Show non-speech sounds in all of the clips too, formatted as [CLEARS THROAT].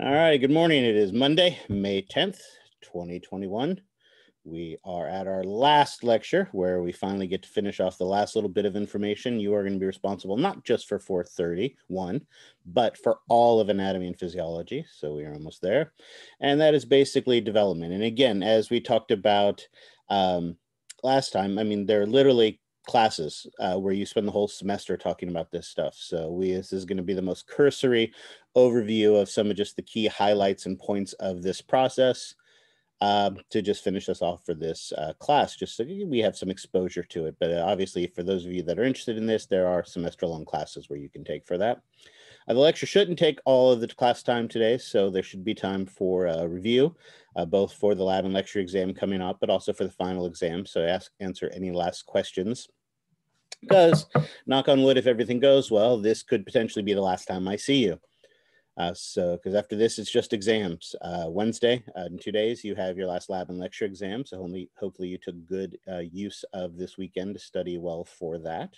All right, good morning. It is Monday, May 10th, 2021. We are at our last lecture where we finally get to finish off the last little bit of information. You are going to be responsible not just for 431, but for all of anatomy and physiology. So we are almost there. And that is basically development. And again, as we talked about um, last time, I mean, they're literally classes uh, where you spend the whole semester talking about this stuff. So we this is going to be the most cursory overview of some of just the key highlights and points of this process uh, to just finish us off for this uh, class, just so we have some exposure to it. But uh, obviously, for those of you that are interested in this, there are semester-long classes where you can take for that. Uh, the lecture shouldn't take all of the class time today, so there should be time for a review, uh, both for the lab and lecture exam coming up, but also for the final exam. So ask, answer any last questions. Because, [LAUGHS] knock on wood, if everything goes well, this could potentially be the last time I see you. Uh, so, because after this, it's just exams. Uh, Wednesday, uh, in two days, you have your last lab and lecture exam. So, only, hopefully, you took good uh, use of this weekend to study well for that.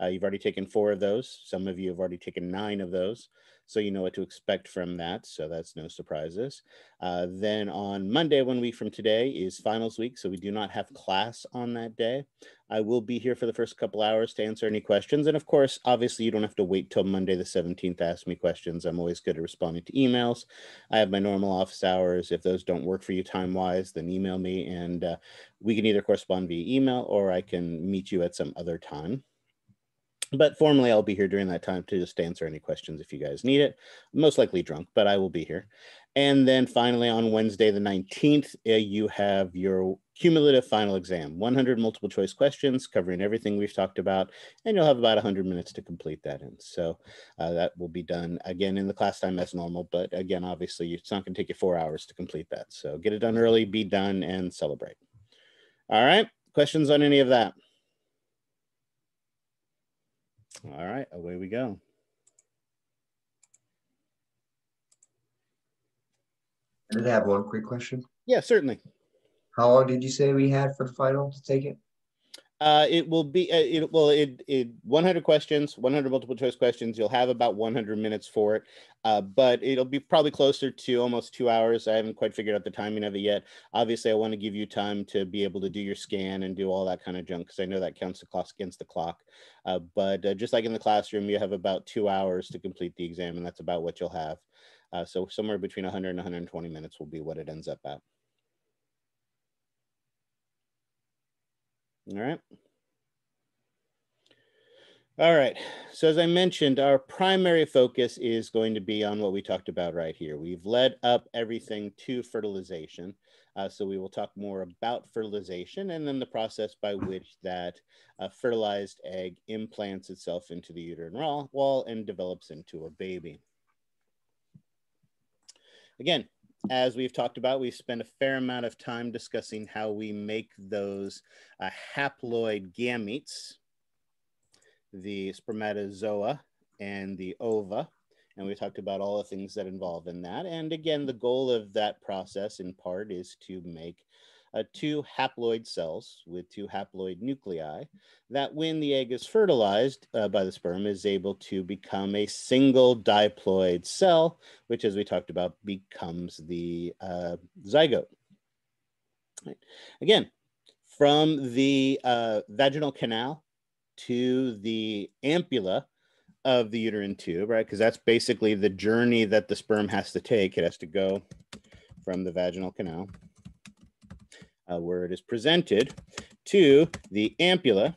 Uh, you've already taken four of those. Some of you have already taken nine of those. So you know what to expect from that. So that's no surprises. Uh, then on Monday, one week from today, is finals week. So we do not have class on that day. I will be here for the first couple hours to answer any questions. And of course, obviously, you don't have to wait till Monday the 17th to ask me questions. I'm always good at responding to emails. I have my normal office hours. If those don't work for you time wise, then email me and uh, we can either correspond via email or I can meet you at some other time but formally i'll be here during that time to just answer any questions if you guys need it. Most likely drunk but i will be here. And then finally on wednesday the 19th uh, you have your cumulative final exam 100 multiple choice questions covering everything we've talked about and you'll have about 100 minutes to complete that in. So uh, that will be done again in the class time as normal but again obviously it's not going to take you four hours to complete that. So get it done early be done and celebrate. All right questions on any of that all right, away we go. I did have one quick question. Yeah, certainly. How long did you say we had for the final to take it? Uh, it will be uh, it well it, it 100 questions 100 multiple choice questions. You'll have about 100 minutes for it. Uh, but it'll be probably closer to almost two hours. I haven't quite figured out the timing of it yet. Obviously i want to give you time to be able to do your scan and do all that kind of junk because i know that counts against the clock. Uh, but uh, just like in the classroom you have about two hours to complete the exam and that's about what you'll have. Uh, so somewhere between 100 and 120 minutes will be what it ends up at All right. All right. So as I mentioned, our primary focus is going to be on what we talked about right here. We've led up everything to fertilization. Uh, so we will talk more about fertilization and then the process by which that uh, fertilized egg implants itself into the uterine wall and develops into a baby. Again, as we've talked about, we've spent a fair amount of time discussing how we make those uh, haploid gametes, the spermatozoa and the ova. And we talked about all the things that involve in that. And again, the goal of that process in part is to make uh, two haploid cells with two haploid nuclei that when the egg is fertilized uh, by the sperm is able to become a single diploid cell, which as we talked about becomes the uh, zygote. Right. Again, from the uh, vaginal canal to the ampulla of the uterine tube, right? Because that's basically the journey that the sperm has to take. It has to go from the vaginal canal uh, where it is presented to the ampulla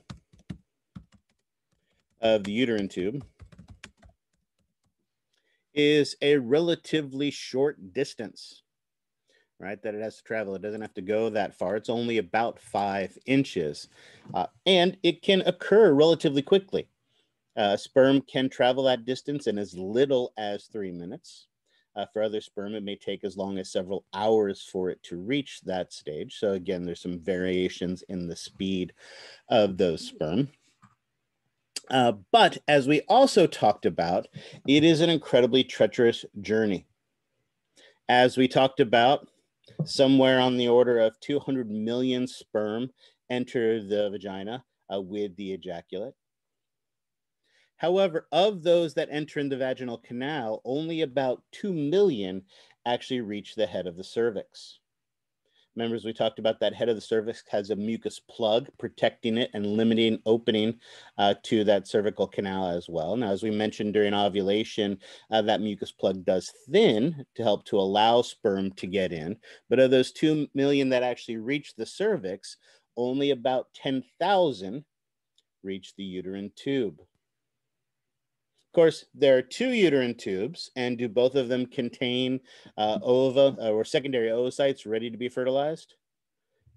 of the uterine tube is a relatively short distance, right? That it has to travel. It doesn't have to go that far. It's only about five inches. Uh, and it can occur relatively quickly. Uh, sperm can travel that distance in as little as three minutes. Uh, for other sperm, it may take as long as several hours for it to reach that stage. So again, there's some variations in the speed of those sperm. Uh, but as we also talked about, it is an incredibly treacherous journey. As we talked about, somewhere on the order of 200 million sperm enter the vagina uh, with the ejaculate. However, of those that enter in the vaginal canal, only about 2 million actually reach the head of the cervix. Members, we talked about that head of the cervix has a mucus plug protecting it and limiting opening uh, to that cervical canal as well. Now, as we mentioned during ovulation, uh, that mucus plug does thin to help to allow sperm to get in. But of those 2 million that actually reach the cervix, only about 10,000 reach the uterine tube. Of course, there are two uterine tubes, and do both of them contain uh, ova uh, or secondary oocytes ready to be fertilized?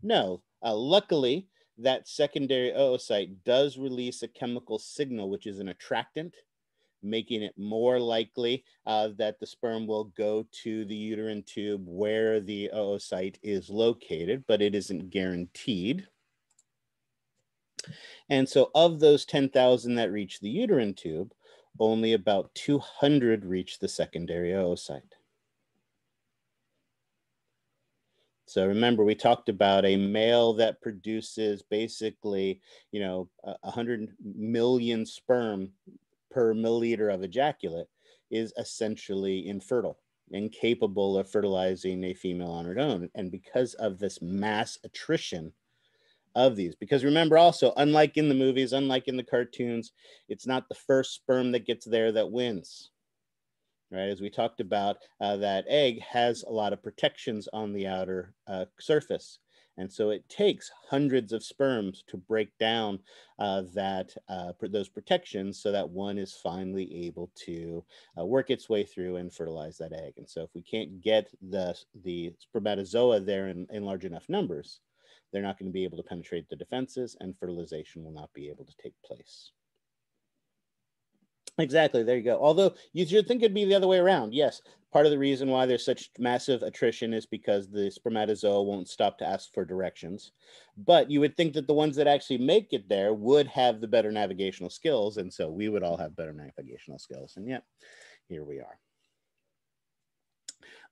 No. Uh, luckily, that secondary oocyte does release a chemical signal, which is an attractant, making it more likely uh, that the sperm will go to the uterine tube where the oocyte is located, but it isn't guaranteed. And so, of those 10,000 that reach the uterine tube, only about 200 reach the secondary oocyte. So remember, we talked about a male that produces basically, you know, 100 million sperm per milliliter of ejaculate is essentially infertile, incapable of fertilizing a female on her own. And because of this mass attrition of these because remember also unlike in the movies unlike in the cartoons it's not the first sperm that gets there that wins right as we talked about uh, that egg has a lot of protections on the outer uh, surface and so it takes hundreds of sperms to break down uh, that uh, those protections so that one is finally able to uh, work its way through and fertilize that egg. And so if we can't get the, the spermatozoa there in, in large enough numbers, they're not going to be able to penetrate the defenses and fertilization will not be able to take place. Exactly, there you go. Although you should think it'd be the other way around. Yes, part of the reason why there's such massive attrition is because the spermatozoa won't stop to ask for directions. But you would think that the ones that actually make it there would have the better navigational skills. And so we would all have better navigational skills. And yet, here we are.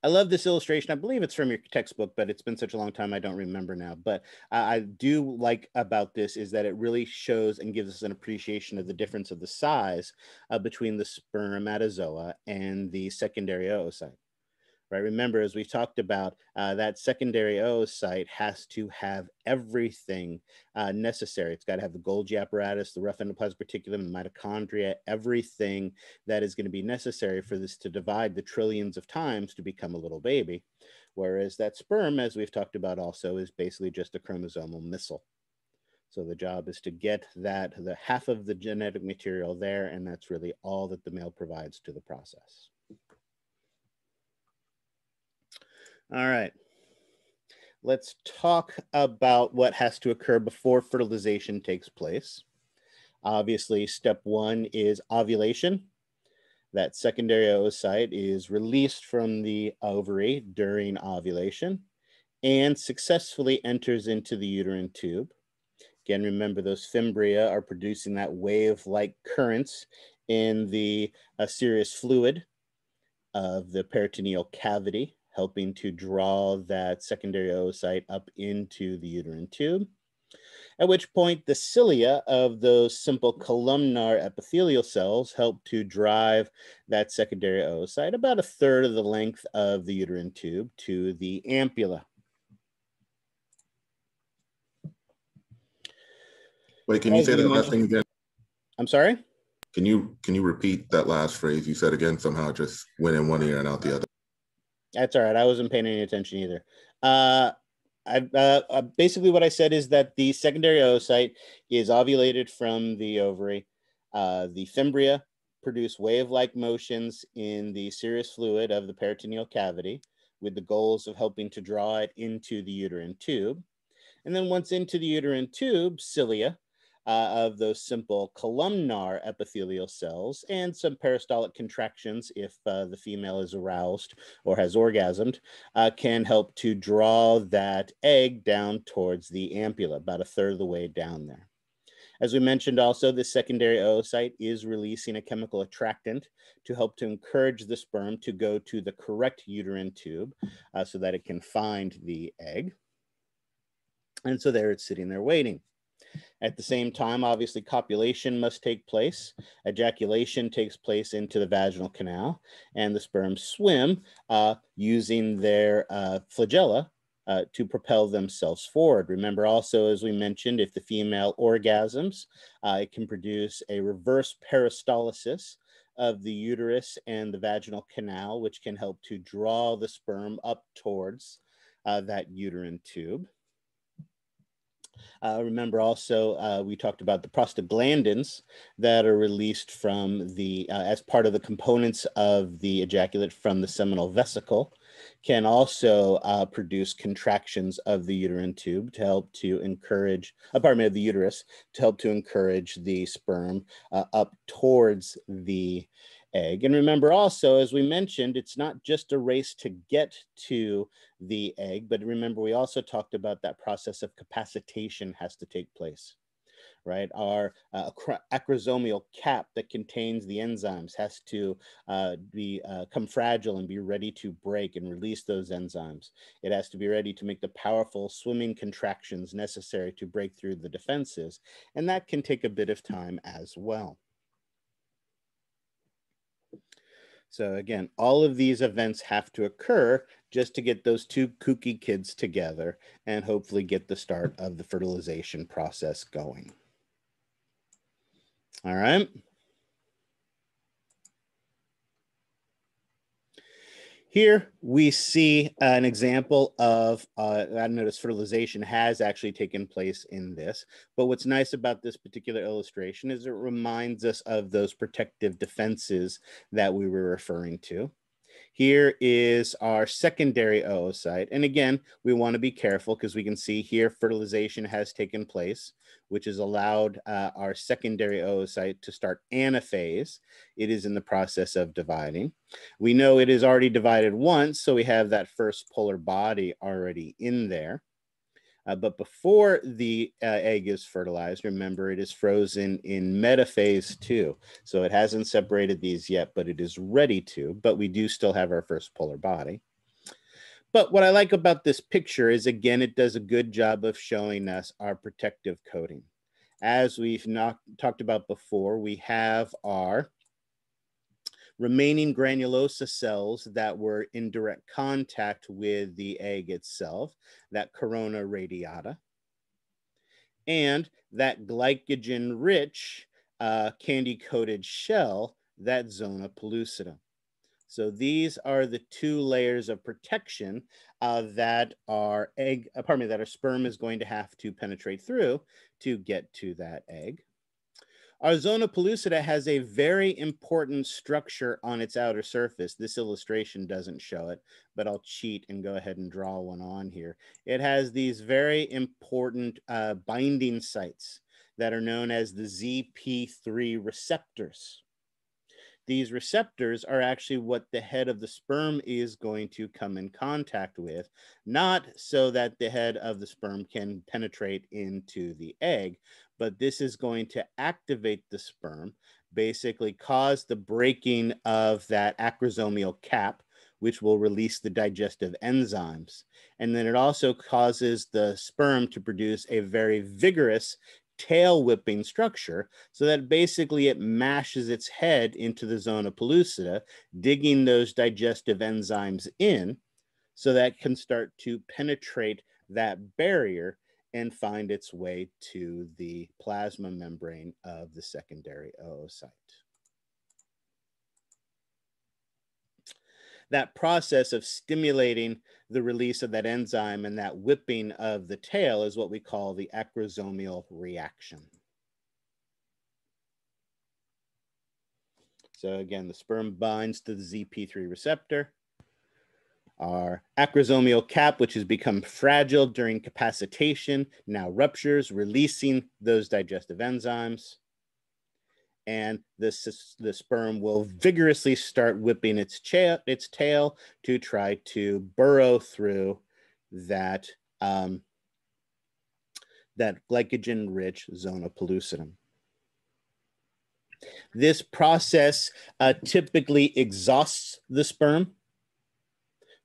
I love this illustration. I believe it's from your textbook, but it's been such a long time I don't remember now. But I do like about this is that it really shows and gives us an appreciation of the difference of the size uh, between the spermatozoa and the secondary oocyte right? Remember, as we talked about, uh, that secondary oocyte has to have everything uh, necessary. It's got to have the Golgi apparatus, the rough endoplasmic reticulum, the mitochondria, everything that is going to be necessary for this to divide the trillions of times to become a little baby. Whereas that sperm, as we've talked about also, is basically just a chromosomal missile. So the job is to get that, the half of the genetic material there, and that's really all that the male provides to the process. All right. Let's talk about what has to occur before fertilization takes place. Obviously, step one is ovulation. That secondary oocyte is released from the ovary during ovulation and successfully enters into the uterine tube. Again, remember those fimbria are producing that wave-like currents in the uh, serous fluid of the peritoneal cavity helping to draw that secondary oocyte up into the uterine tube. At which point the cilia of those simple columnar epithelial cells help to drive that secondary oocyte about a third of the length of the uterine tube to the ampulla. Wait, can you say that last thing again? I'm sorry? Can you can you repeat that last phrase you said again? Somehow just went in one ear and out the other. That's all right. I wasn't paying any attention either. Uh, I, uh, uh, basically what I said is that the secondary oocyte is ovulated from the ovary. Uh, the fimbria produce wave-like motions in the serous fluid of the peritoneal cavity with the goals of helping to draw it into the uterine tube. And then once into the uterine tube, cilia uh, of those simple columnar epithelial cells and some peristaltic contractions if uh, the female is aroused or has orgasmed uh, can help to draw that egg down towards the ampulla, about a third of the way down there. As we mentioned also, the secondary oocyte is releasing a chemical attractant to help to encourage the sperm to go to the correct uterine tube uh, so that it can find the egg. And so there it's sitting there waiting. At the same time, obviously, copulation must take place. Ejaculation takes place into the vaginal canal, and the sperm swim uh, using their uh, flagella uh, to propel themselves forward. Remember also, as we mentioned, if the female orgasms, uh, it can produce a reverse peristalsis of the uterus and the vaginal canal, which can help to draw the sperm up towards uh, that uterine tube. Uh, remember also, uh, we talked about the prostaglandins that are released from the, uh, as part of the components of the ejaculate from the seminal vesicle, can also uh, produce contractions of the uterine tube to help to encourage, uh, pardon me, of the uterus, to help to encourage the sperm uh, up towards the egg. And remember also, as we mentioned, it's not just a race to get to the egg, but remember we also talked about that process of capacitation has to take place, right? Our uh, acrosomal cap that contains the enzymes has to uh, be uh, come fragile and be ready to break and release those enzymes. It has to be ready to make the powerful swimming contractions necessary to break through the defenses. And that can take a bit of time as well. So again, all of these events have to occur just to get those two kooky kids together and hopefully get the start of the fertilization process going. All right. Here we see an example of, uh, I notice fertilization has actually taken place in this, but what's nice about this particular illustration is it reminds us of those protective defenses that we were referring to. Here is our secondary oocyte. And again, we want to be careful because we can see here fertilization has taken place, which has allowed uh, our secondary oocyte to start anaphase. It is in the process of dividing. We know it is already divided once, so we have that first polar body already in there. Uh, but before the uh, egg is fertilized, remember it is frozen in metaphase two. So it hasn't separated these yet, but it is ready to, but we do still have our first polar body. But what I like about this picture is, again, it does a good job of showing us our protective coating. As we've not talked about before, we have our remaining granulosa cells that were in direct contact with the egg itself, that corona radiata, and that glycogen-rich uh, candy-coated shell, that zona pellucida. So these are the two layers of protection uh, that our egg, uh, pardon me, that our sperm is going to have to penetrate through to get to that egg. Our zona pellucida has a very important structure on its outer surface. This illustration doesn't show it, but I'll cheat and go ahead and draw one on here. It has these very important uh, binding sites that are known as the ZP3 receptors. These receptors are actually what the head of the sperm is going to come in contact with, not so that the head of the sperm can penetrate into the egg, but this is going to activate the sperm, basically cause the breaking of that acrosomal cap, which will release the digestive enzymes. And then it also causes the sperm to produce a very vigorous tail whipping structure so that basically it mashes its head into the zona pellucida, digging those digestive enzymes in so that can start to penetrate that barrier and find its way to the plasma membrane of the secondary oocyte. That process of stimulating the release of that enzyme and that whipping of the tail is what we call the acrosomal reaction. So again, the sperm binds to the ZP3 receptor our acrosomal cap, which has become fragile during capacitation, now ruptures, releasing those digestive enzymes. And this, the sperm will vigorously start whipping its, its tail to try to burrow through that, um, that glycogen-rich zona pellucidum. This process uh, typically exhausts the sperm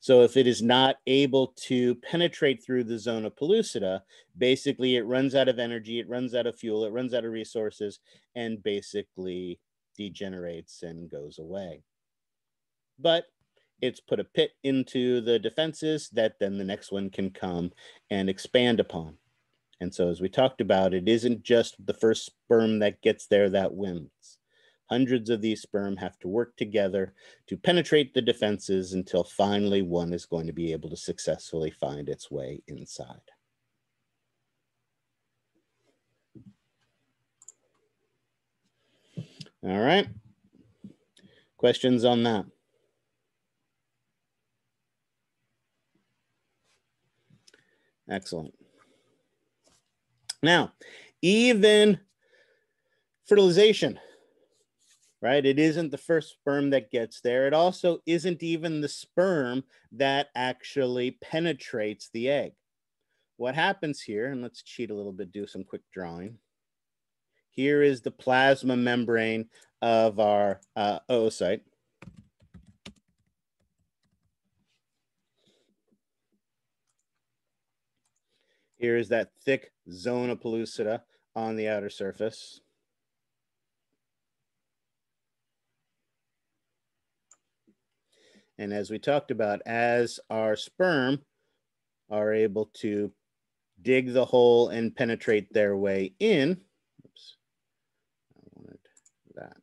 So if it is not able to penetrate through the zona pellucida, basically it runs out of energy, it runs out of fuel, it runs out of resources, and basically degenerates and goes away. But it's put a pit into the defenses that then the next one can come and expand upon. And so, as we talked about, it isn't just the first sperm that gets there that wins. Hundreds of these sperm have to work together to penetrate the defenses until finally one is going to be able to successfully find its way inside. All right. Questions on that? Excellent. Now, even fertilization, right? It isn't the first sperm that gets there. It also isn't even the sperm that actually penetrates the egg. What happens here, and let's cheat a little bit, do some quick drawing. Here is the plasma membrane of our uh, oocyte. Here is that thick zona pellucida on the outer surface. And as we talked about, as our sperm are able to dig the hole and penetrate their way in, oops, I wanted that.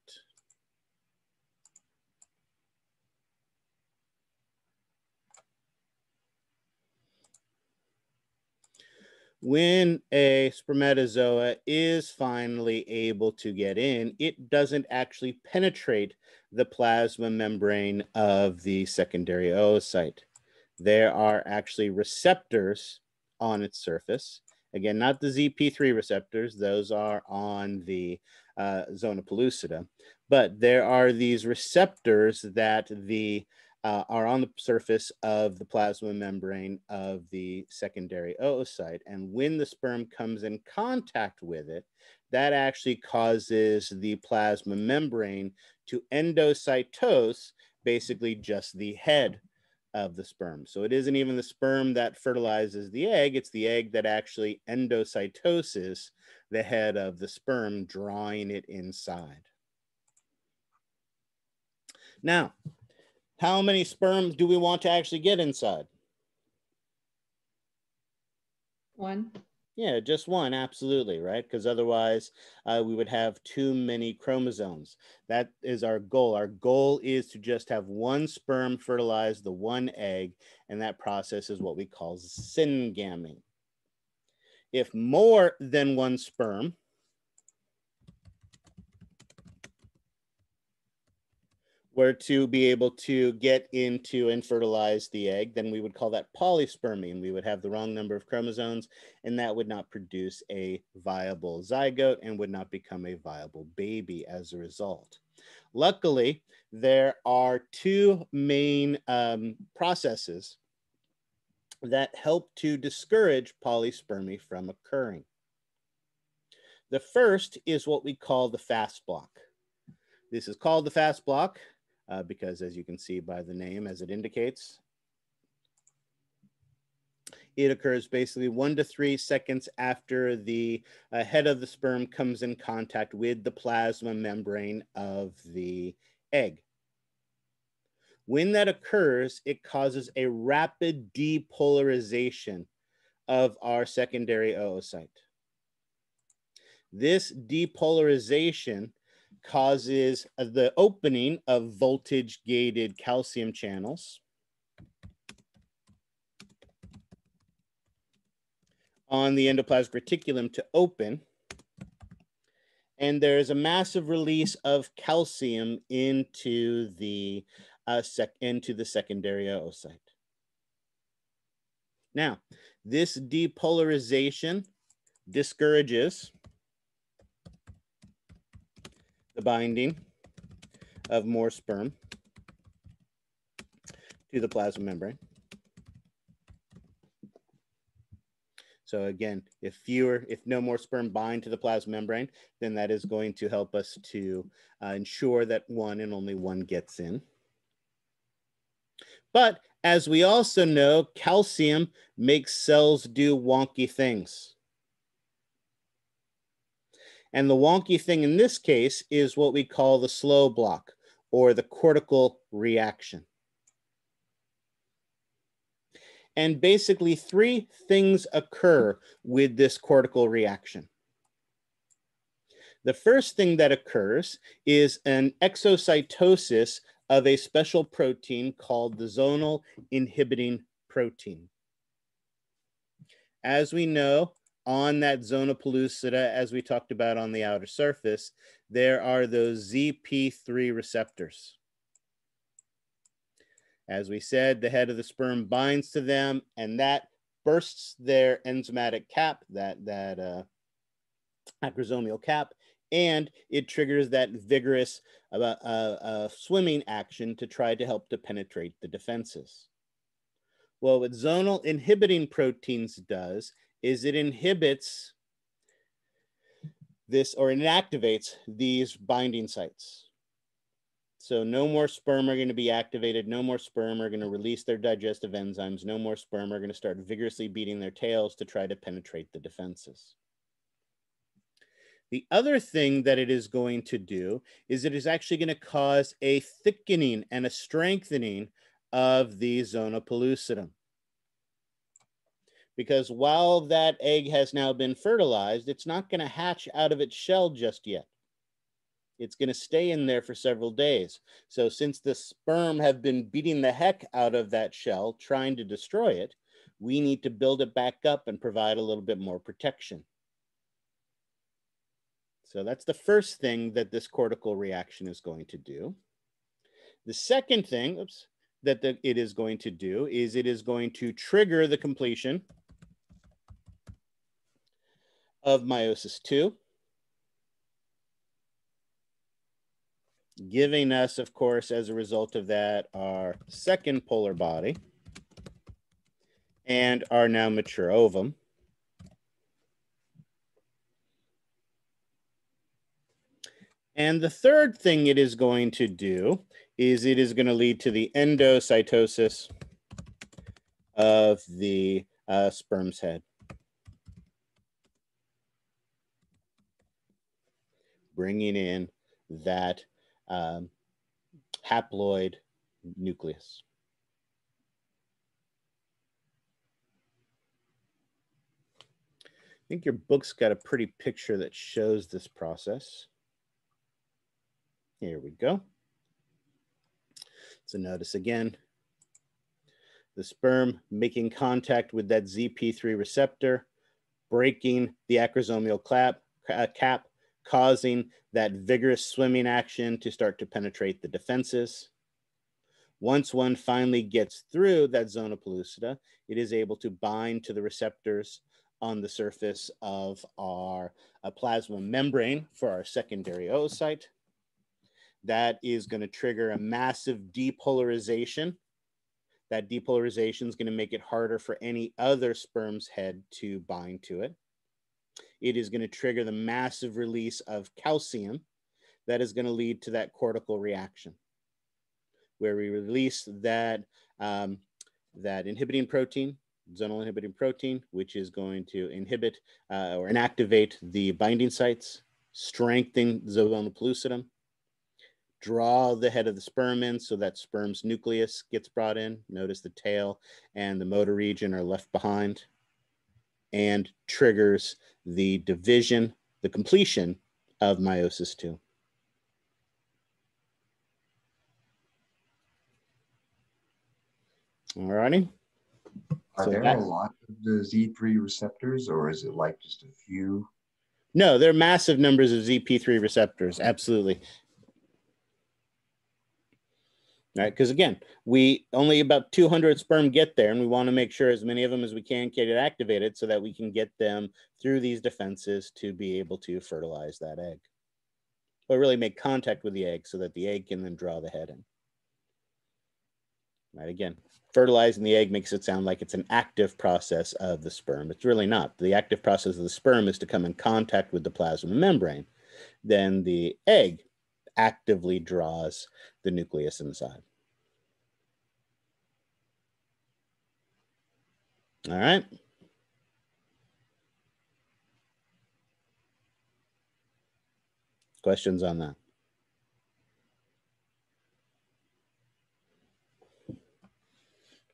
When a spermatozoa is finally able to get in, it doesn't actually penetrate the plasma membrane of the secondary oocyte. There are actually receptors on its surface. Again, not the ZP3 receptors, those are on the uh, zona pellucida, but there are these receptors that the uh, are on the surface of the plasma membrane of the secondary oocyte. And when the sperm comes in contact with it, that actually causes the plasma membrane to endocytose, basically just the head of the sperm. So it isn't even the sperm that fertilizes the egg, it's the egg that actually endocytoses the head of the sperm, drawing it inside. Now, how many sperms do we want to actually get inside? One. Yeah, just one, absolutely, right? Because otherwise, uh, we would have too many chromosomes. That is our goal. Our goal is to just have one sperm fertilize the one egg, and that process is what we call syngaming. If more than one sperm were to be able to get into and fertilize the egg, then we would call that polyspermy, and we would have the wrong number of chromosomes, and that would not produce a viable zygote and would not become a viable baby as a result. Luckily, there are two main um, processes that help to discourage polyspermy from occurring. The first is what we call the fast block. This is called the fast block uh, because as you can see by the name, as it indicates, it occurs basically one to three seconds after the uh, head of the sperm comes in contact with the plasma membrane of the egg. When that occurs, it causes a rapid depolarization of our secondary oocyte. This depolarization causes the opening of voltage gated calcium channels. on the endoplasmic reticulum to open. And there's a massive release of calcium into the, uh, sec into the secondary oocyte. Now, this depolarization discourages the binding of more sperm to the plasma membrane. So again, if fewer, if no more sperm bind to the plasma membrane, then that is going to help us to uh, ensure that one and only one gets in. But As we also know, calcium makes cells do wonky things. And the wonky thing in this case is what we call the slow block or the cortical reaction. And basically three things occur with this cortical reaction. The first thing that occurs is an exocytosis of a special protein called the zonal inhibiting protein. As we know, on that zona pellucida, as we talked about on the outer surface, there are those ZP3 receptors. As we said, the head of the sperm binds to them and that bursts their enzymatic cap, that, that uh, acrosomial cap, and it triggers that vigorous uh, uh, uh, swimming action to try to help to penetrate the defenses. Well, what zonal inhibiting proteins does is it inhibits this or inactivates these binding sites. So no more sperm are going to be activated. No more sperm are going to release their digestive enzymes. No more sperm are going to start vigorously beating their tails to try to penetrate the defenses. The other thing that it is going to do is it is actually going to cause a thickening and a strengthening of the zona pellucidum. Because while that egg has now been fertilized, it's not going to hatch out of its shell just yet. It's going to stay in there for several days. So since the sperm have been beating the heck out of that shell, trying to destroy it, we need to build it back up and provide a little bit more protection. So that's the first thing that this cortical reaction is going to do. The second thing oops, that the, it is going to do is it is going to trigger the completion of meiosis two, giving us, of course, as a result of that, our second polar body and our now mature ovum. And the third thing it is going to do is it is going to lead to the endocytosis of the uh, sperm's head. Bringing in that um, haploid nucleus. I think your book's got a pretty picture that shows this process. Here we go. So notice again, the sperm making contact with that ZP3 receptor, breaking the acrosomial clap, cap, causing that vigorous swimming action to start to penetrate the defenses. Once one finally gets through that zona pellucida, it is able to bind to the receptors on the surface of our uh, plasma membrane for our secondary oocyte that is going to trigger a massive depolarization. That depolarization is going to make it harder for any other sperm's head to bind to it. It is going to trigger the massive release of calcium that is going to lead to that cortical reaction where we release that, um, that inhibiting protein, zonal inhibiting protein, which is going to inhibit uh, or inactivate the binding sites, strengthen the zonal pellucidum, draw the head of the sperm in so that sperm's nucleus gets brought in. Notice the tail and the motor region are left behind and triggers the division, the completion of meiosis two. All righty. Are So there a lot of the Z3 receptors or is it like just a few? No, there are massive numbers of ZP3 receptors. Absolutely. Right, because again, we only about 200 sperm get there, and we want to make sure as many of them as we can get it activated so that we can get them through these defenses to be able to fertilize that egg, or really make contact with the egg so that the egg can then draw the head in. Right, again, fertilizing the egg makes it sound like it's an active process of the sperm. It's really not. The active process of the sperm is to come in contact with the plasma membrane. Then the egg actively draws the nucleus inside. All right. Questions on that?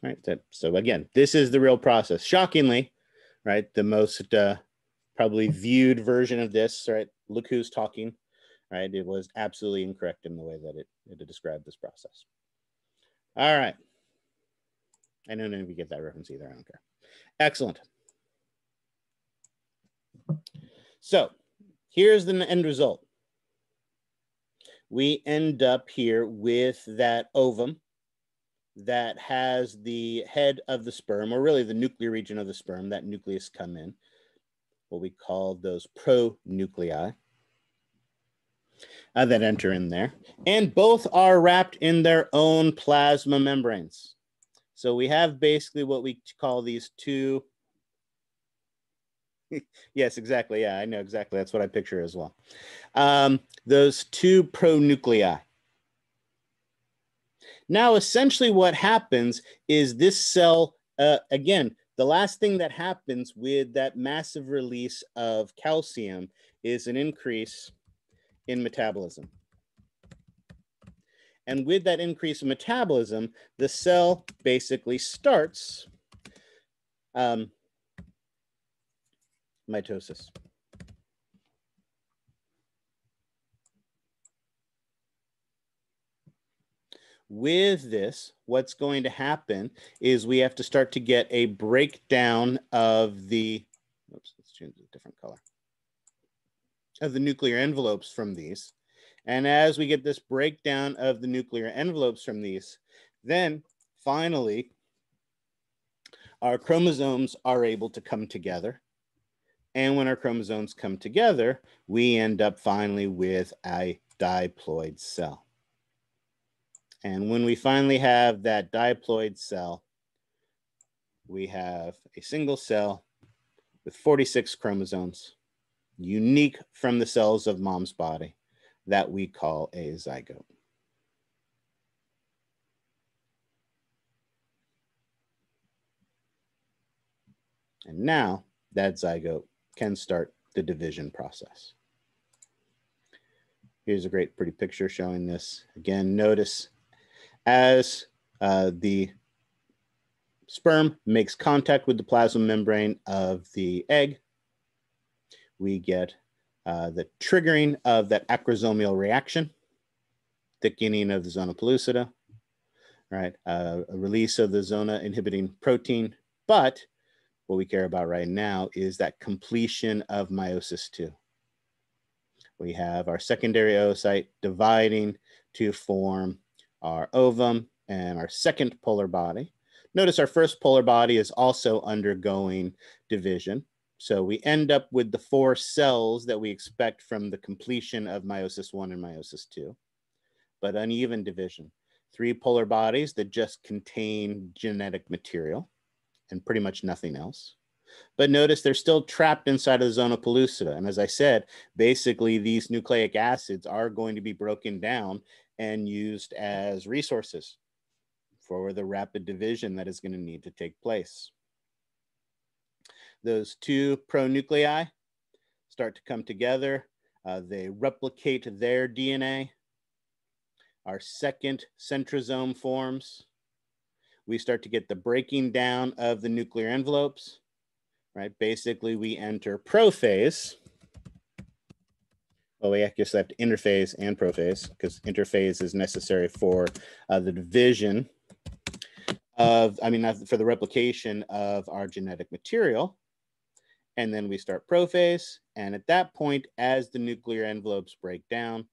All right. So again, this is the real process. Shockingly, right? The most uh, probably viewed version of this, right? Look who's talking, right? It was absolutely incorrect in the way that it, it described this process. All right. I don't know of you get that reference either. I don't care. Excellent. So here's the end result. We end up here with that ovum that has the head of the sperm, or really the nuclear region of the sperm, that nucleus come in, what we call those pronuclei uh, that enter in there. And both are wrapped in their own plasma membranes. So we have basically what we call these two. [LAUGHS] yes, exactly. Yeah, I know exactly. That's what I picture as well. Um, those two pronuclei. Now, essentially, what happens is this cell, uh, again, the last thing that happens with that massive release of calcium is an increase in metabolism. And with that increase in metabolism, the cell basically starts um, mitosis. With this, what's going to happen is we have to start to get a breakdown of the, oops, let's change a different color, of the nuclear envelopes from these. And as we get this breakdown of the nuclear envelopes from these, then finally, our chromosomes are able to come together. And when our chromosomes come together, we end up finally with a diploid cell. And when we finally have that diploid cell, we have a single cell with 46 chromosomes, unique from the cells of mom's body that we call a zygote. And now that zygote can start the division process. Here's a great pretty picture showing this. Again, notice as uh, the sperm makes contact with the plasma membrane of the egg, we get uh, the triggering of that acrosomal reaction, thickening of the zona pellucida, right? Uh, a release of the zona inhibiting protein. But what we care about right now is that completion of meiosis two. We have our secondary oocyte dividing to form our ovum and our second polar body. Notice our first polar body is also undergoing division. So we end up with the four cells that we expect from the completion of meiosis one and meiosis two, but uneven division. Three polar bodies that just contain genetic material and pretty much nothing else. But notice they're still trapped inside of the zona pellucida. And as I said, basically these nucleic acids are going to be broken down and used as resources for the rapid division that is going to need to take place. Those two pronuclei start to come together. Uh, they replicate their DNA. Our second centrosome forms. We start to get the breaking down of the nuclear envelopes, right? Basically, we enter prophase well, we actually have to interphase and prophase because interphase is necessary for uh, the division of, I mean, for the replication of our genetic material. And then we start prophase. And at that point, as the nuclear envelopes break down,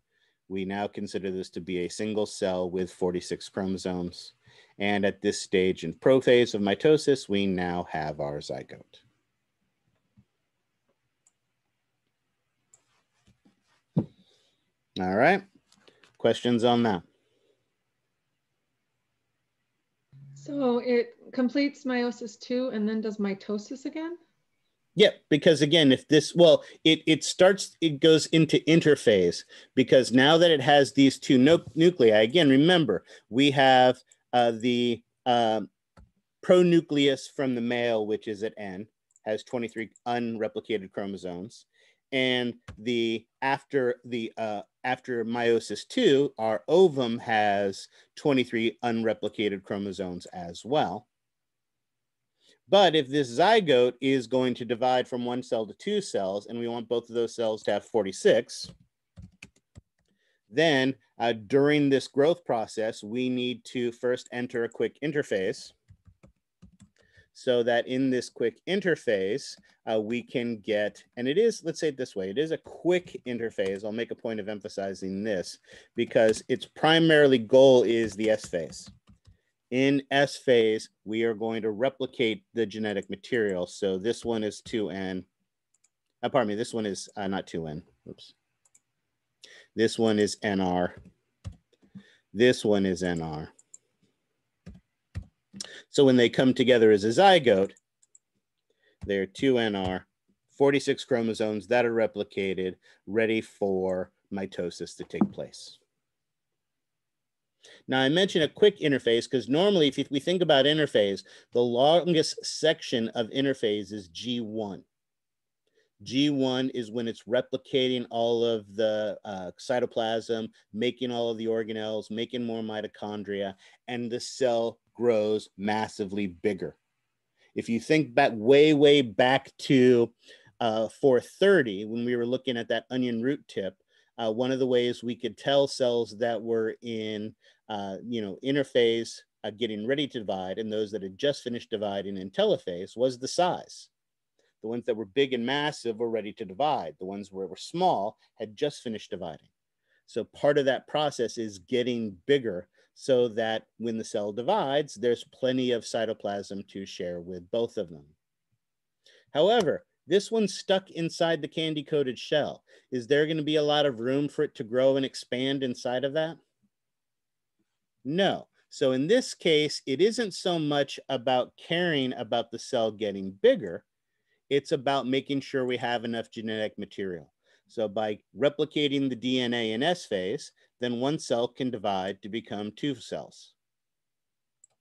we now consider this to be a single cell with 46 chromosomes. And at this stage in prophase of mitosis, we now have our zygote. All right. Questions on that? So it completes meiosis two and then does mitosis again? Yeah, because again, if this, well, it, it starts, it goes into interphase because now that it has these two nu nuclei, again, remember, we have uh, the, um, pronucleus from the male, which is at N, has 23 unreplicated chromosomes. And the after the uh, after meiosis two, our ovum has 23 unreplicated chromosomes as well. But if this zygote is going to divide from one cell to two cells, and we want both of those cells to have 46, then uh, during this growth process, we need to first enter a quick interphase so that in this quick interphase, uh, we can get, and it is, let's say it this way, it is a quick interphase. I'll make a point of emphasizing this because its primarily goal is the S phase. In S phase, we are going to replicate the genetic material. So this one is 2N. Uh, pardon me, this one is uh, not 2N. Oops. This one is NR. This one is NR. So when they come together as a zygote, they're 2NR, 46 chromosomes that are replicated, ready for mitosis to take place. Now I mentioned a quick interphase because normally if we think about interphase, the longest section of interphase is G1. G1 is when it's replicating all of the uh, cytoplasm, making all of the organelles, making more mitochondria, and the cell grows massively bigger. If you think back way, way back to uh, 430, when we were looking at that onion root tip, uh, one of the ways we could tell cells that were in, uh, you know, interphase, uh, getting ready to divide, and those that had just finished dividing in telophase was the size. The ones that were big and massive were ready to divide. The ones that were small had just finished dividing. So part of that process is getting bigger so that when the cell divides, there's plenty of cytoplasm to share with both of them. However, this one's stuck inside the candy coated shell. Is there going to be a lot of room for it to grow and expand inside of that? No. So in this case, it isn't so much about caring about the cell getting bigger. It's about making sure we have enough genetic material. So by replicating the DNA in S phase, then one cell can divide to become two cells.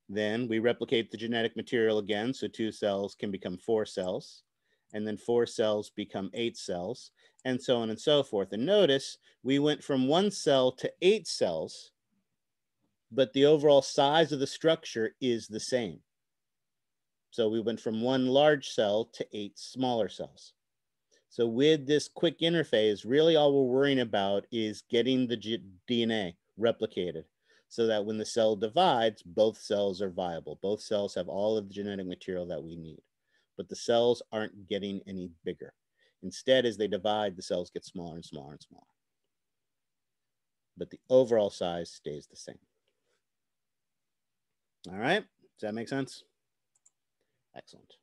Then we replicate the genetic material again, so two cells can become four cells, and then four cells become eight cells, and so on and so forth. And notice we went from one cell to eight cells, but the overall size of the structure is the same. So we went from one large cell to eight smaller cells. So with this quick interphase, really all we're worrying about is getting the G DNA replicated so that when the cell divides, both cells are viable. Both cells have all of the genetic material that we need, but the cells aren't getting any bigger. Instead, as they divide, the cells get smaller and smaller and smaller. But the overall size stays the same. All right, does that make sense? Excellent.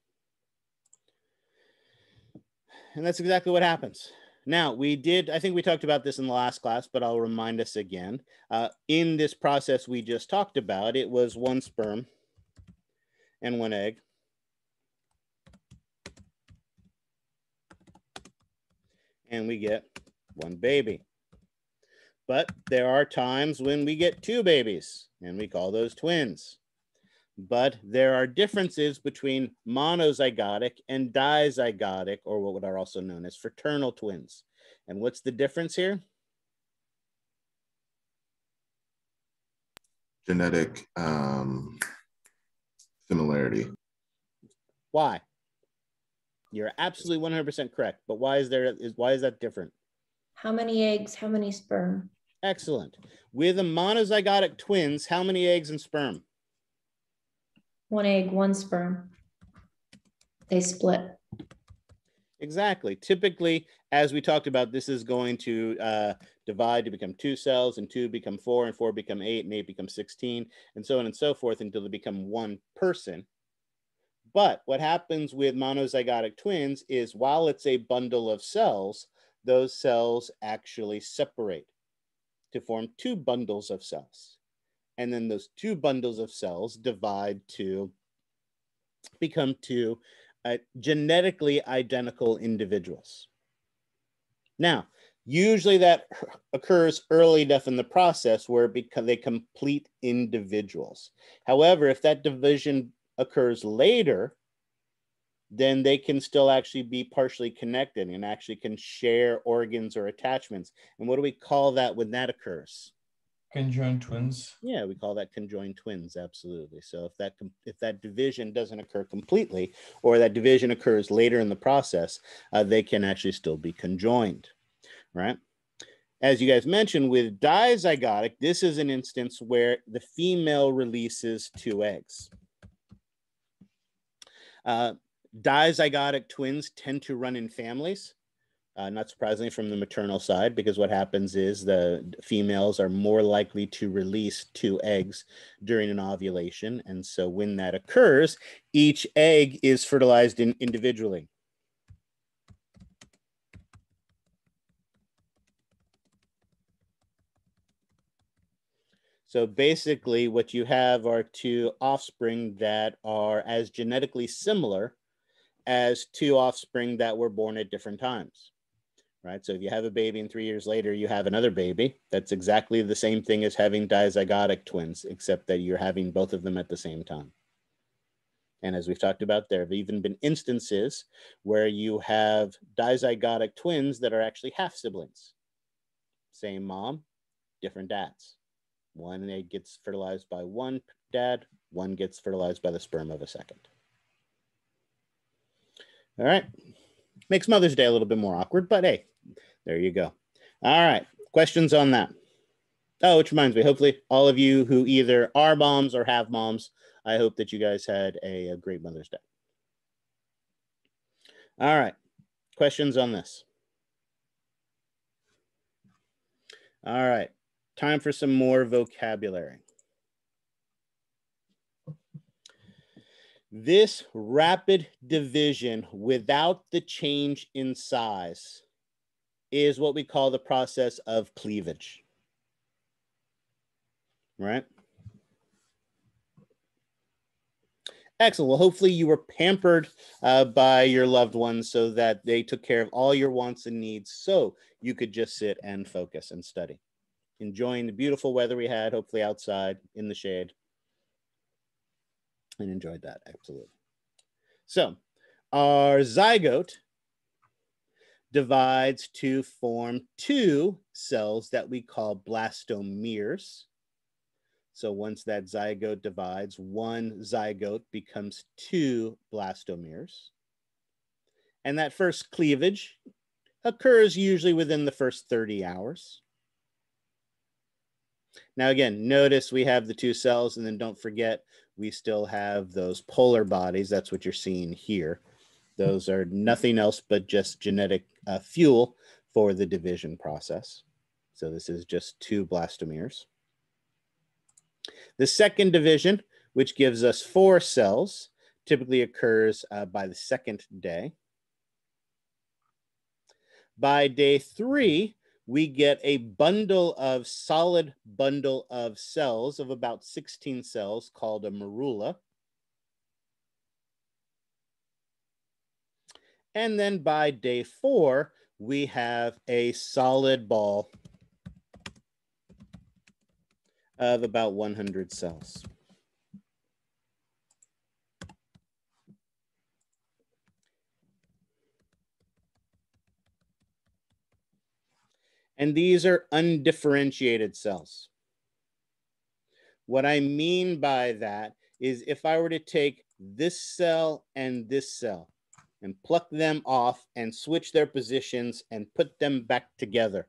And that's exactly what happens. Now, we did, I think we talked about this in the last class, but I'll remind us again. Uh, in this process we just talked about, it was one sperm and one egg. And we get one baby. But there are times when we get two babies, and we call those twins but there are differences between monozygotic and dizygotic, or what are also known as fraternal twins. And what's the difference here? Genetic um, similarity. Why? You're absolutely 100% correct, but why is there is why is that different? How many eggs, how many sperm? Excellent. With a monozygotic twins, how many eggs and sperm? one egg, one sperm. They split. Exactly. Typically, as we talked about, this is going to uh, divide to become two cells, and two become four, and four become eight, and eight become 16, and so on and so forth until they become one person. But what happens with monozygotic twins is while it's a bundle of cells, those cells actually separate to form two bundles of cells. And then those two bundles of cells divide to become two uh, genetically identical individuals. Now, usually that occurs early enough in the process where they complete individuals. However, if that division occurs later, then they can still actually be partially connected and actually can share organs or attachments. And what do we call that when that occurs? Conjoined twins. Yeah, we call that conjoined twins. Absolutely. So if that if that division doesn't occur completely, or that division occurs later in the process, uh, they can actually still be conjoined, right? As you guys mentioned, with dizygotic, this is an instance where the female releases two eggs. Uh, dizygotic twins tend to run in families uh, not surprisingly from the maternal side, because what happens is the females are more likely to release two eggs during an ovulation. And so when that occurs, each egg is fertilized in individually. So basically, what you have are two offspring that are as genetically similar as two offspring that were born at different times right? So if you have a baby and three years later you have another baby, that's exactly the same thing as having dizygotic twins, except that you're having both of them at the same time. And as we've talked about, there have even been instances where you have dizygotic twins that are actually half siblings. Same mom, different dads. One egg gets fertilized by one dad, one gets fertilized by the sperm of a second. All right. Makes Mother's Day a little bit more awkward, but hey, there you go. All right. Questions on that? Oh, which reminds me, hopefully all of you who either are moms or have moms, I hope that you guys had a, a great Mother's Day. All right. Questions on this? All right. Time for some more vocabulary. This rapid division without the change in size is what we call the process of cleavage. Right? Excellent. Well, hopefully you were pampered uh, by your loved ones so that they took care of all your wants and needs so you could just sit and focus and study. Enjoying the beautiful weather we had, hopefully outside in the shade. And enjoyed that, absolutely. So, our zygote divides to form two cells that we call blastomeres. So once that zygote divides, one zygote becomes two blastomeres. And that first cleavage occurs usually within the first 30 hours. Now again, notice we have the two cells and then don't forget, we still have those polar bodies. That's what you're seeing here. Those are nothing else but just genetic uh, fuel for the division process. So this is just two blastomeres. The second division, which gives us four cells, typically occurs uh, by the second day. By day three, we get a bundle of solid bundle of cells of about 16 cells called a morula. And then by day four, we have a solid ball of about 100 cells. And these are undifferentiated cells. What I mean by that is if I were to take this cell and this cell, and pluck them off and switch their positions and put them back together?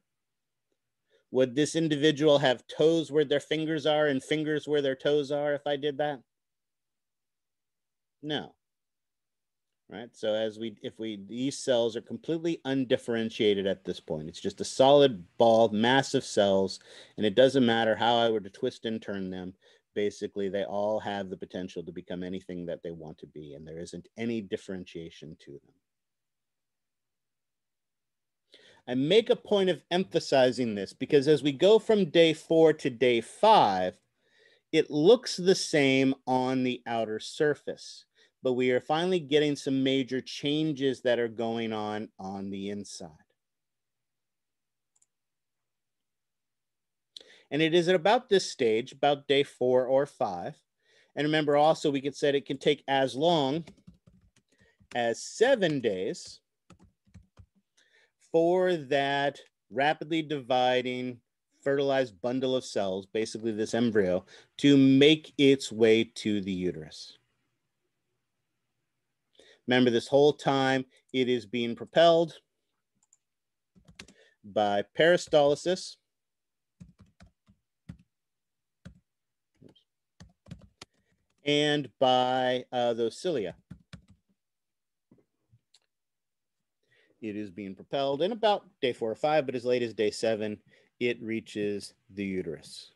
Would this individual have toes where their fingers are and fingers where their toes are if I did that? No. Right. So as we, if we, these cells are completely undifferentiated at this point. It's just a solid ball, massive cells, and it doesn't matter how I were to twist and turn them basically they all have the potential to become anything that they want to be and there isn't any differentiation to them i make a point of emphasizing this because as we go from day four to day five it looks the same on the outer surface but we are finally getting some major changes that are going on on the inside And it is at about this stage, about day four or five, And remember also, we could set it can take as long as seven days for that rapidly dividing fertilized bundle of cells, basically this embryo, to make its way to the uterus. Remember, this whole time it is being propelled by peristalsis. And by uh, those cilia. It is being propelled in about day four or five, but as late as day seven, it reaches the uterus.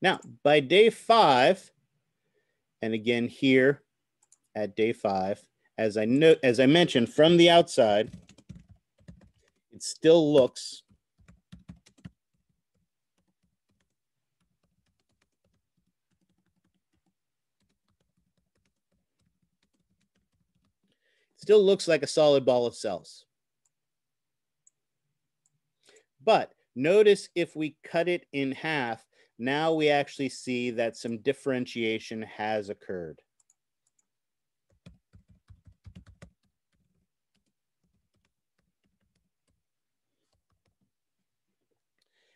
Now, by day five, and again here at day five, as I as I mentioned, from the outside, it still looks still looks like a solid ball of cells. But notice if we cut it in half, now we actually see that some differentiation has occurred.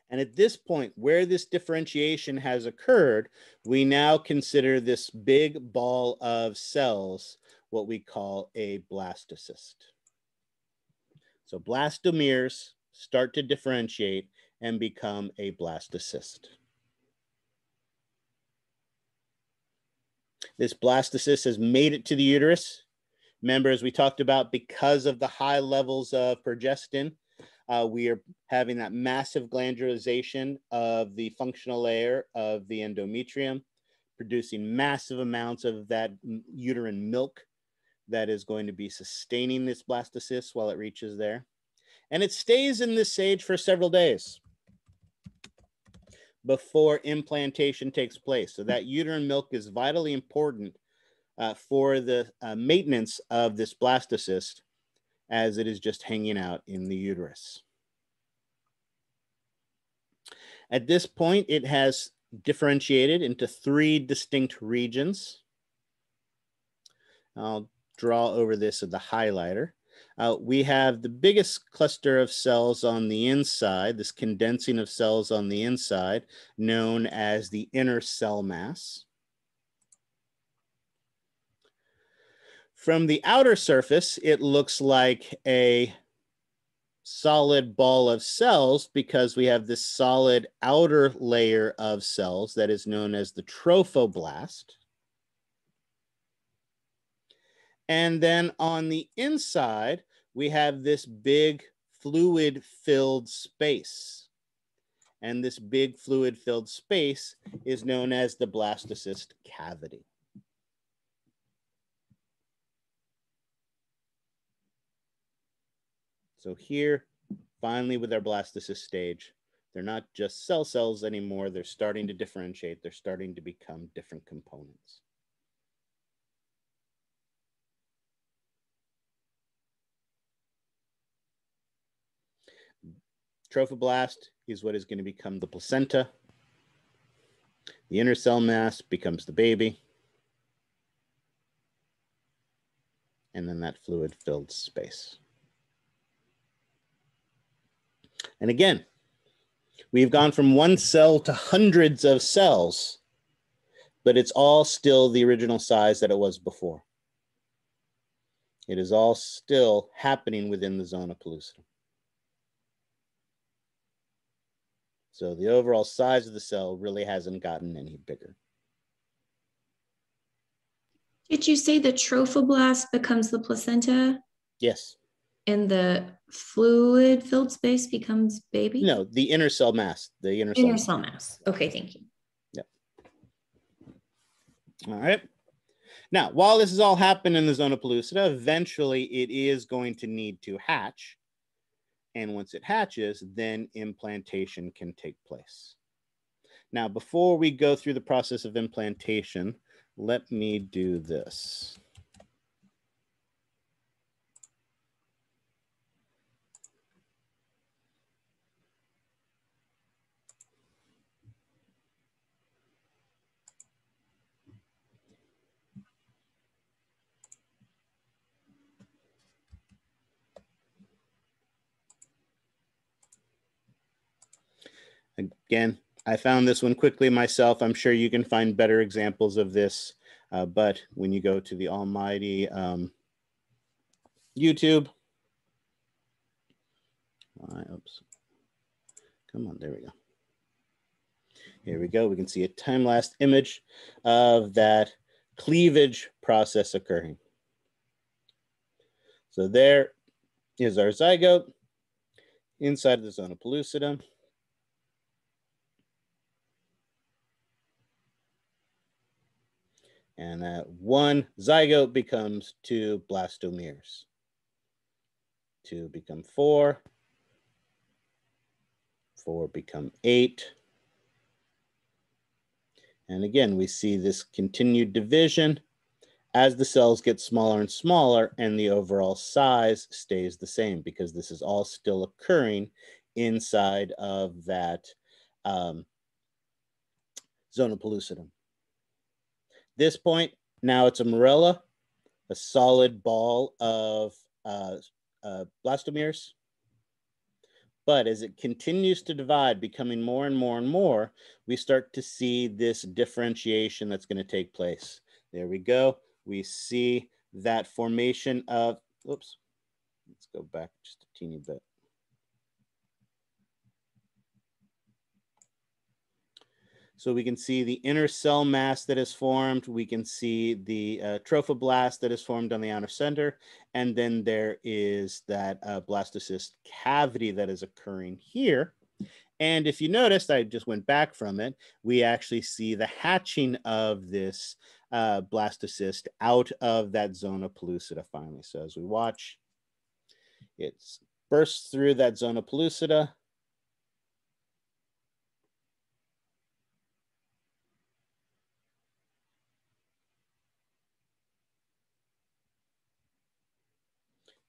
And at this point, where this differentiation has occurred, we now consider this big ball of cells what we call a blastocyst. So blastomeres start to differentiate and become a blastocyst. This blastocyst has made it to the uterus. Remember, as we talked about, because of the high levels of progestin, uh, we are having that massive glandularization of the functional layer of the endometrium, producing massive amounts of that uterine milk that is going to be sustaining this blastocyst while it reaches there. And it stays in this stage for several days before implantation takes place. So that uterine milk is vitally important uh, for the uh, maintenance of this blastocyst as it is just hanging out in the uterus. At this point, it has differentiated into three distinct regions. I'll draw over this with the highlighter. Uh, we have the biggest cluster of cells on the inside, this condensing of cells on the inside, known as the inner cell mass. From the outer surface, it looks like a solid ball of cells because we have this solid outer layer of cells that is known as the trophoblast. And then on the inside, we have this big fluid filled space. And this big fluid filled space is known as the blastocyst cavity. So here, finally with our blastocyst stage, they're not just cell cells anymore. They're starting to differentiate. They're starting to become different components. Trophoblast is what is going to become the placenta. The inner cell mass becomes the baby. And then that fluid filled space. And again, we've gone from one cell to hundreds of cells, but it's all still the original size that it was before. It is all still happening within the zona pellucidum. So the overall size of the cell really hasn't gotten any bigger. Did you say the trophoblast becomes the placenta Yes. and the fluid filled space becomes baby? No, the inner cell mass. The inner cell. Inner mass. cell mass. Okay, thank you. Yep. All right. Now, while this is all happening in the zona pellucida, eventually it is going to need to hatch. And once it hatches, then implantation can take place. Now, before we go through the process of implantation, let me do this. Again, I found this one quickly myself. I'm sure you can find better examples of this, uh, but when you go to the almighty um, YouTube, oops, come on, there we go. Here we go. We can see a time-lapse image of that cleavage process occurring. So there is our zygote inside of the zona pellucida. And that one zygote becomes two blastomeres. Two become four. Four become eight. And again, we see this continued division as the cells get smaller and smaller and the overall size stays the same because this is all still occurring inside of that um, zona pellucidum. This point, now it's a morula, a solid ball of uh, uh, blastomeres. But as it continues to divide, becoming more and more and more, we start to see this differentiation that's going to take place. There we go. We see that formation of, oops, let's go back just a teeny bit. So we can see the inner cell mass that is formed. We can see the uh, trophoblast that is formed on the outer center. And then there is that uh, blastocyst cavity that is occurring here. And if you noticed, I just went back from it, we actually see the hatching of this uh, blastocyst out of that zona pellucida finally. So as we watch, it bursts through that zona pellucida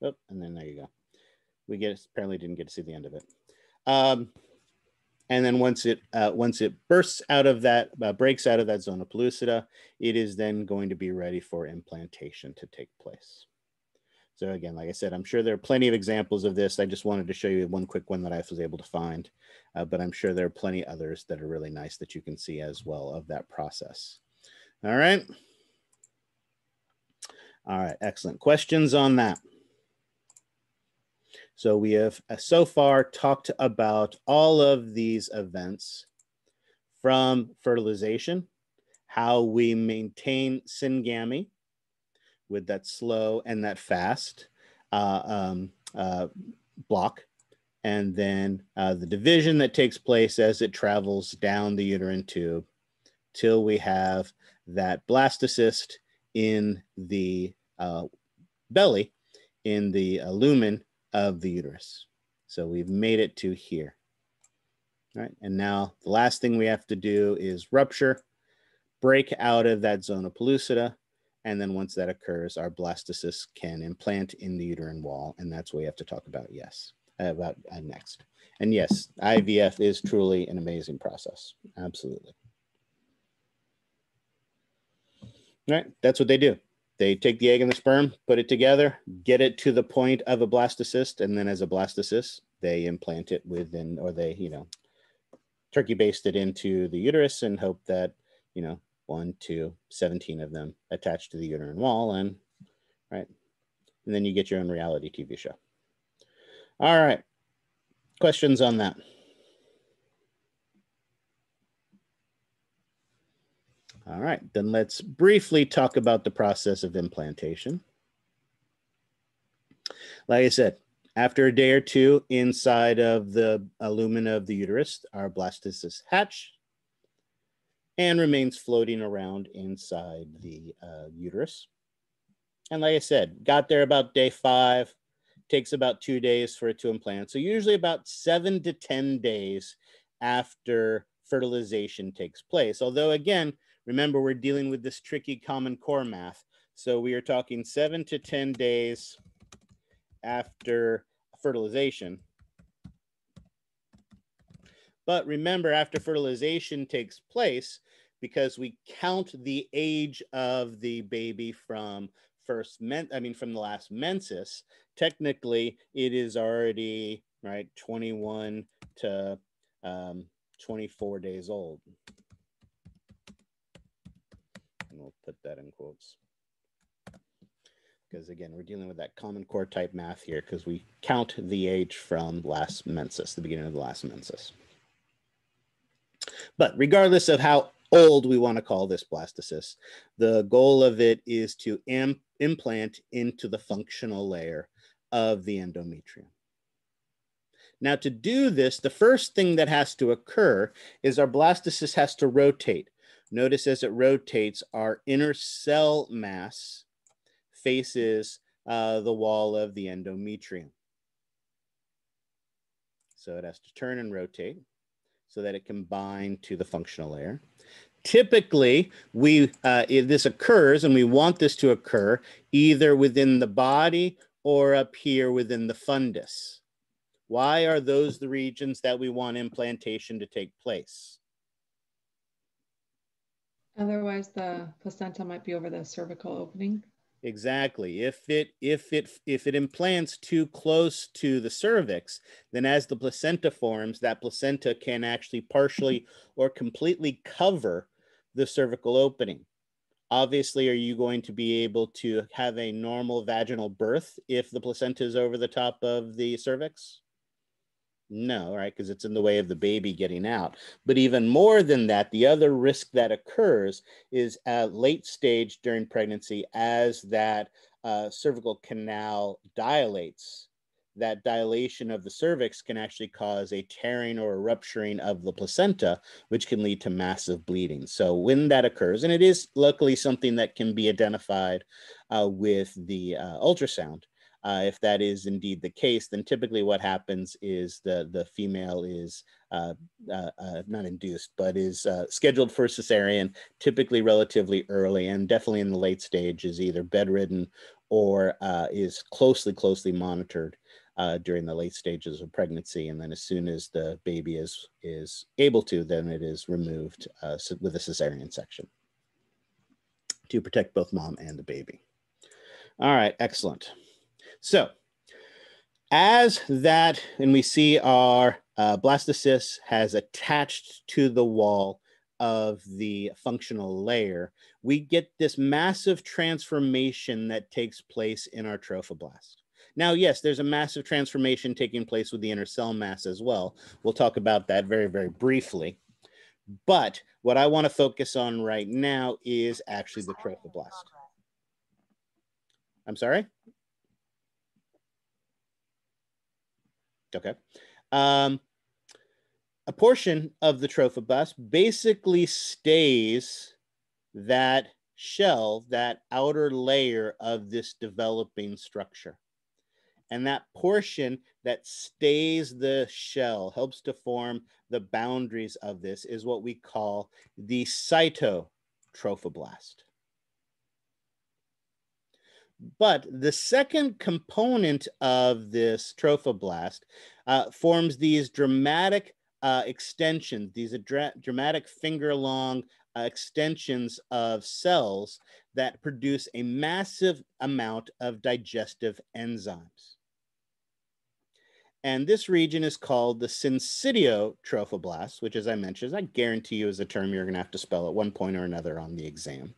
Oh, and then there you go. We get apparently didn't get to see the end of it. Um, and then once it uh, once it bursts out of that uh, breaks out of that zona pellucida, it is then going to be ready for implantation to take place. So again, like I said, I'm sure there are plenty of examples of this. I just wanted to show you one quick one that I was able to find, uh, but I'm sure there are plenty others that are really nice that you can see as well of that process. All right. All right, excellent. Questions on that? So we have uh, so far talked about all of these events from fertilization, how we maintain syngamy with that slow and that fast uh, um, uh, block, and then uh, the division that takes place as it travels down the uterine tube till we have that blastocyst in the uh, belly, in the uh, lumen of the uterus. So we've made it to here. All right, and now the last thing we have to do is rupture, break out of that zona pellucida, and then once that occurs, our blastocyst can implant in the uterine wall, and that's what we have to talk about, yes, about uh, next. And yes, IVF is truly an amazing process, absolutely. All right, that's what they do. They take the egg and the sperm, put it together, get it to the point of a blastocyst, and then as a blastocyst, they implant it within, or they, you know, turkey baste it into the uterus and hope that, you know, one, two, 17 of them attached to the uterine wall, and right, and then you get your own reality TV show. All right, questions on that? All right, then let's briefly talk about the process of implantation. Like I said, after a day or two inside of the lumina of the uterus, our blastocyst hatch and remains floating around inside the uh, uterus. And like I said, got there about day five, takes about two days for it to implant. So usually about seven to 10 days after fertilization takes place. Although again, Remember, we're dealing with this tricky common core math. So we are talking seven to 10 days after fertilization. But remember, after fertilization takes place, because we count the age of the baby from first men I mean from the last menses, technically it is already right 21 to um, 24 days old. And we'll put that in quotes. Because again, we're dealing with that common core type math here because we count the age from last menses, the beginning of the last menses. But regardless of how old we want to call this blastocyst, the goal of it is to Im implant into the functional layer of the endometrium. Now to do this, the first thing that has to occur is our blastocyst has to rotate. Notice as it rotates, our inner cell mass faces uh, the wall of the endometrium. So it has to turn and rotate so that it can bind to the functional layer. Typically, we uh, this occurs, and we want this to occur either within the body or up here within the fundus. Why are those the regions that we want implantation to take place? Otherwise, the placenta might be over the cervical opening. Exactly. If it if it if it implants too close to the cervix, then as the placenta forms, that placenta can actually partially or completely cover the cervical opening. Obviously, are you going to be able to have a normal vaginal birth if the placenta is over the top of the cervix? No, right? Because it's in the way of the baby getting out. But even more than that, the other risk that occurs is at late stage during pregnancy as that uh, cervical canal dilates. That dilation of the cervix can actually cause a tearing or a rupturing of the placenta, which can lead to massive bleeding. So, when that occurs, and it is luckily something that can be identified uh, with the uh, ultrasound, uh, if that is indeed the case, then typically what happens is the, the female is uh, uh, uh not induced, but is uh, scheduled for cesarean, typically relatively early and definitely in the late stage is either bedridden or uh, is closely, closely monitored during the late stages of pregnancy. And then as soon as the baby is, is able to, then it is removed with a cesarean section to protect both mom and the baby. All right, excellent. So as that, and we see our uh, blastocyst has attached to the wall of the functional layer, we get this massive transformation that takes place in our trophoblast. Now, yes, there's a massive transformation taking place with the inner cell mass as well. We'll talk about that very, very briefly. But what I want to focus on right now is actually the trophoblast. I'm sorry? Okay. Um, a portion of the trophoblast basically stays that shell, that outer layer of this developing structure. And that portion that stays the shell, helps to form the boundaries of this, is what we call the cytotrophoblast. But the second component of this trophoblast uh, forms these dramatic uh, extensions, these dra dramatic finger long uh, extensions of cells that produce a massive amount of digestive enzymes. And this region is called the syncytiotrophoblast, which, as I mentioned, I guarantee you is a term you're going to have to spell at one point or another on the exam.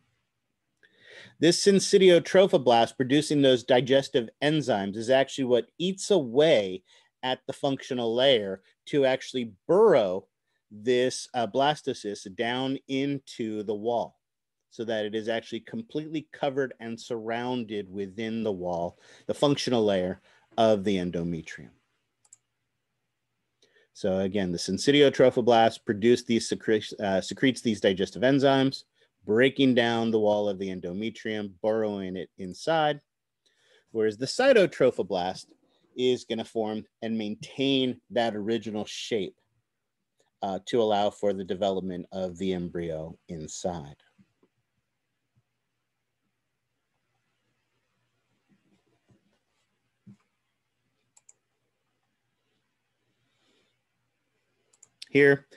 This syncytiotrophoblast producing those digestive enzymes is actually what eats away at the functional layer to actually burrow this uh, blastocyst down into the wall so that it is actually completely covered and surrounded within the wall, the functional layer of the endometrium. So again, the syncytiotrophoblast produce these secretes, uh, secretes these digestive enzymes breaking down the wall of the endometrium, burrowing it inside. Whereas the cytotrophoblast is going to form and maintain that original shape uh, to allow for the development of the embryo inside. Here,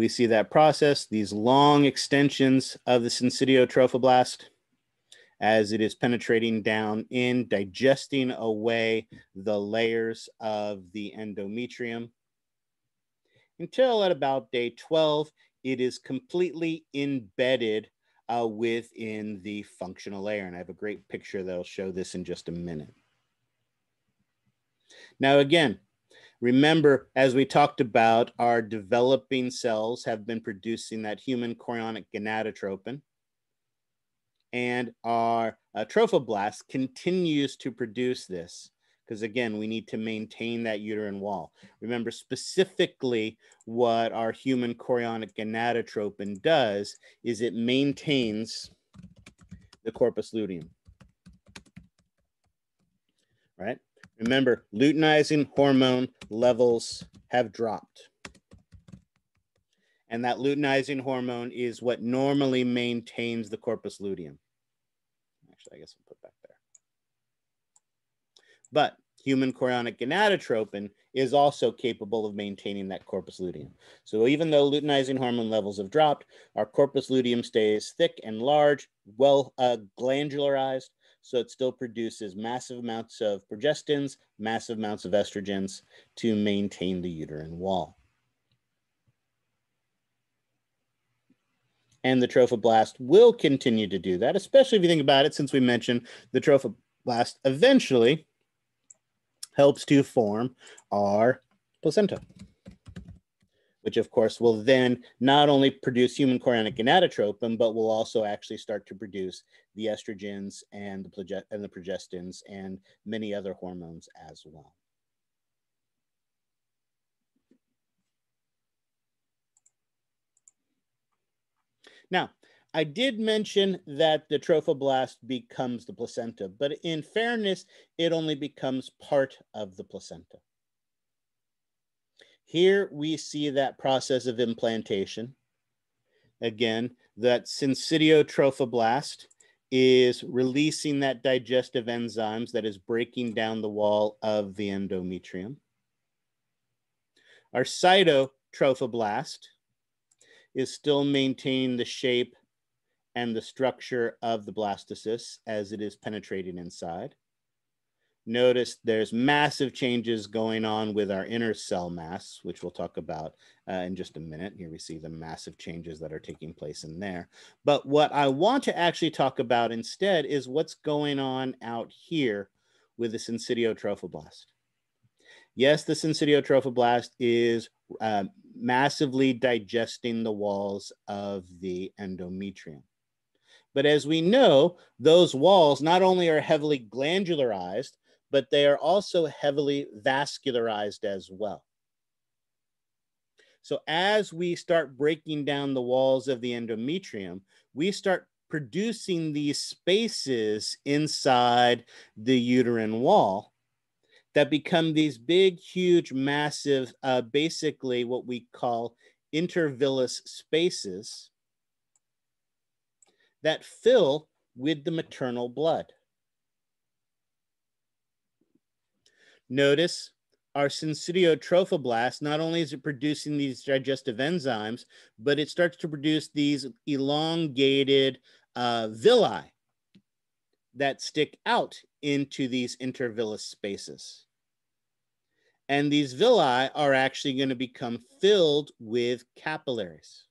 we see that process, these long extensions of the syncytiotrophoblast as it is penetrating down in, digesting away the layers of the endometrium. until at about day 12, it is completely embedded uh, within the functional layer. And I have a great picture that'll show this in just a minute. Now, again, remember, as we talked about, our developing cells have been producing that human chorionic gonadotropin. And our uh, trophoblast continues to produce this because again, we need to maintain that uterine wall. Remember specifically what our human chorionic gonadotropin does is it maintains the corpus luteum. Right? Remember, luteinizing hormone levels have dropped. And that luteinizing hormone is what normally maintains the corpus luteum. Actually, I guess we'll put back there. But human chorionic gonadotropin is also capable of maintaining that corpus luteum. So even though luteinizing hormone levels have dropped, our corpus luteum stays thick and large, well uh, glandularized, so it still produces massive amounts of progestins, massive amounts of estrogens to maintain the uterine wall. And the trophoblast will continue to do that, especially if you think about it, since we mentioned the trophoblast eventually helps to form our placenta, which of course will then not only produce human chorionic gonadotropin, but will also actually start to produce the estrogens and the, and the progestins and many other hormones as well. Now, I did mention that the trophoblast becomes the placenta, but in fairness, it only becomes part of the placenta. Here we see that process of implantation. Again, that syncytiotrophoblast is releasing that digestive enzymes that is breaking down the wall of the endometrium. Our cytotrophoblast is still maintaining the shape and the structure of the blastocyst as it is penetrating inside. Notice there's massive changes going on with our inner cell mass, which we'll talk about uh, in just a minute. Here we see the massive changes that are taking place in there. But what I want to actually talk about instead is what's going on out here with the syncytiotrophoblast. Yes, the syncytiotrophoblast is uh, massively digesting the walls of the endometrium. But as we know, those walls not only are heavily glandularized, but they are also heavily vascularized as well. So as we start breaking down the walls of the endometrium, we start producing these spaces inside the uterine wall that become these big, huge, massive, uh, basically what we call intervillous spaces that fill with the maternal blood. Notice our syncytiotrophoblast, not only is it producing these digestive enzymes, but it starts to produce these elongated uh, villi that stick out into these intervillous spaces. And these villi are actually going to become filled with capillaries.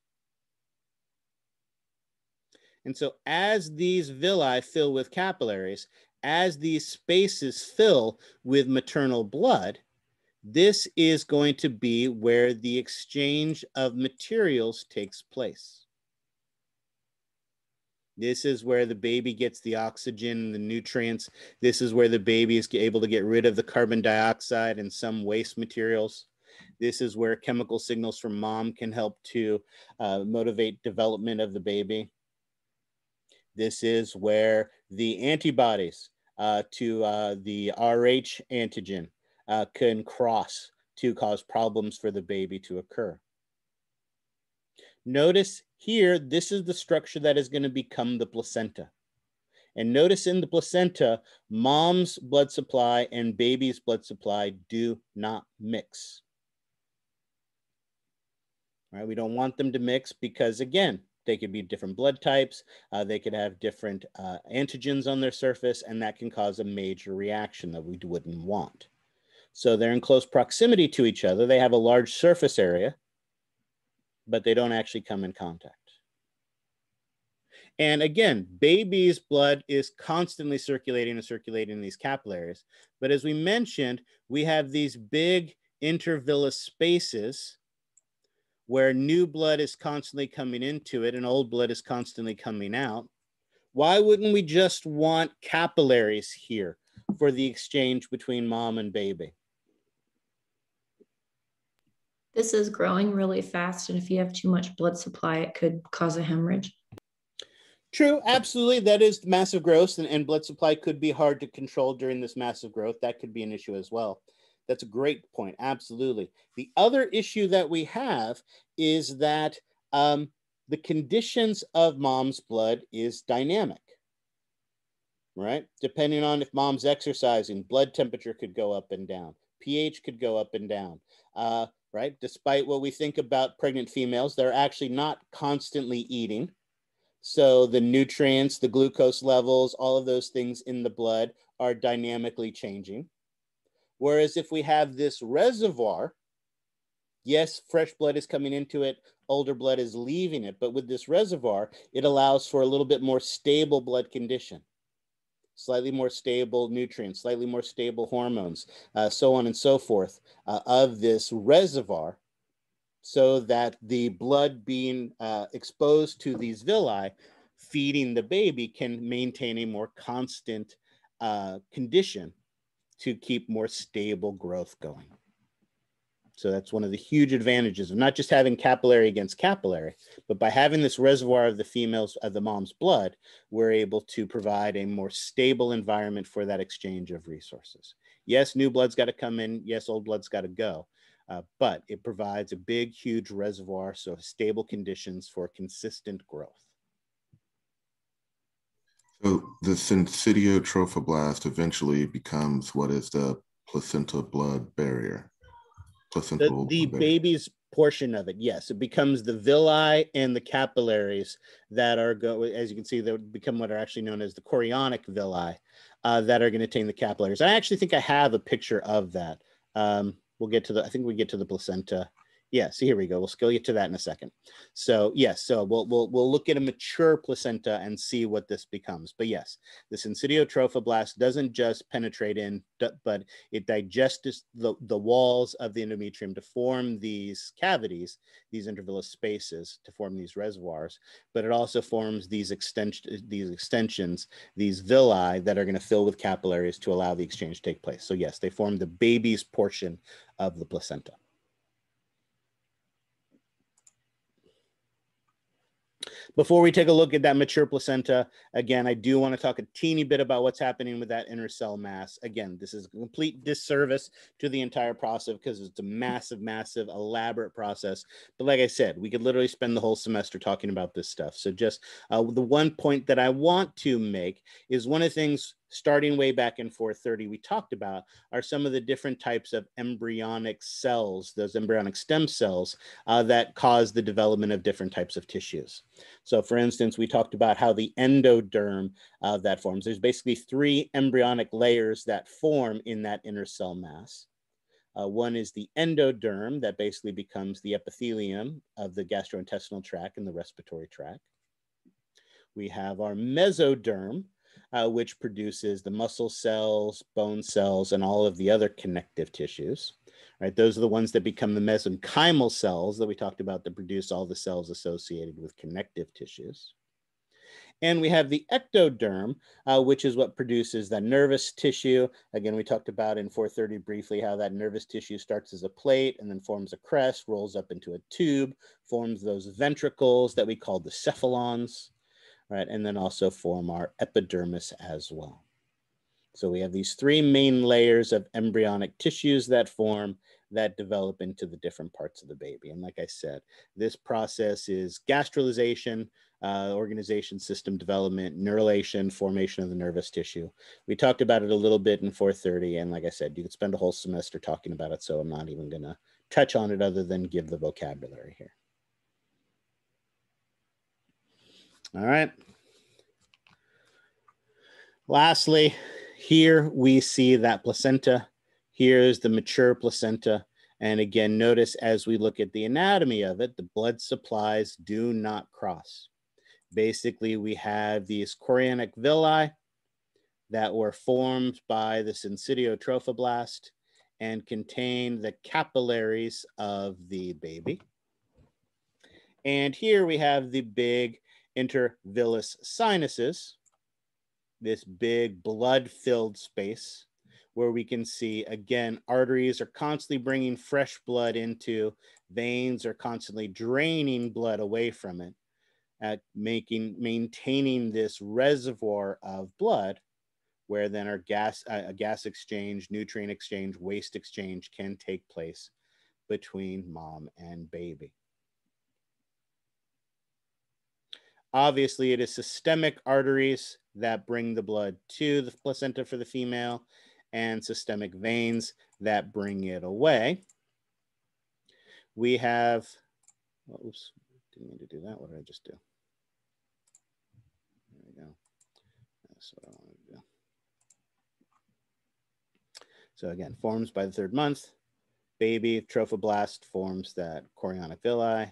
And so as these villi fill with capillaries, as these spaces fill with maternal blood, this is going to be where the exchange of materials takes place. This is where the baby gets the oxygen, and the nutrients. This is where the baby is able to get rid of the carbon dioxide and some waste materials. This is where chemical signals from mom can help to uh, motivate development of the baby. This is where the antibodies uh, to uh, the Rh antigen uh, can cross to cause problems for the baby to occur. Notice here, this is the structure that is going to become the placenta. And notice in the placenta, mom's blood supply and baby's blood supply do not mix. Right? We don't want them to mix because, again, they could be different blood types. Uh, they could have different uh, antigens on their surface, and that can cause a major reaction that we wouldn't want. So they're in close proximity to each other. They have a large surface area, but they don't actually come in contact. And again, baby's blood is constantly circulating and circulating in these capillaries. But as we mentioned, we have these big intervillous spaces where new blood is constantly coming into it and old blood is constantly coming out. Why wouldn't we just want capillaries here for the exchange between mom and baby? This is growing really fast, and if you have too much blood supply, it could cause a hemorrhage. True, absolutely. That is massive growth, and, and blood supply could be hard to control during this massive growth. That could be an issue as well. That's a great point. Absolutely. The other issue that we have is that um, the conditions of mom's blood is dynamic, right? Depending on if mom's exercising, blood temperature could go up and down, pH could go up and down. Uh, right? Despite what we think about pregnant females, they're actually not constantly eating. So the nutrients, the glucose levels, all of those things in the blood are dynamically changing. Whereas if we have this reservoir, yes, fresh blood is coming into it, older blood is leaving it. But with this reservoir, it allows for a little bit more stable blood condition, slightly more stable nutrients, slightly more stable hormones, uh, so on and so forth uh, of this reservoir so that the blood being uh, exposed to these villi feeding the baby can maintain a more constant uh, condition to keep more stable growth going. So that's one of the huge advantages of not just having capillary against capillary, but by having this reservoir of the female's of the mom's blood, we're able to provide a more stable environment for that exchange of resources. Yes, new blood's got to come in. Yes, old blood's got to go. Uh, but it provides a big, huge reservoir, so stable conditions for consistent growth. So the syncytial trophoblast eventually becomes what is the placenta blood barrier? Placental the, the baby's portion of it, yes, it becomes the villi and the capillaries that are go. As you can see, they become what are actually known as the chorionic villi uh, that are going to contain the capillaries. I actually think I have a picture of that. Um, we'll get to the, I think we get to the placenta yeah, so here we go. We'll scale you to that in a second. So yes, so we'll we'll we'll look at a mature placenta and see what this becomes. But yes, this syncytiotrophoblast doesn't just penetrate in, but it digests the, the walls of the endometrium to form these cavities, these intervillous spaces to form these reservoirs. But it also forms these extension these extensions, these villi that are going to fill with capillaries to allow the exchange to take place. So yes, they form the baby's portion of the placenta. Before we take a look at that mature placenta, again, I do want to talk a teeny bit about what's happening with that inner cell mass. Again, this is a complete disservice to the entire process because it's a massive, massive, elaborate process. But like I said, we could literally spend the whole semester talking about this stuff. So just uh, the one point that I want to make is one of the things starting way back in 430 we talked about are some of the different types of embryonic cells those embryonic stem cells uh, that cause the development of different types of tissues. So for instance we talked about how the endoderm uh, that forms. There's basically three embryonic layers that form in that inner cell mass. Uh, one is the endoderm that basically becomes the epithelium of the gastrointestinal tract and the respiratory tract. We have our mesoderm uh, which produces the muscle cells, bone cells, and all of the other connective tissues. Right, those are the ones that become the mesenchymal cells that we talked about that produce all the cells associated with connective tissues. And we have the ectoderm, uh, which is what produces the nervous tissue. Again, we talked about in 430 briefly how that nervous tissue starts as a plate and then forms a crest, rolls up into a tube, forms those ventricles that we call the cephalons right? And then also form our epidermis as well. So we have these three main layers of embryonic tissues that form that develop into the different parts of the baby. And like I said, this process is gastrulation, uh, organization, system development, neurulation, formation of the nervous tissue. We talked about it a little bit in 430. And like I said, you could spend a whole semester talking about it. So I'm not even going to touch on it other than give the vocabulary here. All right. Lastly, here we see that placenta. Here's the mature placenta. And again, notice as we look at the anatomy of it, the blood supplies do not cross. Basically, we have these chorionic villi that were formed by the syncytial trophoblast and contain the capillaries of the baby. And here we have the big intervillous sinuses, this big blood-filled space where we can see, again, arteries are constantly bringing fresh blood into, veins are constantly draining blood away from it, at making, maintaining this reservoir of blood where then our gas, a gas exchange, nutrient exchange, waste exchange can take place between mom and baby. Obviously, it is systemic arteries that bring the blood to the placenta for the female and systemic veins that bring it away. We have, oops, didn't mean to do that. What did I just do? There we go. That's what I wanted to do. So again, forms by the third month. Baby trophoblast forms that chorionic villi,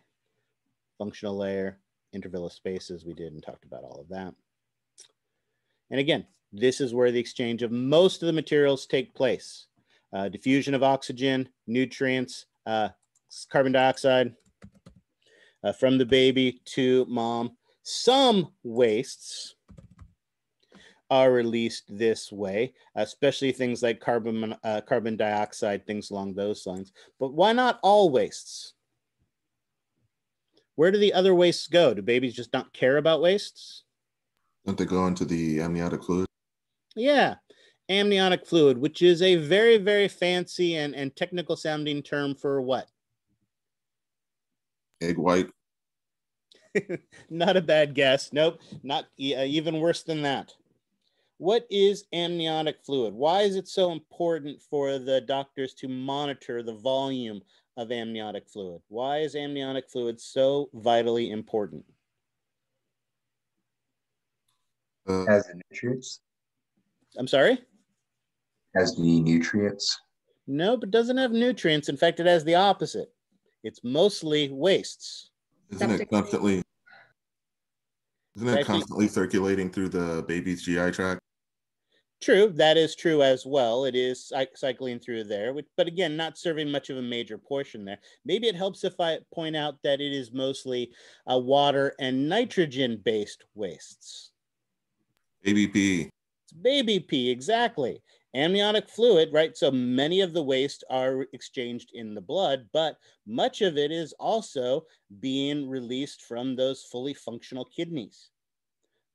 functional layer, intervillous spaces. We did and talked about all of that. And again, this is where the exchange of most of the materials take place. Uh, diffusion of oxygen, nutrients, uh, carbon dioxide uh, from the baby to mom. Some wastes are released this way, especially things like carbon, uh, carbon dioxide, things along those lines. But why not all wastes? Where do the other wastes go? Do babies just not care about wastes? Don't they go into the amniotic fluid? Yeah, amniotic fluid, which is a very, very fancy and, and technical sounding term for what? Egg white. [LAUGHS] not a bad guess. Nope, not uh, even worse than that. What is amniotic fluid? Why is it so important for the doctors to monitor the volume of amniotic fluid? Why is amniotic fluid so vitally important? Uh, As the nutrients? I'm sorry? Has the nutrients? No, it doesn't have nutrients. In fact, it has the opposite. It's mostly wastes. isn't it constantly? Isn't it constantly circulating through the baby's GI tract? True, that is true as well. It is cycling through there, which, but again, not serving much of a major portion there. Maybe it helps if I point out that it is mostly uh, water and nitrogen based wastes. ABP. It's baby pee, exactly. Amniotic fluid, right? So many of the waste are exchanged in the blood, but much of it is also being released from those fully functional kidneys.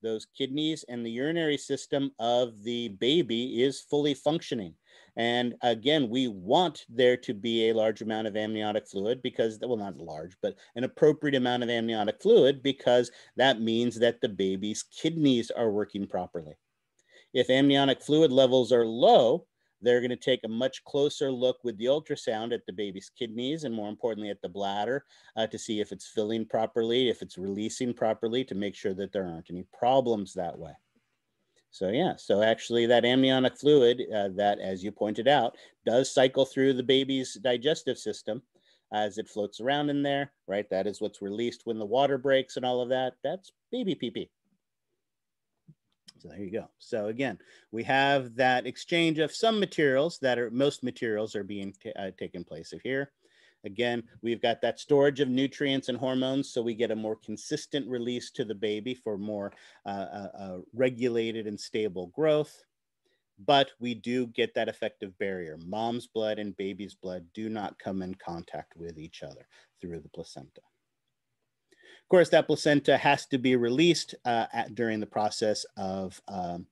Those kidneys and the urinary system of the baby is fully functioning. And again, we want there to be a large amount of amniotic fluid because, well, not large, but an appropriate amount of amniotic fluid because that means that the baby's kidneys are working properly. If amniotic fluid levels are low, they're going to take a much closer look with the ultrasound at the baby's kidneys and more importantly at the bladder uh, to see if it's filling properly, if it's releasing properly to make sure that there aren't any problems that way. So yeah, so actually that amniotic fluid uh, that, as you pointed out, does cycle through the baby's digestive system as it floats around in there, right? That is what's released when the water breaks and all of that. That's baby pee pee. So there you go. So again, we have that exchange of some materials that are most materials are being uh, taken place of here. Again, we've got that storage of nutrients and hormones, so we get a more consistent release to the baby for more uh, uh, uh, regulated and stable growth. But we do get that effective barrier. Mom's blood and baby's blood do not come in contact with each other through the placenta. Of course, that placenta has to be released uh, at, during the process of um,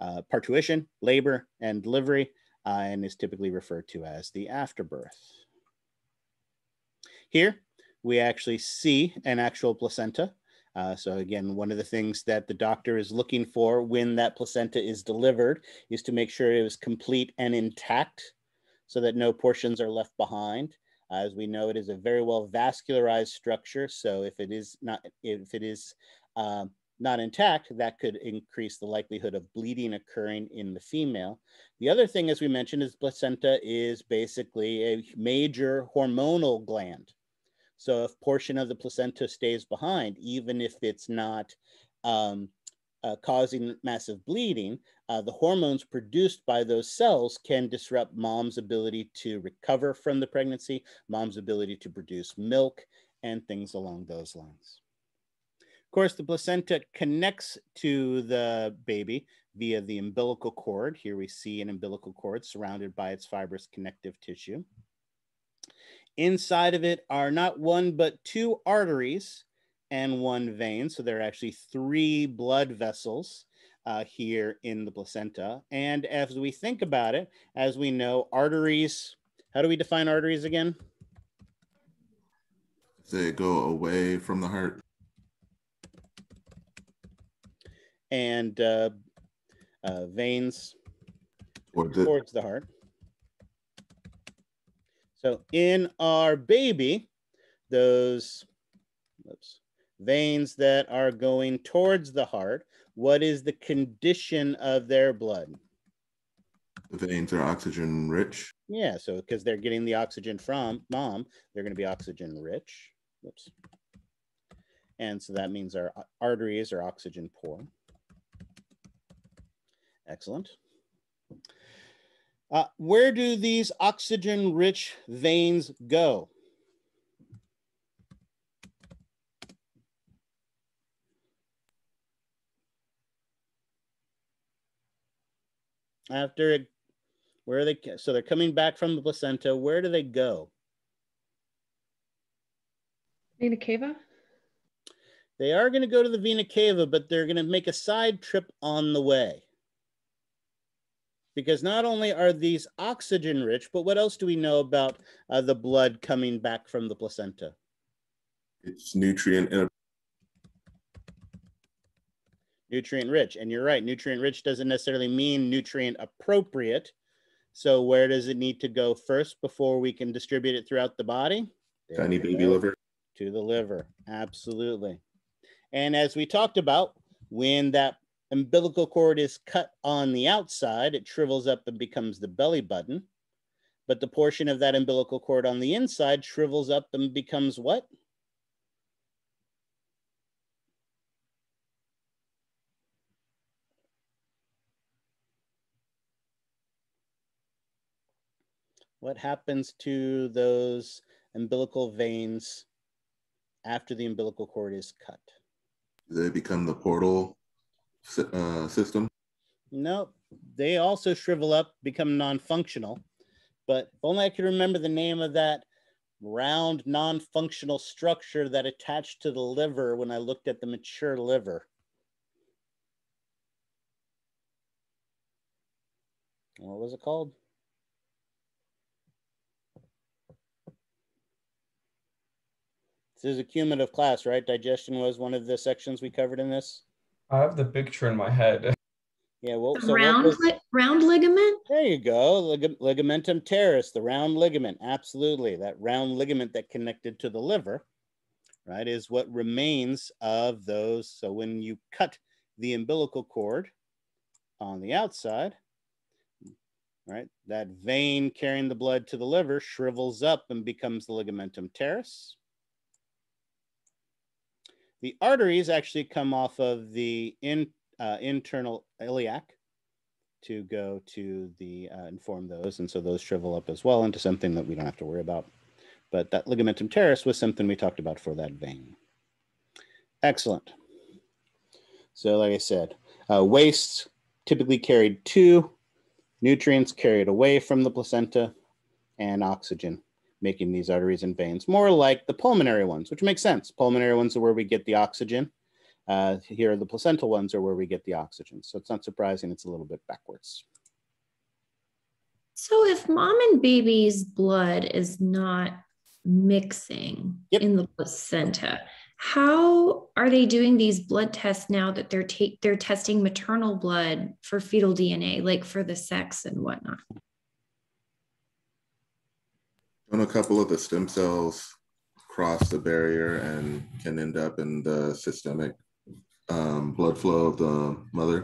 uh, parturition, labor, and delivery, uh, and is typically referred to as the afterbirth. Here, we actually see an actual placenta. Uh, so again, one of the things that the doctor is looking for when that placenta is delivered is to make sure it was complete and intact so that no portions are left behind. As we know, it is a very well vascularized structure. So if it is not, if it is um, not intact, that could increase the likelihood of bleeding occurring in the female. The other thing, as we mentioned, is placenta is basically a major hormonal gland. So if portion of the placenta stays behind, even if it's not um, uh, causing massive bleeding, uh, the hormones produced by those cells can disrupt mom's ability to recover from the pregnancy, mom's ability to produce milk, and things along those lines. Of course, the placenta connects to the baby via the umbilical cord. Here we see an umbilical cord surrounded by its fibrous connective tissue. Inside of it are not one, but two arteries and one vein. So there are actually three blood vessels uh, here in the placenta. And as we think about it, as we know, arteries, how do we define arteries again? They go away from the heart. And uh, uh, veins Or the, towards the heart. So in our baby, those oops, veins that are going towards the heart, what is the condition of their blood? the veins are oxygen rich. Yeah, so because they're getting the oxygen from mom, they're going to be oxygen rich. Whoops. And so that means our arteries are oxygen poor. Excellent. Uh, where do these oxygen rich veins go? After it, where are they? So they're coming back from the placenta. Where do they go? Vena cava? They are going to go to the vena cava, but they're going to make a side trip on the way. Because not only are these oxygen rich, but what else do we know about uh, the blood coming back from the placenta? It's nutrient and Nutrient rich. And you're right, nutrient rich doesn't necessarily mean nutrient appropriate. So, where does it need to go first before we can distribute it throughout the body? There tiny baby liver. to the liver. Absolutely. And as we talked about, when that umbilical cord is cut on the outside, it shrivels up and becomes the belly button. But the portion of that umbilical cord on the inside shrivels up and becomes what? What happens to those umbilical veins after the umbilical cord is cut? Do they become the portal uh, system. No, they also shrivel up, become non-functional. But if only I could remember the name of that round non-functional structure that attached to the liver when I looked at the mature liver. What was it called? This is a cumulative class, right? Digestion was one of the sections we covered in this. I have the picture in my head. [LAUGHS] Yeah, well, The so what round, was- li- round ligament? There you go, lig- ligamentum teres, the round ligament. Absolutely, that round ligament that connected to the liver, right, is what remains of those. So when you cut the umbilical cord on the outside, right, that vein carrying the blood to the liver shrivels up and becomes the ligamentum teres. The arteries actually come off of the in, uh, internal iliac to go to the uh, inform those, and so those shrivel up as well into something that we don't have to worry about. But that ligamentum teres was something we talked about for that vein. Excellent. So, like I said, uh, waste typically carried to, nutrients carried away from the placenta, and oxygen, making these arteries and veins more like the pulmonary ones, which makes sense. Pulmonary ones are where we get the oxygen. Uh, here, the placental ones are where we get the oxygen. So it's not surprising it's a little bit backwards. So if mom and baby's blood is not mixing Yep. in the placenta, how are they doing these blood tests now that they're ta- they're testing maternal blood for fetal DNA, like for the sex and whatnot? When a couple of the stem cells cross the barrier and can end up in the systemic um, blood flow of the mother?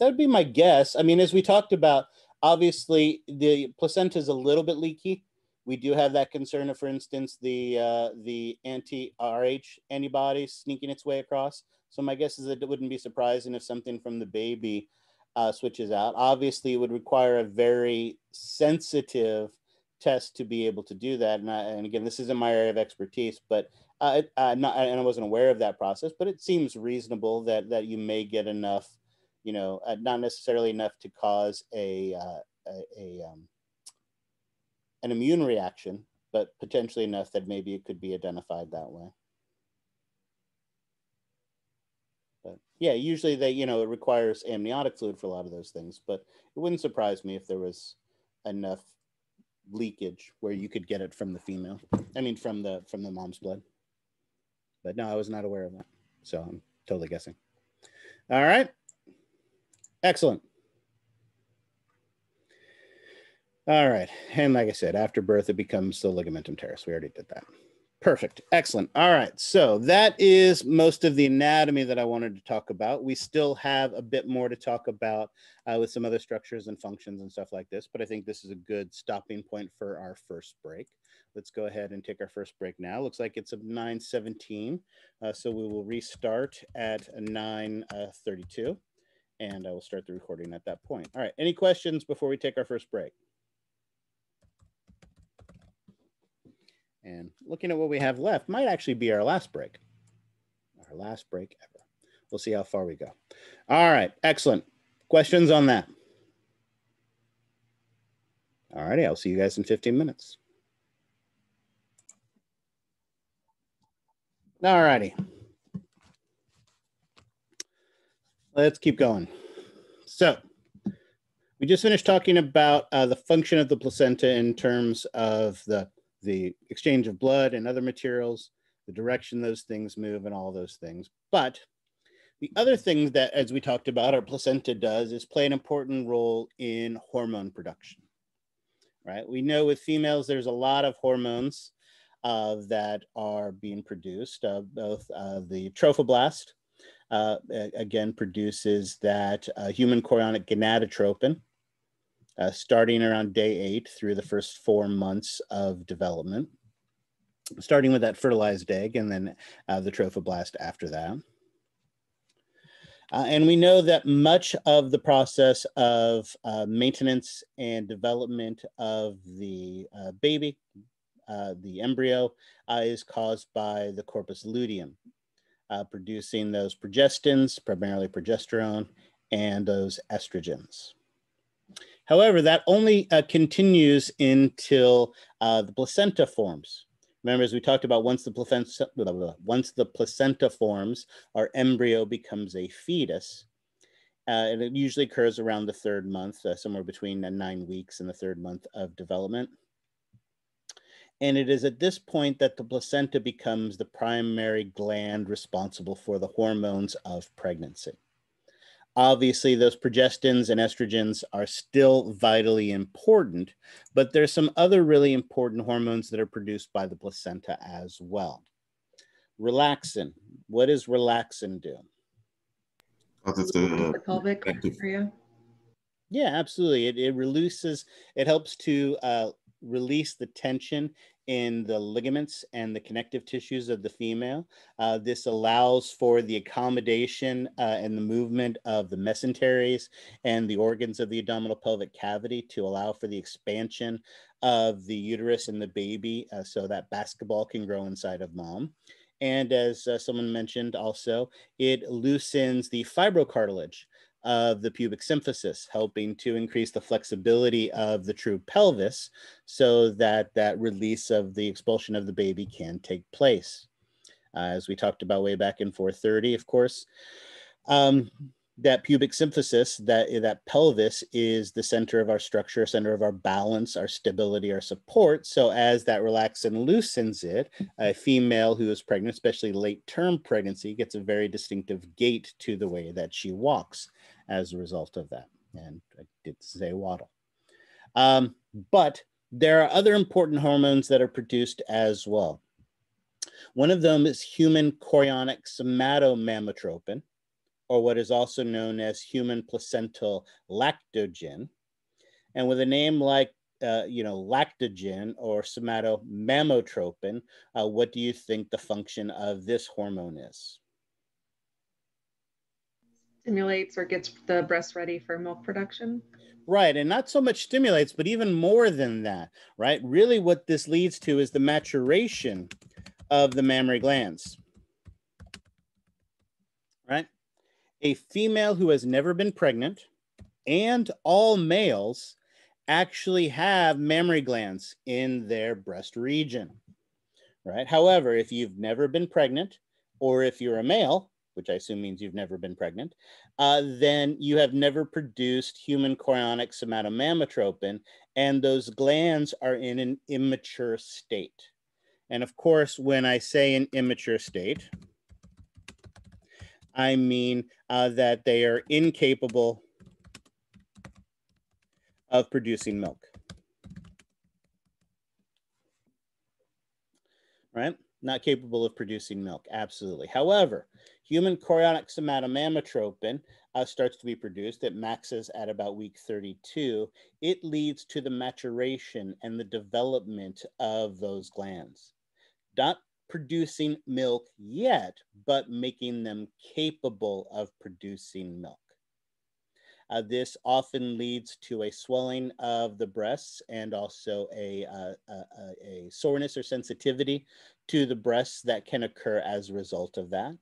That would be my guess. I mean, as we talked about, obviously the placenta is a little bit leaky. We do have that concern of, for instance, the uh, the anti-RH antibodies sneaking its way across. So my guess is that it wouldn't be surprising if something from the baby uh, switches out. Obviously, it would require a very sensitive test to be able to do that. And, I, and again, this isn't my area of expertise, but uh, uh, not, and I wasn't aware of that process. But it seems reasonable that that you may get enough, you know, uh, not necessarily enough to cause a uh, a, a um, an immune reaction, but potentially enough that maybe it could be identified that way. But yeah, usually they, you know, it requires amniotic fluid for a lot of those things, but it wouldn't surprise me if there was enough leakage where you could get it from the female. I mean, from the from the mom's blood. But no, I was not aware of that. So I'm totally guessing. All right. Excellent. All right. And like I said, after birth, it becomes the ligamentum teres. We already did that. Perfect. Excellent. All right. So that is most of the anatomy that I wanted to talk about. We still have a bit more to talk about uh, with some other structures and functions and stuff like this, but I think this is a good stopping point for our first break. Let's go ahead and take our first break now. Looks like it's a 917. Uh, so we will restart at 932 and I will start the recording at that point. All right. Any questions before we take our first break? And looking at what we have left might actually be our last break. Our last break ever. We'll see how far we go. All right, excellent. Questions on that? All righty, I'll see you guys in 15 minutes. All righty. Let's keep going. So we just finished talking about uh, the function of the placenta in terms of the the exchange of blood and other materials, the direction those things move, and all those things. But the other thing that, as we talked about, our placenta does is play an important role in hormone production. Right? We know with females, there's a lot of hormones uh, that are being produced. Uh, both uh, the trophoblast, uh, again, produces that uh, human chorionic gonadotropin, uh, starting around day eight through the first four months of development, starting with that fertilized egg and then uh, the trophoblast after that. Uh, and we know that much of the process of uh, maintenance and development of the uh, baby, uh, the embryo, is caused by the corpus luteum, producing those progestins, primarily progesterone, and those estrogens. However, that only uh, continues until uh, the placenta forms. Remember, as we talked about, once the placenta, blah, blah, blah, once the placenta forms, our embryo becomes a fetus. Uh, and it usually occurs around the third month, uh, somewhere between nine weeks and the third month of development. And it is at this point that the placenta becomes the primary gland responsible for the hormones of pregnancy. Obviously, those progestins and estrogens are still vitally important, but there's some other really important hormones that are produced by the placenta as well. Relaxin. What does relaxin do? the pelvic area. Yeah, absolutely. It, it releases, it helps to uh, release the tension in the ligaments and the connective tissues of the female. Uh, this allows for the accommodation uh, and the movement of the mesenteries and the organs of the abdominal pelvic cavity to allow for the expansion of the uterus and the baby uh, so that basketball can grow inside of mom. And as uh, someone mentioned also, it loosens the fibrocartilage of the pubic symphysis, helping to increase the flexibility of the true pelvis so that that release of the expulsion of the baby can take place. Uh, as we talked about way back in 430, of course, um, that pubic symphysis, that, that pelvis is the center of our structure, center of our balance, our stability, our support. So as that relaxin loosens it, a female who is pregnant, especially late term pregnancy, gets a very distinctive gait to the way that she walks as a result of that. And I did say waddle. Um, but there are other important hormones that are produced as well. One of them is human chorionic somatomammotropin, or what is also known as human placental lactogen. And with a name like uh, you know, lactogen or somatomammotropin, uh, what do you think the function of this hormone is? Stimulates or gets the breast ready for milk production. Right, and not so much stimulates, but even more than that, right? Really, what this leads to is the maturation of the mammary glands, right? A female who has never been pregnant and all males actually have mammary glands in their breast region, right? However, if you've never been pregnant, or if you're a male, which I assume means you've never been pregnant, uh, then you have never produced human chorionic somatomammotropin, and those glands are in an immature state. And of course, when I say an immature state, I mean uh, that they are incapable of producing milk. Right? Not capable of producing milk, absolutely. However, human chorionic somatomammotropin uh, starts to be produced. It maxes at about week 32. It leads to the maturation and the development of those glands. Not producing milk yet, but making them capable of producing milk. Uh, this often leads to a swelling of the breasts and also a, uh, a, a, soreness or sensitivity to the breasts that can occur as a result of that.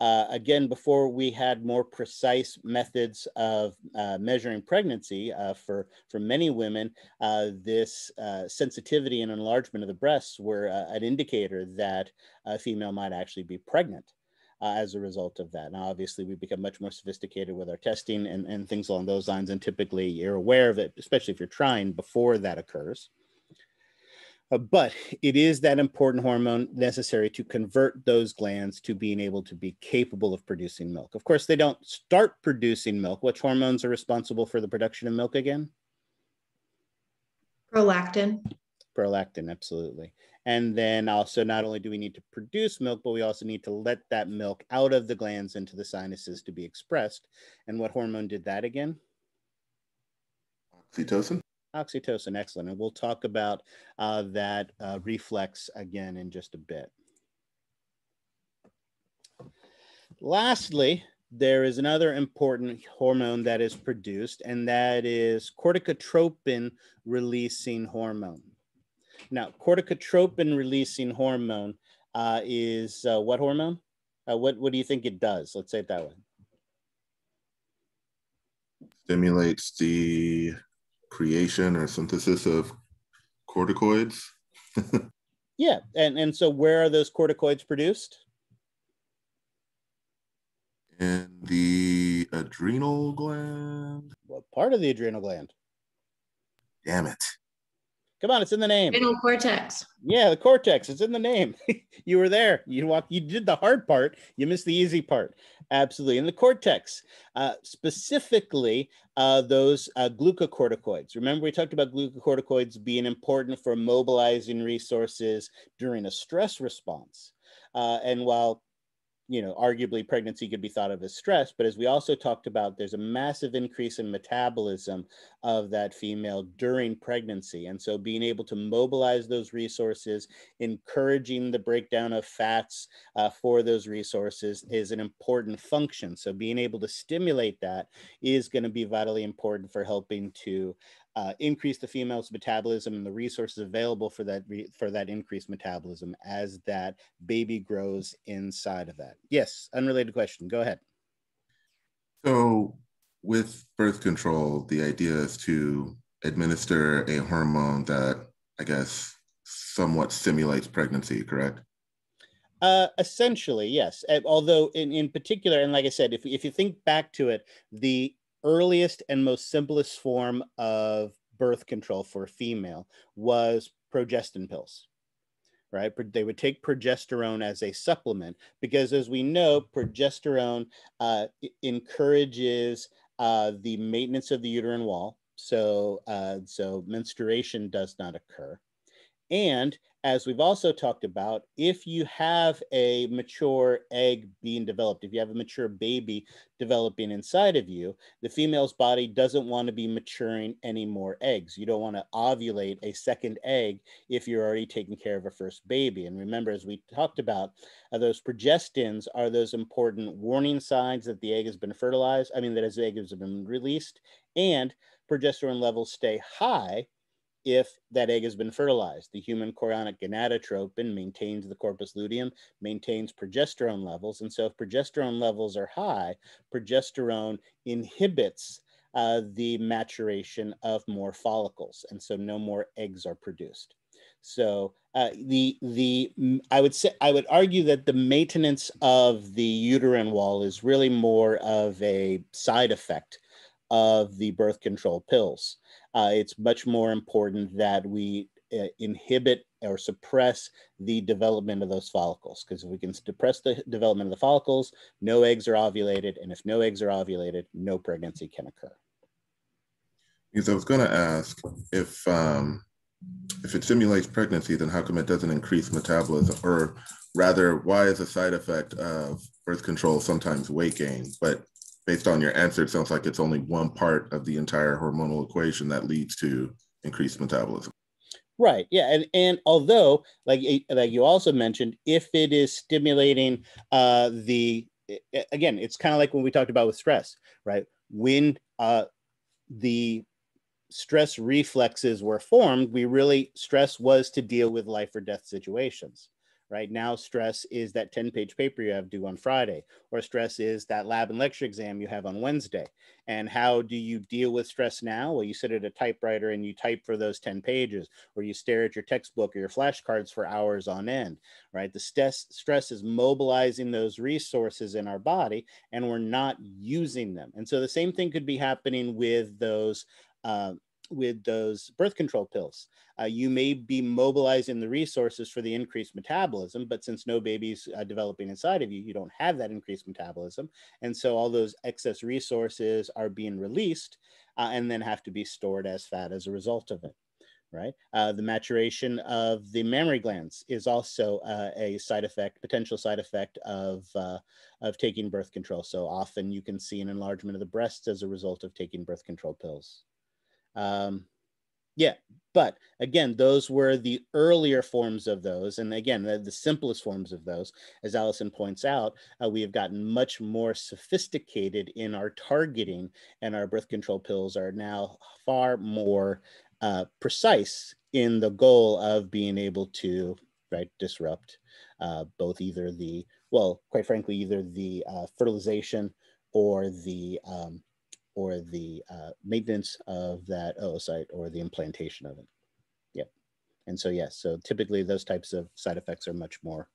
Uh, again, before we had more precise methods of uh, measuring pregnancy uh, for, for many women, uh, this sensitivity and enlargement of the breasts were an indicator that a female might actually be pregnant uh, as a result of that. Now, obviously, we've become much more sophisticated with our testing and, and things along those lines, and typically you're aware of it, especially if you're trying before that occurs. Uh, but it is that important hormone necessary to convert those glands to being able to be capable of producing milk. Of course, they don't start producing milk. Which hormones are responsible for the production of milk again? Prolactin. Prolactin, absolutely. And then also, not only do we need to produce milk, but we also need to let that milk out of the glands into the sinuses to be expressed. And what hormone did that again? Oxytocin. Oxytocin, excellent. And we'll talk about uh, that uh, reflex again in just a bit. Lastly, there is another important hormone that is produced, and that is corticotropin releasing hormone. Now, corticotropin releasing hormone uh, is uh, what hormone? Uh, what, what do you think it does? Let's say it that way. Stimulates the creation or synthesis of corticoids. [LAUGHS] yeah, and, and so where are those corticoids produced? In the adrenal gland. What part of the adrenal gland? Damn it. Come on, it's in the name. Adrenal cortex. Yeah, the cortex. It's in the name. [LAUGHS] you were there. You walk. You did the hard part. You missed the easy part. Absolutely. In the cortex, uh, specifically uh, those uh, glucocorticoids. Remember, we talked about glucocorticoids being important for mobilizing resources during a stress response. Uh, and while you know, arguably pregnancy could be thought of as stress, but as we also talked about, there's a massive increase in metabolism of that female during pregnancy. And so being able to mobilize those resources, encouraging the breakdown of fats uh, for those resources is an important function. So being able to stimulate that is going to be vitally important for helping to uh, increase the female's metabolism and the resources available for that for that increased metabolism as that baby grows inside of that. Yes, unrelated question. Go ahead. So, with birth control, the idea is to administer a hormone that I guess somewhat simulates pregnancy, correct? Uh, essentially, yes. Although, in, in particular, and like I said, if, if you think back to it, the earliest and most simplest form of birth control for a female was progestin pills right? They would take progesterone as a supplement because as we know progesterone uh, encourages uh, the maintenance of the uterine wall. So uh, so menstruation does not occur. And as we've also talked about, if you have a mature egg being developed, if you have a mature baby developing inside of you, the female's body doesn't want to be maturing any more eggs. You don't want to ovulate a second egg if you're already taking care of a first baby. And remember, as we talked about, uh, those progestins are those important warning signs that the egg has been fertilized, I mean, that his egg has been released, and progesterone levels stay high if that egg has been fertilized. The human chorionic gonadotropin maintains the corpus luteum, maintains progesterone levels. And so if progesterone levels are high, progesterone inhibits uh, the maturation of more follicles. And so no more eggs are produced. So uh, the the I would say I would argue that the maintenance of the uterine wall is really more of a side effect of the birth control pills. Uh, it's much more important that we uh, inhibit or suppress the development of those follicles because if we can suppress the development of the follicles, no eggs are ovulated, and if no eggs are ovulated, no pregnancy can occur. Because I was going to ask if um, if it stimulates pregnancy, then how come it doesn't increase metabolism, or rather, why is a side effect of birth control sometimes weight gain? But based on your answer, it sounds like it's only one part of the entire hormonal equation that leads to increased metabolism. Right. Yeah. And and although, like like you also mentioned, if it is stimulating uh, the again, it's kind of like when we talked about with stress, right? When uh, the stress reflexes were formed, we really stress was to deal with life or death situations right? Now stress is that 10 page paper you have due on friday or stress is that lab and lecture exam you have on wednesday. And how do you deal with stress now? Well you sit at a typewriter and you type for those 10 pages or you stare at your textbook or your flashcards for hours on end right? The stress stress is mobilizing those resources in our body and we're not using them. And so the same thing could be happening with those uh, with those birth control pills. Uh, you may be mobilizing the resources for the increased metabolism, but since no baby's uh, developing inside of you, you don't have that increased metabolism. And so all those excess resources are being released uh, and then have to be stored as fat as a result of it. Right. Uh, the maturation of the mammary glands is also uh, a side effect, potential side effect of, uh, of taking birth control. So often you can see an enlargement of the breasts as a result of taking birth control pills. Um, yeah, but again, those were the earlier forms of those. And again, the, the simplest forms of those. As Allison points out, uh, we have gotten much more sophisticated in our targeting, and our birth control pills are now far more uh, precise in the goal of being able to right disrupt uh, both either the well quite frankly either the uh, fertilization or the um, or the uh, maintenance of that oocyte or the implantation of it. Yep. And so, yes, so typically those types of side effects are much more,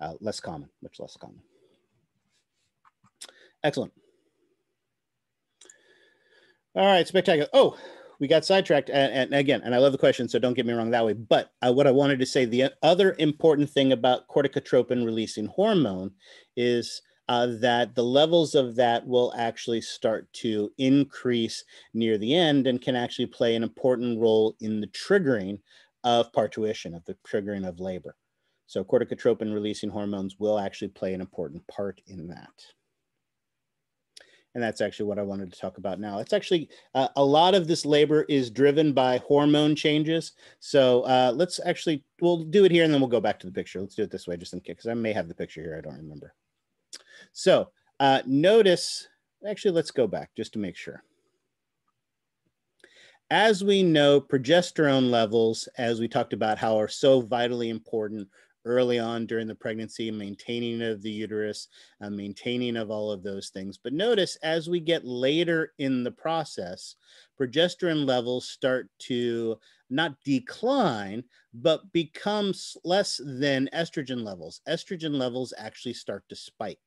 uh, less common, much less common. Excellent. All right, spectacular. Oh, we got sidetracked. And, and, again, and I love the question, so don't get me wrong that way. But uh, what I wanted to say, the other important thing about corticotropin releasing hormone is uh, that the levels of that will actually start to increase near the end and can actually play an important role in the triggering of parturition, of the triggering of labor. So corticotropin releasing hormones will actually play an important part in that. And that's actually what I wanted to talk about now. It's actually uh, a lot of this labor is driven by hormone changes. So uh, let's actually, we'll do it here and then we'll go back to the picture. Let's do it this way just in case, because I may have the picture here. I don't remember. So uh, notice, actually, let's go back just to make sure. As we know, progesterone levels, as we talked about how are so vitally important early on during the pregnancy, maintaining of the uterus, uh, maintaining of all of those things. But notice as we get later in the process, progesterone levels start to not decline, but become less than estrogen levels. Estrogen levels actually start to spike.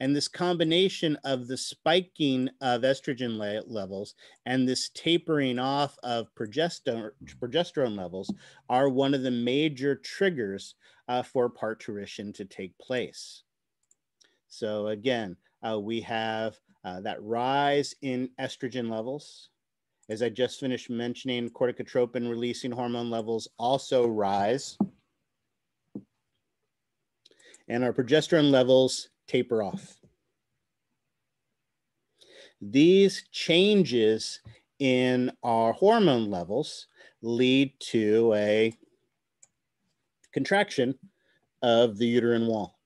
And this combination of the spiking of estrogen le levels and this tapering off of progesterone, progesterone levels are one of the major triggers uh, for parturition to take place. So again, uh, we have uh, that rise in estrogen levels As I just finished mentioning, corticotropin releasing hormone levels also rise. And our progesterone levels taper off. These changes in our hormone levels lead to a contraction of the uterine wall.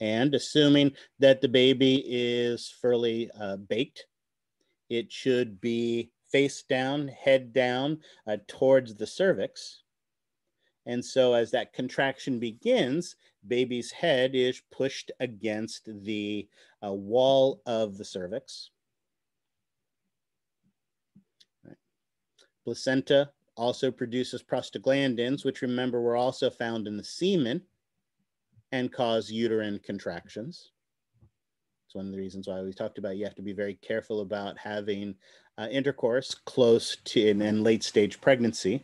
And assuming that the baby is fairly uh, baked, it should be face down, head down uh, towards the cervix. And so as that contraction begins, baby's head is pushed against the uh, wall of the cervix. Right. Placenta also produces prostaglandins, which remember were also found in the semen and cause uterine contractions. It's one of the reasons why we talked about you have to be very careful about having uh, intercourse close to in, in late stage pregnancy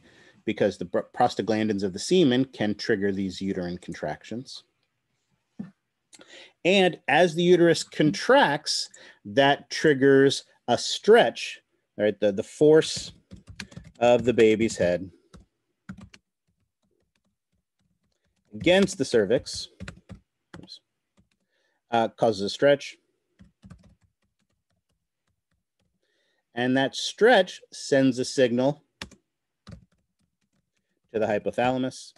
because the prostaglandins of the semen can trigger these uterine contractions. And as the uterus contracts, that triggers a stretch, right? The, the force of the baby's head against the cervix uh, causes a stretch. And that stretch sends a signal to the hypothalamus.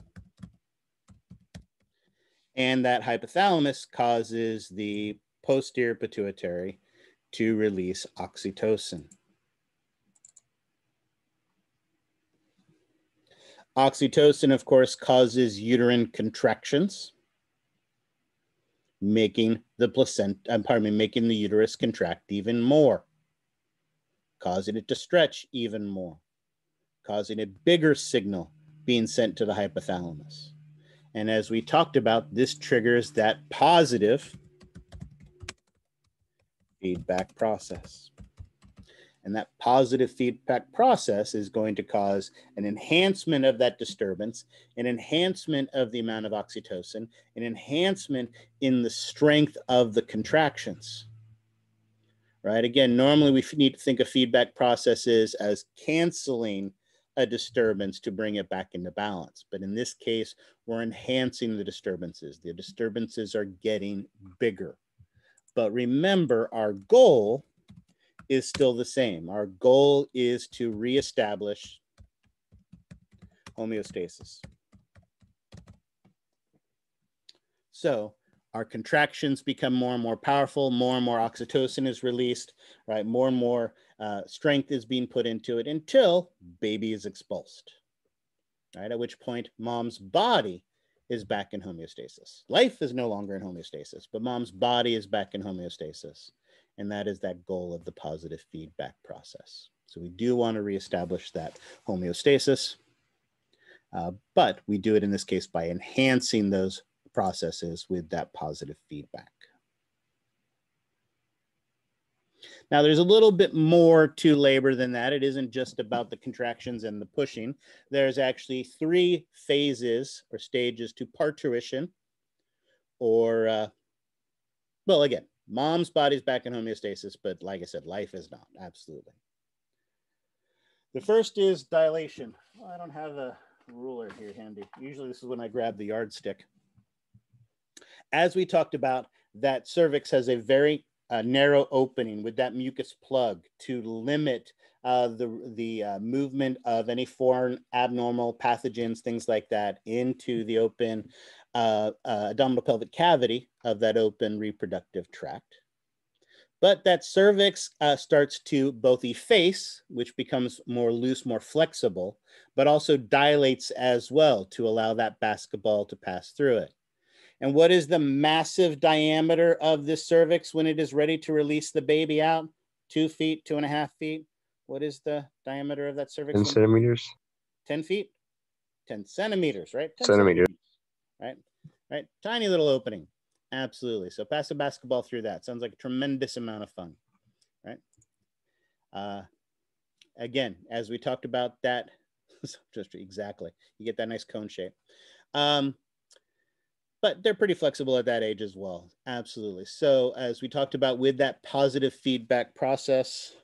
And that hypothalamus causes the posterior pituitary to release oxytocin. Oxytocin, of course, causes uterine contractions, making the placenta, pardon me, making the uterus contract even more, causing it to stretch even more, causing a bigger signal being sent to the hypothalamus. And as we talked about, this triggers that positive feedback process. And that positive feedback process is going to cause an enhancement of that disturbance, an enhancement of the amount of oxytocin, an enhancement in the strength of the contractions. Right? Again, normally we need to think of feedback processes as canceling a disturbance to bring it back into balance. But in this case, we're enhancing the disturbances. The disturbances are getting bigger. But remember, our goal is still the same. Our goal is to reestablish homeostasis. So our contractions become more and more powerful, more and more oxytocin is released, right? More and more uh, strength is being put into it until baby is expulsed, right? At which point mom's body is back in homeostasis. Life is no longer in homeostasis, but mom's body is back in homeostasis. And that is that goal of the positive feedback process. So we do want to reestablish that homeostasis, uh, but we do it in this case by enhancing those processes with that positive feedback. Now, there's a little bit more to labor than that. It isn't just about the contractions and the pushing. There's actually three phases or stages to parturition, or, uh, well, again, Mom's body's back in homeostasis, but like I said, life is not, absolutely. The first is dilation. Well, I don't have a ruler here handy. Usually this is when I grab the yardstick. As we talked about, that cervix has a very uh, narrow opening with that mucus plug to limit uh, the, the uh, movement of any foreign abnormal pathogens, things like that, into the open uh, uh, abdominal pelvic cavity of that open reproductive tract. But that cervix uh, starts to both efface, which becomes more loose, more flexible, but also dilates as well to allow that basketball to pass through it. And what is the massive diameter of this cervix when it is ready to release the baby out? Two feet, two and a half feet. What is the diameter of that cervix? 10 centimeters. 10 feet? 10 centimeters, right? 10 Centimeters. right? Right? Tiny little opening. Absolutely. So pass a basketball through that. Sounds like a tremendous amount of fun, right? Uh, again, as we talked about that, [LAUGHS] just exactly, you get that nice cone shape. Um, but they're pretty flexible at that age as well. Absolutely. So as we talked about with that positive feedback process,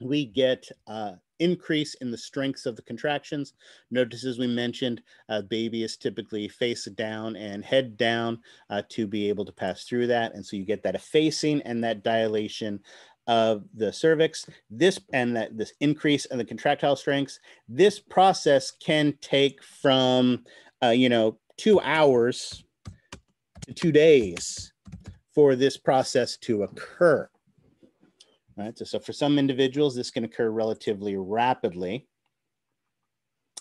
we get uh, increase in the strengths of the contractions. Notice as we mentioned, uh, baby is typically face down and head down uh, to be able to pass through that. And so you get that effacing and that dilation of the cervix. This and that this increase in the contractile strengths. This process can take from, uh, you know, two hours to two days for this process to occur right? So, so for some individuals, this can occur relatively rapidly.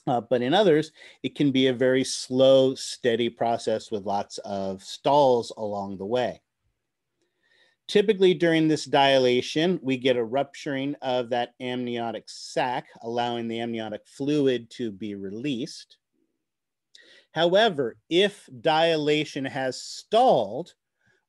Uh, but in others, it can be a very slow, steady process with lots of stalls along the way. Typically during this dilation, we get a rupturing of that amniotic sac, allowing the amniotic fluid to be released. However, if dilation has stalled,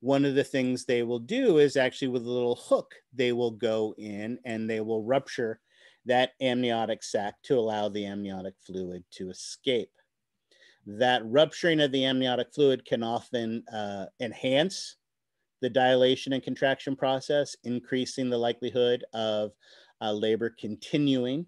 one of the things they will do is actually with a little hook, they will go in and they will rupture that amniotic sac to allow the amniotic fluid to escape. That rupturing of the amniotic fluid can often uh, enhance the dilation and contraction process, increasing the likelihood of uh, labor continuing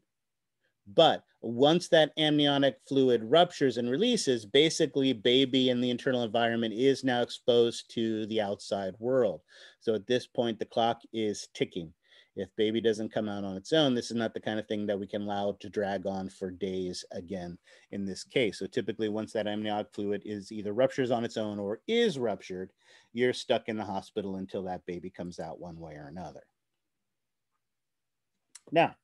but once that amniotic fluid ruptures and releases, basically baby in the internal environment is now exposed to the outside world. So at this point, the clock is ticking. If baby doesn't come out on its own, this is not the kind of thing that we can allow to drag on for days again in this case. So typically once that amniotic fluid is either ruptures on its own or is ruptured, you're stuck in the hospital until that baby comes out one way or another. Now,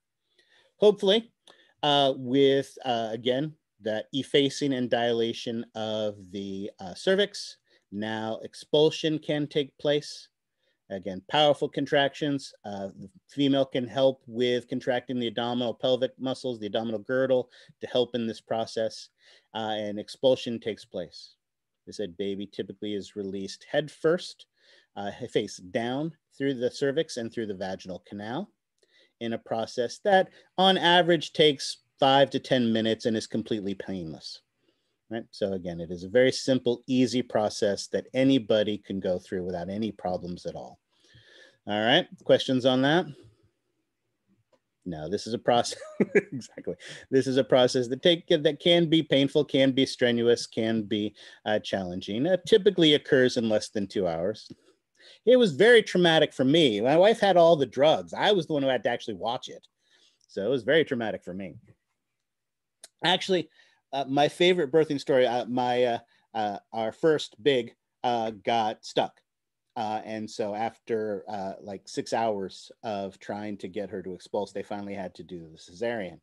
hopefully uh, with, uh, again, that effacing and dilation of the uh, cervix. Now expulsion can take place. Again, powerful contractions. Uh, the female can help with contracting the abdominal pelvic muscles, the abdominal girdle to help in this process. Uh, and expulsion takes place. I said baby typically is released head first, uh, face down through the cervix and through the vaginal canal in a process that on average takes five to 10 minutes and is completely painless. Right. So again, it is a very simple, easy process that anybody can go through without any problems at all. All right. Questions on that? No, this is a process. [LAUGHS] exactly. This is a process that take that can be painful, can be strenuous, can be uh, challenging. Typically occurs in less than two hours. It was very traumatic for me. My wife had all the drugs. I was the one who had to actually watch it. So it was very traumatic for me. Actually, uh, my favorite birthing story, uh, my uh, uh our first big uh, got stuck. Uh, and so after like six hours of trying to get her to expulse, they finally had to do the cesarean.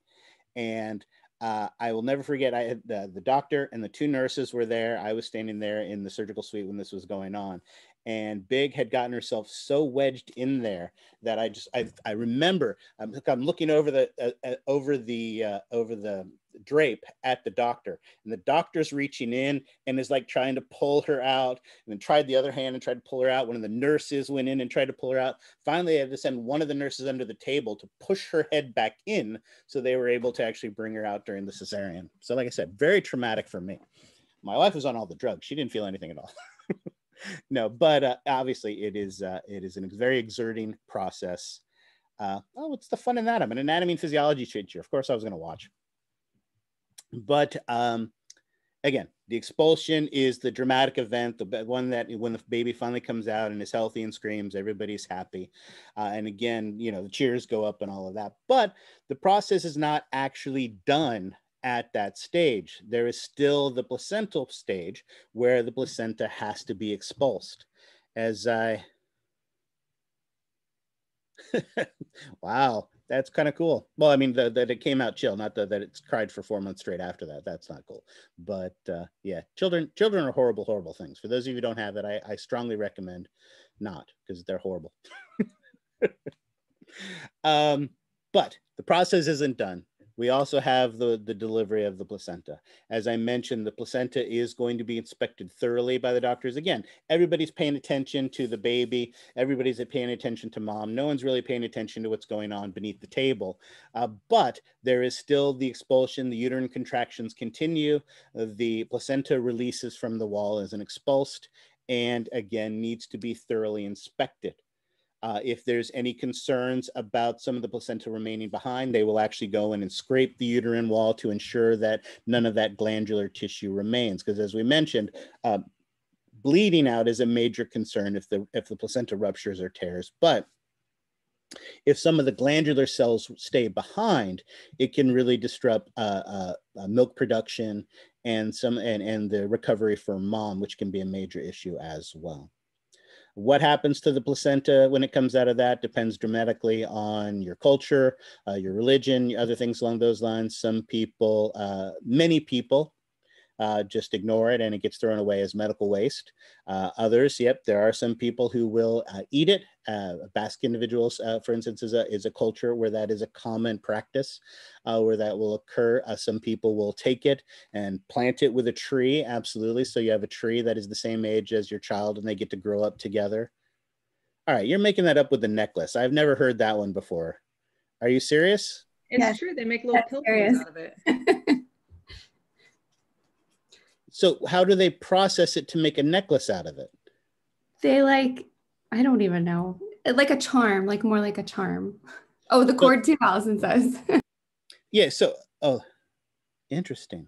And I will never forget, I had the, the doctor and the two nurses were there. I was standing there in the surgical suite when this was going on and Big had gotten herself so wedged in there that I just I, I remember I'm, I'm looking over the uh, uh, over the uh, over the drape at the doctor and the doctor's reaching in and is like trying to pull her out and then tried the other hand and tried to pull her out. One of the nurses went in and tried to pull her out. Finally I had to send one of the nurses under the table to push her head back in so they were able to actually bring her out during the cesarean. So like I said very traumatic for me. My wife was on all the drugs. She didn't feel anything at all [LAUGHS] [LAUGHS] no, but uh, obviously it is uh, it is a very exerting process. Uh, oh, what's the fun in that? I'm an anatomy and physiology teacher. Of course, I was going to watch. But um, again, the expulsion is the dramatic event, the one that when the baby finally comes out and is healthy and screams, everybody's happy. Uh, and again, you know, the cheers go up and all of that. But the process is not actually done at that stage. There is still the placental stage where the placenta has to be expulsed. As I, [LAUGHS] wow, that's kind of cool. Well, I mean, that it came out chill, not the, that it's cried for four months straight after that. That's not cool. But uh, yeah, children, children are horrible, horrible things. For those of you who don't have it, I, I strongly recommend not because they're horrible. [LAUGHS] um, but the process isn't done. We also have the, the delivery of the placenta. As I mentioned, the placenta is going to be inspected thoroughly by the doctors. Again, everybody's paying attention to the baby. Everybody's paying attention to mom. No one's really paying attention to what's going on beneath the table. Uh, but there is still the expulsion. The uterine contractions continue. The placenta releases from the wall as an expulsed and again needs to be thoroughly inspected. Uh, if there's any concerns about some of the placenta remaining behind, they will actually go in and scrape the uterine wall to ensure that none of that glandular tissue remains. Because as we mentioned, uh, bleeding out is a major concern if the if the placenta ruptures or tears. But if some of the glandular cells stay behind, it can really disrupt uh, uh, uh, milk production and some and, and the recovery for mom, which can be a major issue as well. What happens to the placenta when it comes out of that depends dramatically on your culture, uh, your religion, other things along those lines. Some people, uh, many people uh, just ignore it and it gets thrown away as medical waste. Uh, others, yep, there are some people who will uh, eat it. Uh, Basque individuals, uh, for instance, is a, is a culture where that is a common practice, uh, where that will occur. some people will take it and plant it with a tree, absolutely. So you have a tree that is the same age as your child and they get to grow up together. All right, you're making that up with the necklace. I've never heard that one before. Are you serious? It's Yes, true. They make little that's pill serious. out of it. [LAUGHS] So how do they process it to make a necklace out of it? they like, I don't even know, like a charm, like more like a charm. Oh, the cord 2000 says. [LAUGHS] Yeah. So, oh, interesting.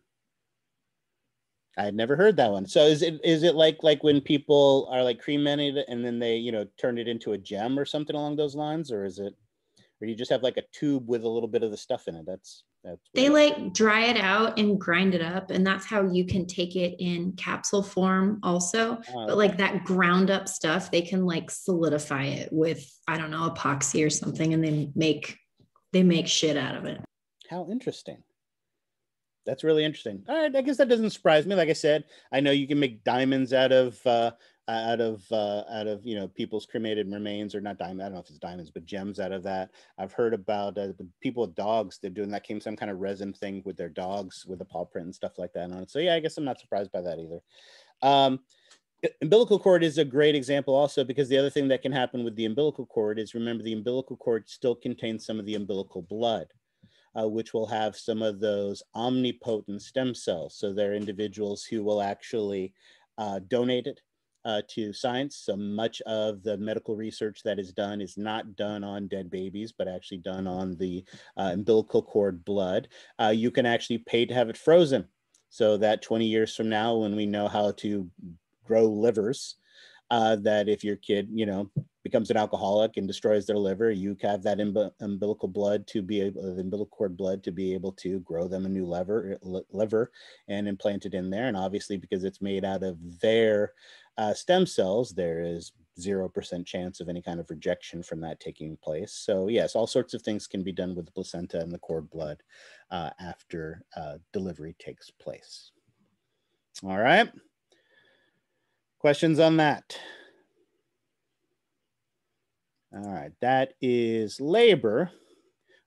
I had never heard that one. So is it is it like like when people are like cremated and then they you know turn it into a gem or something along those lines, or is it, or you just have like a tube with a little bit of the stuff in it? That's that's They weird. like dry it out and grind it up, and that's how you can take it in capsule form also. Oh, But like that ground up stuff, they can like solidify it with, I don't know, epoxy or something, and they make they make shit out of it. How interesting. That's really interesting. All right, I guess that doesn't surprise me. Like I said, I know you can make diamonds out of uh, out of uh, out of you know people's cremated remains, or not diamond. I don't know if it's diamonds, but gems out of that. I've heard about uh, people with dogs. They're doing that. Came some kind of resin thing with their dogs with a paw print and stuff like that on it. So yeah, I guess I'm not surprised by that either. Um, umbilical cord is a great example also because the other thing that can happen with the umbilical cord is remember the umbilical cord still contains some of the umbilical blood uh, which will have some of those omnipotent stem cells. So they're individuals who will actually uh, donate it uh, to science. So much of the medical research that is done is not done on dead babies, but actually done on the uh, umbilical cord blood. Uh, you can actually pay to have it frozen so that 20 years from now, when we know how to grow livers, uh, that if your kid, you know, becomes an alcoholic and destroys their liver, you have that umbi- umbilical blood to be able, the umbilical cord blood to be able to grow them a new liver, li- liver and implant it in there. And obviously, because it's made out of their uh, stem cells, there is 0% chance of any kind of rejection from that taking place. So yes, all sorts of things can be done with the placenta and the cord blood uh, after uh, delivery takes place. All right. Questions on that? All right, that is labor,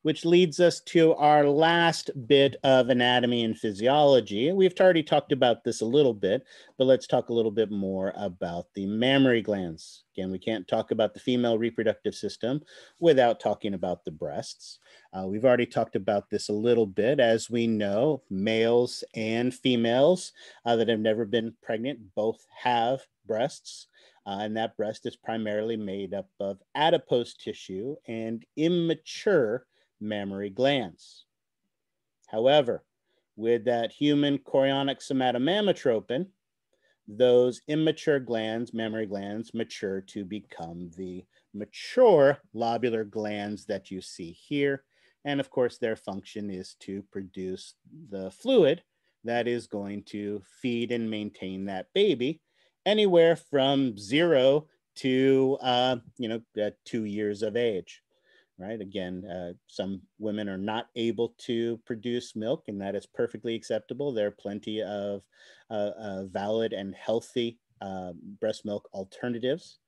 which leads us to our last bit of anatomy and physiology. We've already talked about this a little bit, but let's talk a little bit more about the mammary glands. Again, we can't talk about the female reproductive system without talking about the breasts. Uh, we've already talked about this a little bit. As we know, males and females uh, that have never been pregnant both have breasts. Uh, and that breast is primarily made up of adipose tissue and immature mammary glands. However, with that human chorionic somatomammotropin, those immature glands, mammary glands, mature to become the mature lobular glands that you see here. And of course, their function is to produce the fluid that is going to feed and maintain that baby anywhere from zero to uh, you know uh, two years of age right? Again uh, some women are not able to produce milk and that is perfectly acceptable. There are plenty of uh, uh, valid and healthy uh, breast milk alternatives.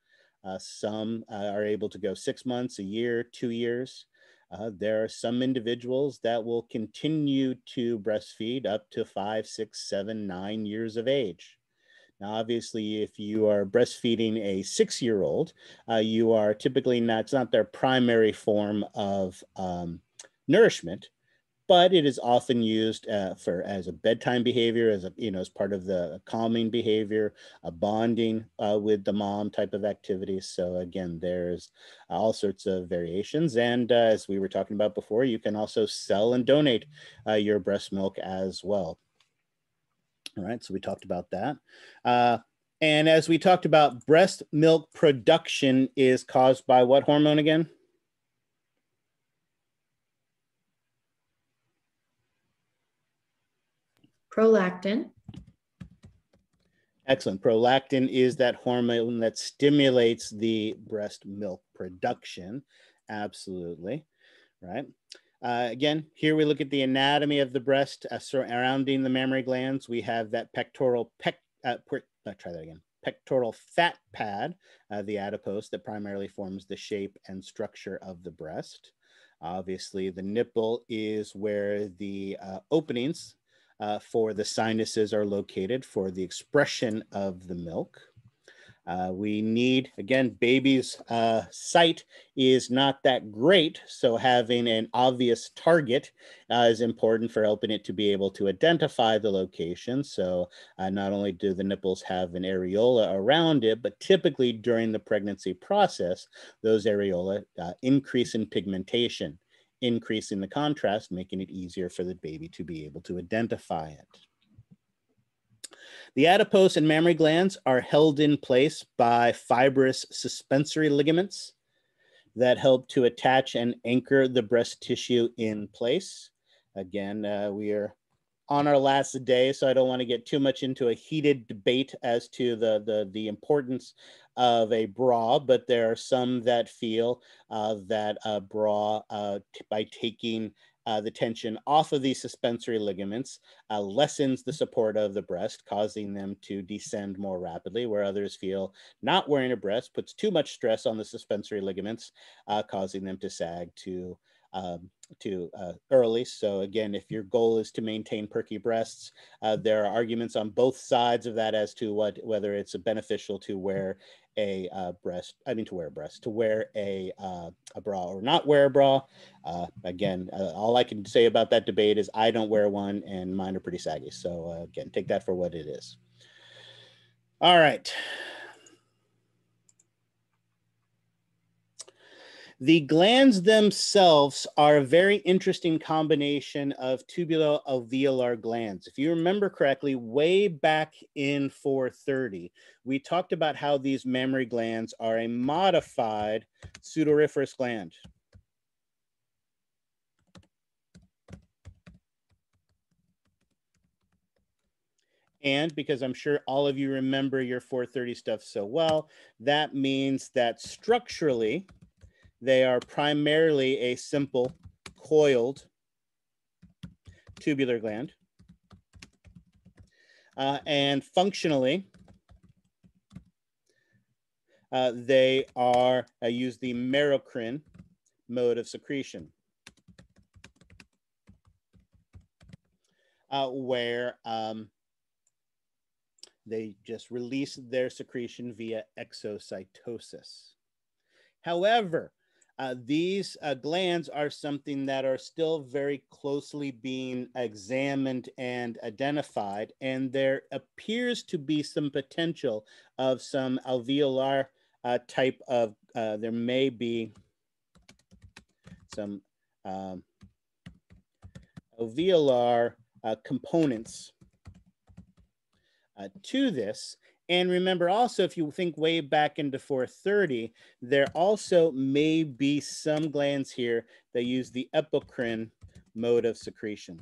Uh, some are able to go six months a year two years. There are some individuals that will continue to breastfeed up to five six seven nine years of age now, obviously, if you are breastfeeding a six year old, uh, you are typically not, it's not their primary form of um, nourishment, but it is often used uh, for as a bedtime behavior, as a you know, as part of the calming behavior, a bonding uh, with the mom type of activities. So again, there's all sorts of variations, and uh, as we were talking about before, you can also sell and donate uh, your breast milk as well. Right, so we talked about that. Uh, and as we talked about, breast milk production is caused by what hormone again? Prolactin. Excellent. Prolactin is that hormone that stimulates the breast milk production. Absolutely. Right. Uh, again, here we look at the anatomy of the breast uh, surrounding the mammary glands. We have that pectoral pec. Uh, uh, try that again. Pectoral fat pad, uh, the adipose that primarily forms the shape and structure of the breast. Obviously, the nipple is where the uh, openings for the sinuses are located for the expression of the milk. Uh, we need, again, baby's uh, sight is not that great, so having an obvious target uh, is important for helping it to be able to identify the location. So uh, not only do the nipples have an areola around it, but typically during the pregnancy process, those areola uh, increase in pigmentation increasing the contrast, making it easier for the baby to be able to identify it. The adipose and mammary glands are held in place by fibrous suspensory ligaments that help to attach and anchor the breast tissue in place. Again, uh, we are on our last day, so I don't want to get too much into a heated debate as to the, the, the importance of a bra, but there are some that feel uh, that a bra, uh, by taking uh, the tension off of these suspensory ligaments, uh, lessens the support of the breast, causing them to descend more rapidly, where others feel not wearing a breast puts too much stress on the suspensory ligaments, uh, causing them to sag to um, to uh, early. So again, if your goal is to maintain perky breasts, uh, there are arguments on both sides of that as to what whether it's beneficial to wear a uh, breast, I mean to wear a breast, to wear a, uh, a bra or not wear a bra. Uh, again, uh, all I can say about that debate is I don't wear one and mine are pretty saggy. So again, take that for what it is. All right. The glands themselves are a very interesting combination of tubulo-alveolar glands. If you remember correctly, way back in 430, we talked about how these mammary glands are a modified sudoriferous gland. And because I'm sure all of you remember your 430 stuff so well, that means that structurally, they are primarily a simple coiled tubular gland. Uh, and functionally, uh, they are uh, use the merocrine mode of secretion, uh, where um, they just release their secretion via exocytosis. However, uh, these uh, glands are something that are still very closely being examined and identified, and there appears to be some potential of some alveolar uh, type of, uh, there may be some um, alveolar uh, components to this and remember also, if you think way back into 430, there also may be some glands here that use the apocrine mode of secretion.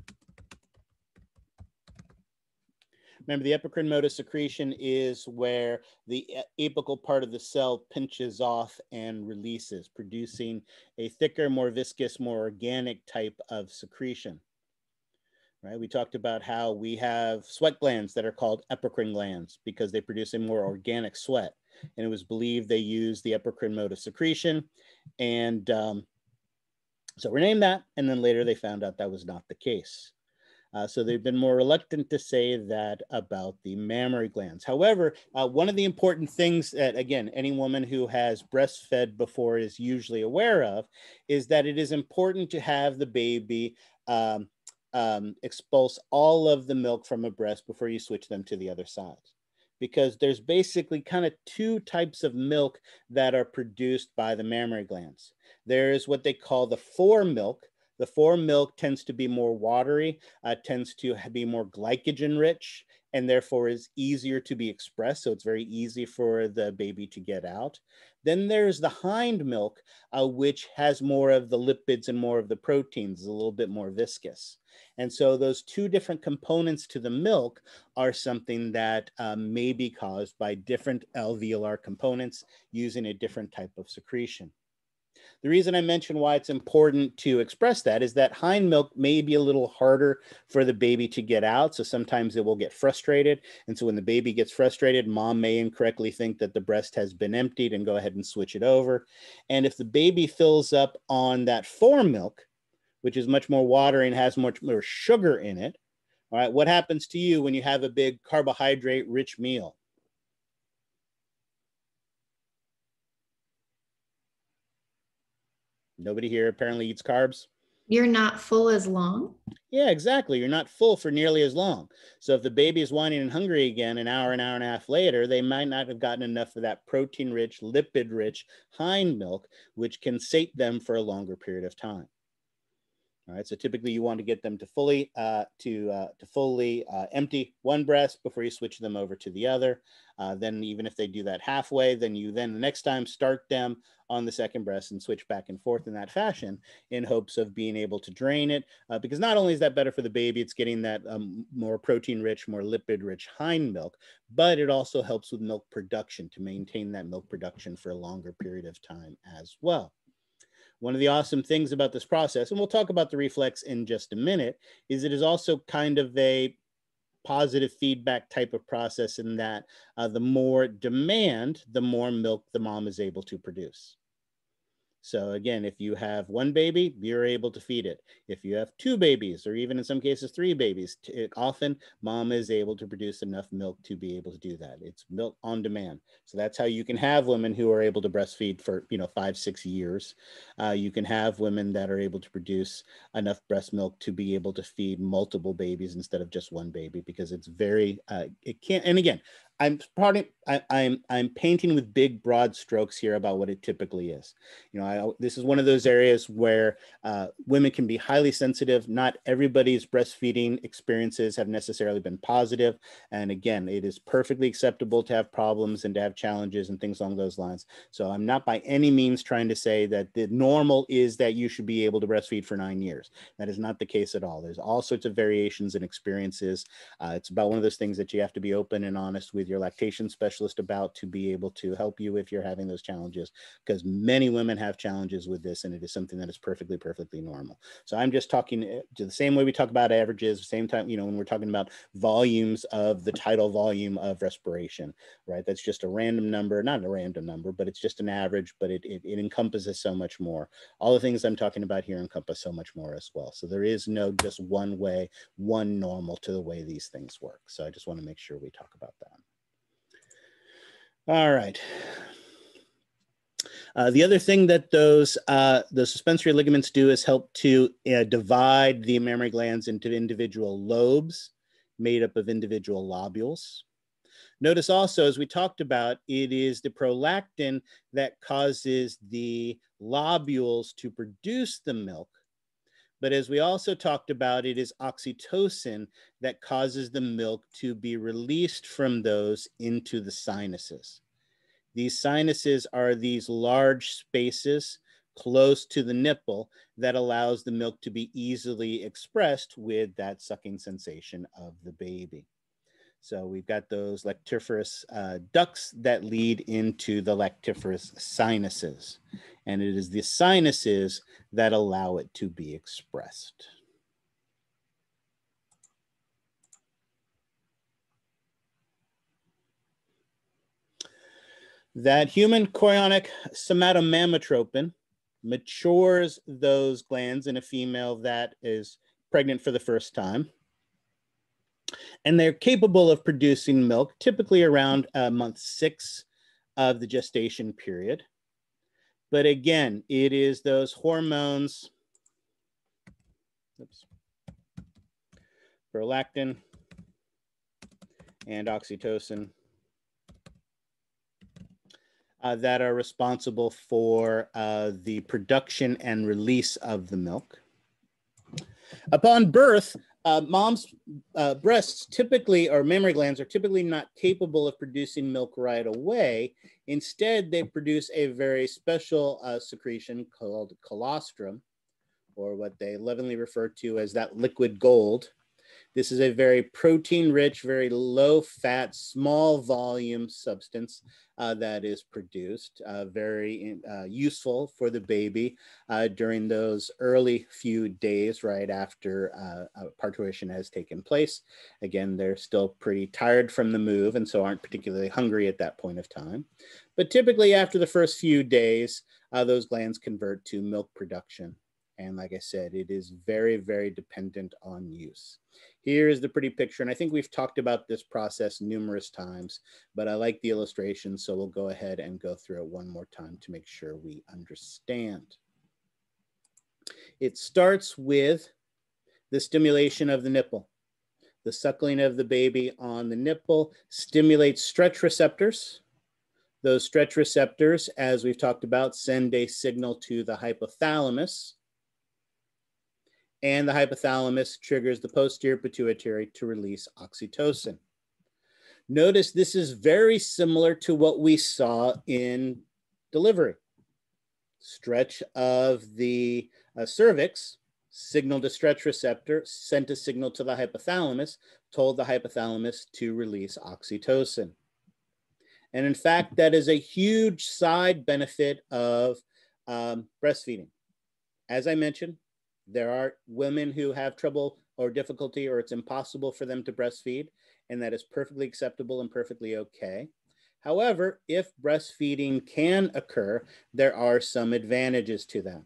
Remember, the apocrine mode of secretion is where the apical part of the cell pinches off and releases, producing a thicker, more viscous, more organic type of secretion right? We talked about how we have sweat glands that are called apocrine glands because they produce a more organic sweat. And it was believed they use the apocrine mode of secretion. And um, so we named that. And then later they found out that was not the case. Uh, so they've been more reluctant to say that about the mammary glands. However, uh, one of the important things that, again, any woman who has breastfed before is usually aware of is that it is important to have the baby um, um, expulse all of the milk from a breast before you switch them to the other side. Because there's basically kind of two types of milk that are produced by the mammary glands. There's what they call the fore milk. The fore milk tends to be more watery, uh, tends to be more glycogen rich, and therefore is easier to be expressed. So it's very easy for the baby to get out. Then there's the hind milk, uh, which has more of the lipids and more of the proteins, a little bit more viscous. And so those two different components to the milk are something that um, may be caused by different alveolar components using a different type of secretion. The reason I mention why it's important to express that is that hind milk may be a little harder for the baby to get out. So sometimes it will get frustrated. And so when the baby gets frustrated, mom may incorrectly think that the breast has been emptied and go ahead and switch it over. And if the baby fills up on that fore milk, which is much more watery and has much more sugar in it, all right, what happens to you when you have a big carbohydrate rich meal? Nobody here apparently eats carbs. You're not full as long. Yeah, exactly. You're not full for nearly as long. So if the baby is whining and hungry again an hour, an hour and a half later, they might not have gotten enough of that protein rich, lipid rich hind milk, which can sate them for a longer period of time. All right, so typically you want to get them to fully uh, to uh, to fully uh, empty one breast before you switch them over to the other. Uh, then even if they do that halfway, then you then the next time start them on the second breast and switch back and forth in that fashion in hopes of being able to drain it. Uh, because not only is that better for the baby, it's getting that um, more protein rich, more lipid rich hind milk, but it also helps with milk production to maintain that milk production for a longer period of time as well. One of the awesome things about this process, and we'll talk about the reflex in just a minute, is it is also kind of a positive feedback type of process in that uh, the more demand, the more milk the mom is able to produce. So again, if you have one baby, you're able to feed it. If you have two babies, or even in some cases three babies, often mom is able to produce enough milk to be able to do that. It's milk on demand. So that's how you can have women who are able to breastfeed for you know five, six years. Uh, you can have women that are able to produce enough breast milk to be able to feed multiple babies instead of just one baby because it's very uh, it can't. And again, I'm probably I, I'm I'm painting with big broad strokes here about what it typically is. You know, I, this is one of those areas where uh, women can be highly sensitive. Not everybody's breastfeeding experiences have necessarily been positive. and again, it is perfectly acceptable to have problems and to have challenges and things along those lines. So I'm not by any means trying to say that the normal is that you should be able to breastfeed for nine years. That is not the case at all. There's all sorts of variations and experiences. Uh, it's about one of those things that you have to be open and honest with your lactation specialist about to be able to help you if you're having those challenges because many women have challenges with this and it is something that is perfectly perfectly normal. So i'm just talking eh, to the same way we talk about averages same time you know when we're talking about volumes of the tidal volume of respiration right? That's just a random number not a random number but it's just an average but it, it, it encompasses so much more. All the things i'm talking about here encompass so much more as well. So there is no just one way one normal to the way these things work. So i just want to make sure we talk about that all right. Uh, the other thing that those uh, the suspensory ligaments do is help to uh, divide the mammary glands into individual lobes made up of individual lobules. Notice also, as we talked about, it is the prolactin that causes the lobules to produce the milk. But as we also talked about, it is oxytocin that causes the milk to be released from those into the sinuses. These sinuses are these large spaces close to the nipple that allows the milk to be easily expressed with that sucking sensation of the baby. So we've got those lactiferous uh, ducts that lead into the lactiferous sinuses. And it is the sinuses that allow it to be expressed. That human chorionic somatomammotropin matures those glands in a female that is pregnant for the first time. And they're capable of producing milk typically around uh, month six of the gestation period. But again, it is those hormones. Oops. prolactin, and oxytocin uh, that are responsible for uh, the production and release of the milk. Upon birth, uh, mom's uh, breasts typically, or mammary glands, are typically not capable of producing milk right away. Instead, they produce a very special uh, secretion called colostrum, or what they lovingly refer to as that liquid gold. This is a very protein rich, very low fat, small volume substance uh, that is produced, uh, very uh, useful for the baby uh, during those early few days right after uh, parturition has taken place. Again, they're still pretty tired from the move and so aren't particularly hungry at that point of time. But typically after the first few days, uh, those glands convert to milk production. And like I said, it is very, very dependent on use. Here is the pretty picture. And I think we've talked about this process numerous times, but I like the illustration. So we'll go ahead and go through it one more time to make sure we understand. It starts with the stimulation of the nipple. The suckling of the baby on the nipple stimulates stretch receptors. Those stretch receptors, as we've talked about, send a signal to the hypothalamus and the hypothalamus triggers the posterior pituitary to release oxytocin. Notice this is very similar to what we saw in delivery. Stretch of the uh, cervix, signal to stretch receptor, sent a signal to the hypothalamus, told the hypothalamus to release oxytocin. And in fact, that is a huge side benefit of um, breastfeeding. As I mentioned, there are women who have trouble or difficulty, or it's impossible for them to breastfeed, and that is perfectly acceptable and perfectly okay. However, if breastfeeding can occur, there are some advantages to that.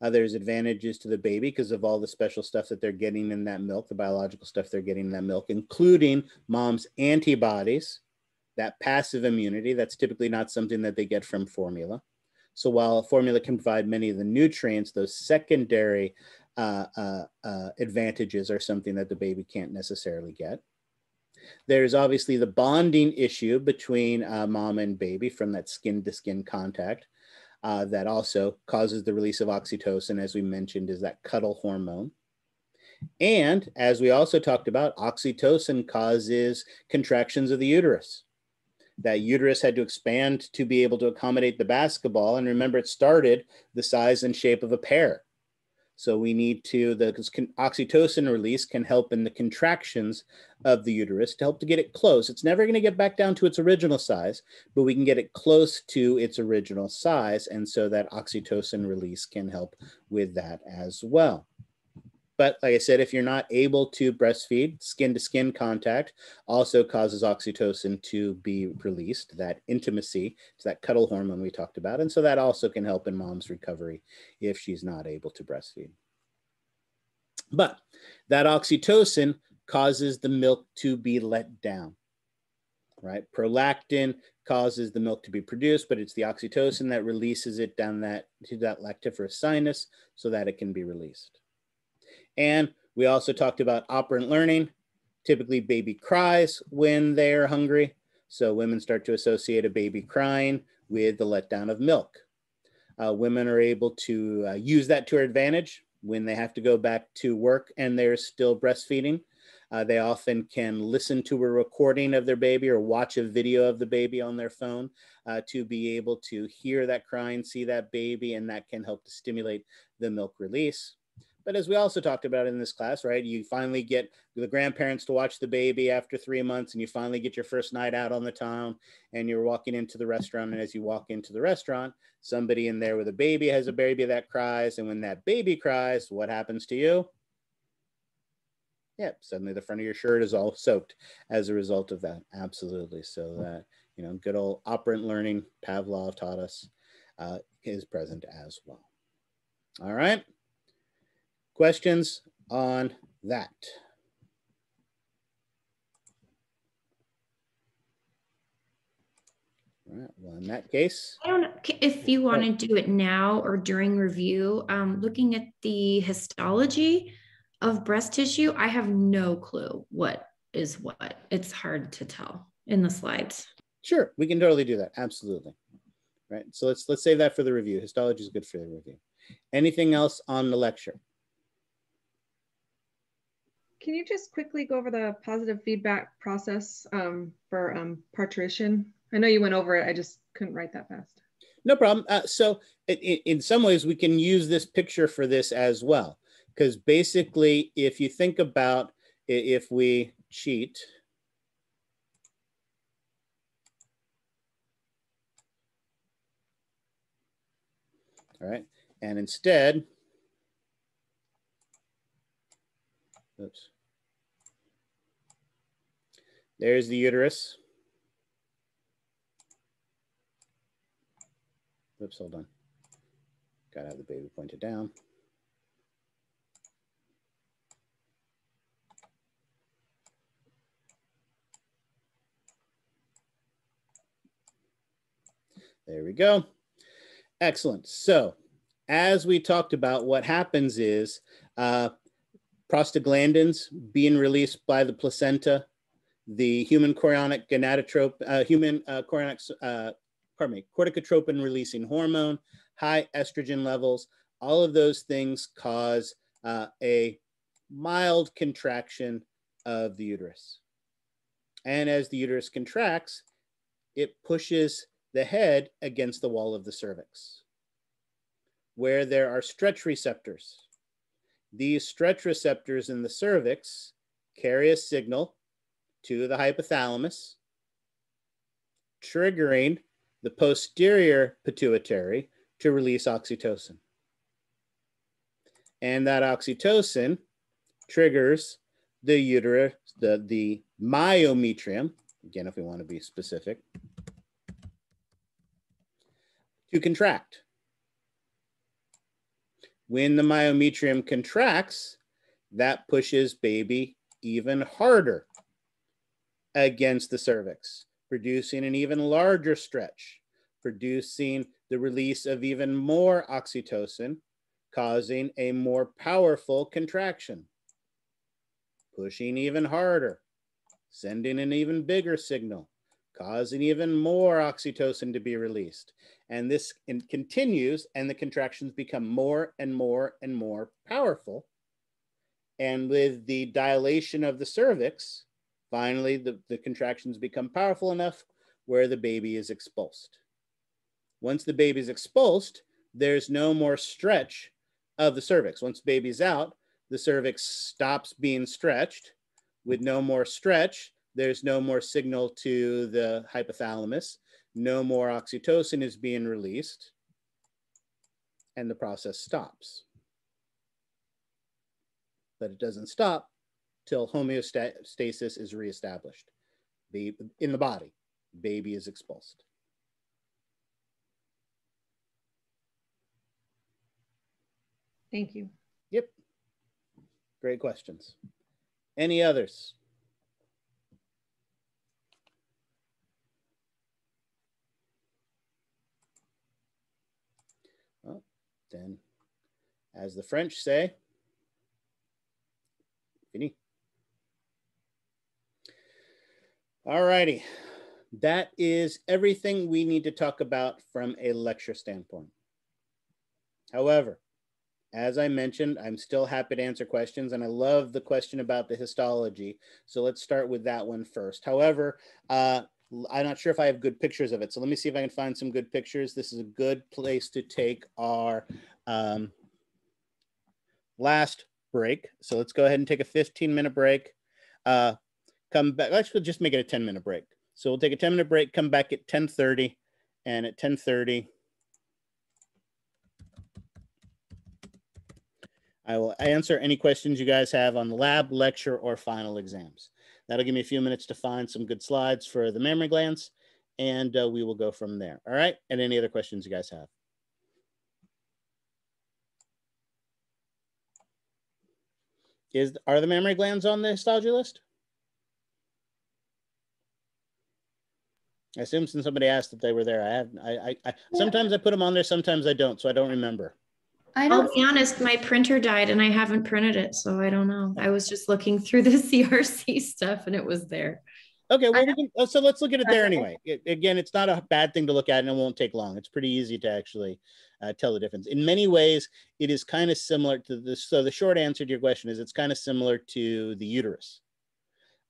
Uh, there's advantages to the baby because of all the special stuff that they're getting in that milk, the biological stuff they're getting in that milk, including mom's antibodies, that passive immunity. That's typically not something that they get from formula. So while a formula can provide many of the nutrients, those secondary uh, uh, uh, advantages are something that the baby can't necessarily get. There's obviously the bonding issue between uh, mom and baby from that skin to skin contact. Uh, that also causes the release of oxytocin, as we mentioned, is that cuddle hormone. And as we also talked about, oxytocin causes contractions of the uterus that uterus had to expand to be able to accommodate the basketball. And remember, it started the size and shape of a pear. So we need to, the oxytocin release can help in the contractions of the uterus to help to get it close. It's never going to get back down to its original size, but we can get it close to its original size. And so that oxytocin release can help with that as well. But like I said, if you're not able to breastfeed, skin to skin contact also causes oxytocin to be released, that intimacy, it's that cuddle hormone we talked about. And so that also can help in mom's recovery if she's not able to breastfeed. But that oxytocin causes the milk to be let down, right? Prolactin causes the milk to be produced, but it's the oxytocin that releases it down that to that lactiferous sinus so that it can be released. And we also talked about operant learning. Typically, baby cries when they're hungry. So women start to associate a baby crying with the letdown of milk. Uh, women are able to uh, use that to their advantage when they have to go back to work and they're still breastfeeding. Uh, they often can listen to a recording of their baby or watch a video of the baby on their phone uh, to be able to hear that crying, see that baby, and that can help to stimulate the milk release. But as we also talked about in this class, right, you finally get the grandparents to watch the baby after three months, and you finally get your first night out on the town, and you're walking into the restaurant. And as you walk into the restaurant, somebody in there with a baby has a baby that cries. And when that baby cries, what happens to you? Yep, suddenly the front of your shirt is all soaked as a result of that. Absolutely. So that, you know, good old operant learning, Pavlov taught us, uh, is present as well. All right. Questions on that? All right, well, in that case. I don't know if you want to do it now or during review. Um, looking at the histology, of breast tissue, I have no clue what is what. It's hard to tell in the slides. Sure, we can totally do that. Absolutely. Right. So let's let's save that for the review. Histology is good for the review. Anything else on the lecture? Can you just quickly go over the positive feedback process um, for um, parturition? I know you went over it. I just couldn't write that fast. No problem. Uh, so in, in some ways, we can use this picture for this as well. Because basically, if you think about if we cheat, all right, and instead, oops, there's the uterus. Oops, hold on. Gotta have the baby pointed down. There we go. Excellent. So as we talked about, what happens is uh, prostaglandins being released by the placenta, the human chorionic gonadotrope, uh, human uh, chorionic, uh, pardon me, corticotropin releasing hormone, high estrogen levels, all of those things cause uh, a mild contraction of the uterus. And as the uterus contracts, it pushes the head against the wall of the cervix, where there are stretch receptors. These stretch receptors in the cervix carry a signal to the hypothalamus, triggering the posterior pituitary to release oxytocin. And that oxytocin triggers the uterus, the, the myometrium, again, if we want to be specific, to contract. When the myometrium contracts, that pushes baby even harder against the cervix, producing an even larger stretch, producing the release of even more oxytocin, causing a more powerful contraction, pushing even harder, sending an even bigger signal, causing even more oxytocin to be released. And this continues, and the contractions become more and more and more powerful. And with the dilation of the cervix, finally the, the contractions become powerful enough where the baby is expulsed. Once the baby is expulsed, there's no more stretch of the cervix. Once baby's out, the cervix stops being stretched. With no more stretch, there's no more signal to the hypothalamus, no more oxytocin is being released, and the process stops. But it doesn't stop till homeostasis is reestablished in the body. Baby is expulsed. Thank you. Yep. Great questions. Any others? Then, as the French say, fini. All righty. That is everything we need to talk about from a lecture standpoint. However, as I mentioned, I'm still happy to answer questions and I love the question about the histology. So let's start with that one first. However, uh, I'm not sure if I have good pictures of it. So let me see if I can find some good pictures. This is a good place to take our um, last break. So let's go ahead and take a 15 minute break. Uh, come back. Let's just make it a 10 minute break. So we'll take a 10 minute break, come back at 1030 and at 1030, I will answer any questions you guys have on the lab, lecture, or final exams. That'll give me a few minutes to find some good slides for the mammary glands, and uh, we will go from there. All right. And any other questions you guys have? Is are the mammary glands on the histology list? I assume since somebody asked if they were there, I have. I, I, I sometimes I put them on there, sometimes I don't, so I don't remember. I I'll be honest, my printer died and I haven't printed it, so I don't know. I was just looking through the [LAUGHS] CRC stuff and it was there. Okay, well, we can, oh, so let's look at it there anyway. It- again, it's not a bad thing to look at and it won't take long. It's pretty easy to actually uh, tell the difference. In many ways, it is kind of similar to this. So the short answer to your question is it's kind of similar to the uterus.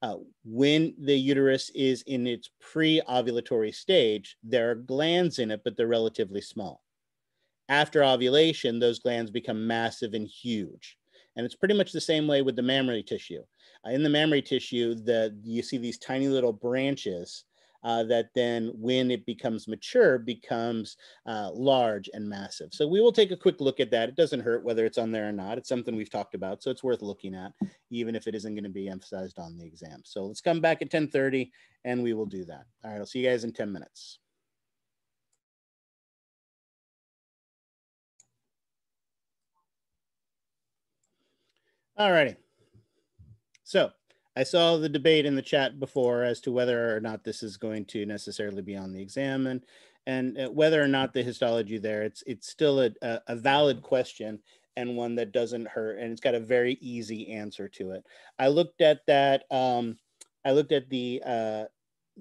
Uh, when the uterus is in its pre-ovulatory stage, there are glands in it, but they're relatively small. After ovulation, those glands become massive and huge. And it's pretty much the same way with the mammary tissue. Uh, in the mammary tissue, the you see these tiny little branches uh, that then, when it becomes mature, becomes uh, large and massive. So we will take a quick look at that. It doesn't hurt whether it's on there or not. It's something we've talked about, so it's worth looking at, even if it isn't going to be emphasized on the exam. So let's come back at 10:30, and we will do that. All right, I'll see you guys in 10 minutes. All righty. So I saw the debate in the chat before as to whether or not this is going to necessarily be on the exam and and uh, whether or not the histology there it's it's still a, a, a valid question and one that doesn't hurt and it's got a very easy answer to it. I looked at that um, I looked at the uh,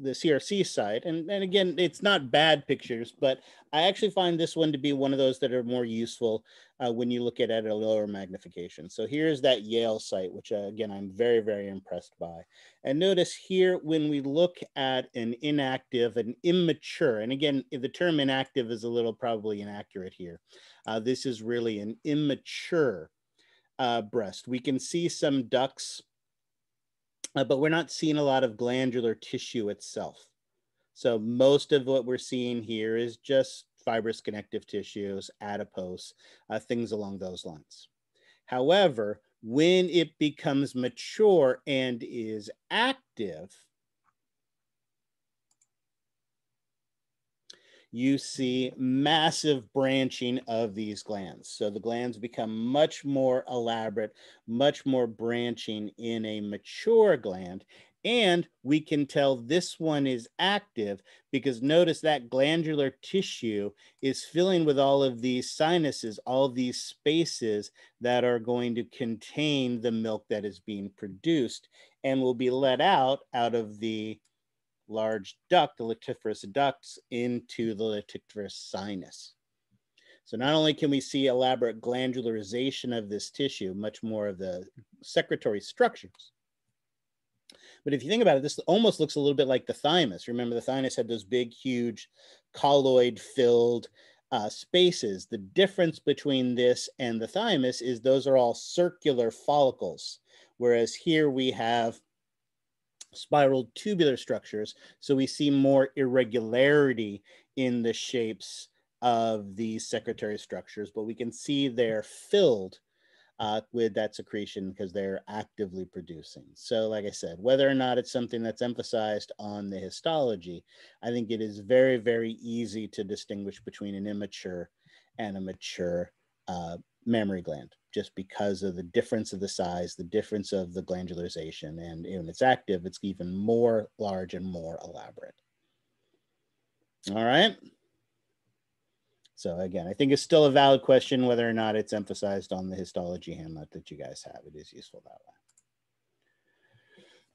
the CRC site and, and again it's not bad pictures but I actually find this one to be one of those that are more useful uh, when you look at it at a lower magnification. So here's that Yale site, which uh, again, I'm very, very impressed by. And notice here, when we look at an inactive, an immature, and again, the term inactive is a little probably inaccurate here. Uh, this is really an immature uh, breast. We can see some ducts, uh, but we're not seeing a lot of glandular tissue itself. So most of what we're seeing here is just fibrous connective tissues, adipose, uh, things along those lines. However, when it becomes mature and is active, you see massive branching of these glands. So the glands become much more elaborate, much more branching in a mature gland. And we can tell this one is active because notice that glandular tissue is filling with all of these sinuses, all these spaces that are going to contain the milk that is being produced and will be let out out of the large duct, the lactiferous ducts, into the lactiferous sinus. So not only can we see elaborate glandularization of this tissue, much more of the secretory structures, but if you think about it, this almost looks a little bit like the thymus. Remember, the thymus had those big, huge colloid filled uh, spaces. The difference between this and the thymus is those are all circular follicles, whereas here we have spiral tubular structures. So we see more irregularity in the shapes of these secretory structures, but we can see they're filled uh, with that secretion because they're actively producing. So, like I said, whether or not it's something that's emphasized on the histology, I think it is very, very easy to distinguish between an immature and a mature uh, mammary gland just because of the difference of the size, the difference of the glandularization. And when it's active, it's even more large and more elaborate. All right. So again, I think it's still a valid question whether or not it's emphasized on the histology hamlet that you guys have. It is useful that way.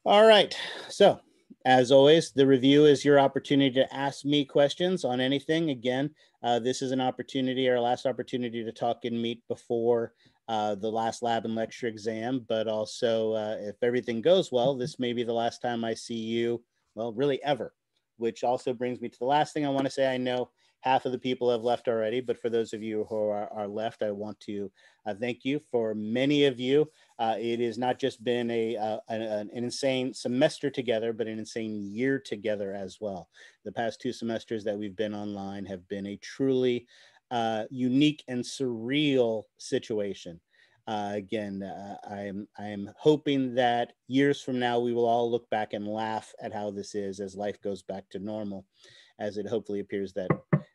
All right. So as always, the review is your opportunity to ask me questions on anything. Again, uh, this is an opportunity, our last opportunity to talk and meet before uh, the last lab and lecture exam, but also uh, if everything goes well, this may be the last time I see you, well, really ever, which also brings me to the last thing I want to say. I know half of the people have left already, but for those of you who are, are left, I want to uh, thank you. For many of you, uh, it has not just been a, uh, an, an insane semester together, but an insane year together as well. The past two semesters that we've been online have been a truly uh, unique and surreal situation. Uh, again, uh, I'm I'm hoping that years from now we will all look back and laugh at how this is as life goes back to normal, as it hopefully appears that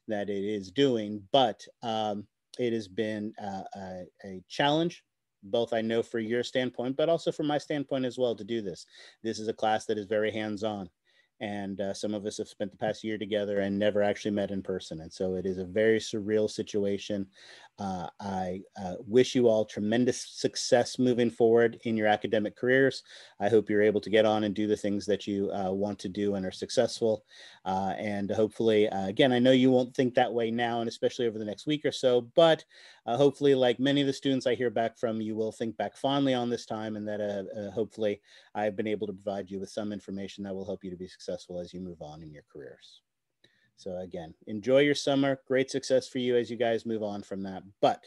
that it is doing. But um, it has been a, a challenge, both I know for your standpoint, but also from my standpoint as well to do this. This is a class that is very hands-on. and uh, some of us have spent the past year together and never actually met in person. And so it is a very surreal situation. Uh, I uh, wish you all tremendous success moving forward in your academic careers. I hope you're able to get on and do the things that you uh, want to do and are successful. Uh, and hopefully, uh, again, I know you won't think that way now, and especially over the next week or so, but hopefully, like many of the students I hear back from, you will think back fondly on this time and that hopefully I've been able to provide you with some information that will help you to be successful as you move on in your careers. So again, enjoy your summer. Great success for you as you guys move on from that. But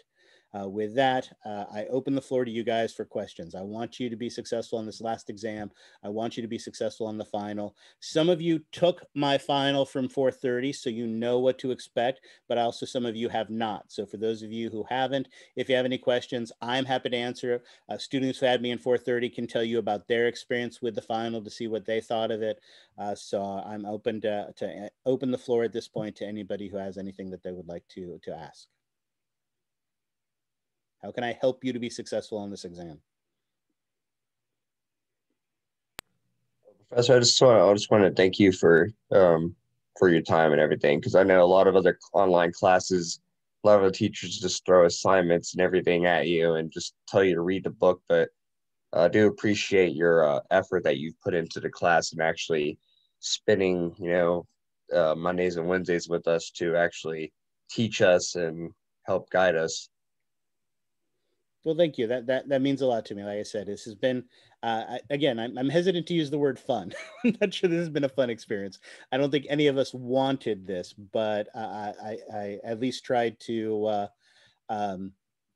uh, with that, uh, I open the floor to you guys for questions. I want you to be successful on this last exam. I want you to be successful on the final. Some of you took my final from 430, so you know what to expect, but also some of you have not. So for those of you who haven't, if you have any questions, I'm happy to answer. Uh, students who had me in 430 can tell you about their experience with the final to see what they thought of it. Uh, so I'm open to, to uh, open the floor at this point to anybody who has anything that they would like to, to ask. How can I help you to be successful on this exam? Professor, I just want I just want to thank you for um, for your time and everything because I know a lot of other online classes, a lot of the teachers just throw assignments and everything at you and just tell you to read the book. But I do appreciate your uh, effort that you've put into the class and actually spending you know uh, Mondays and Wednesdays with us to actually teach us and help guide us. Well, thank you. That that that means a lot to me. Like I said, this has been uh, I, again. I'm, I'm hesitant to use the word fun. [LAUGHS] I'm not sure this has been a fun experience. I don't think any of us wanted this, but I I, I at least tried to uh, um,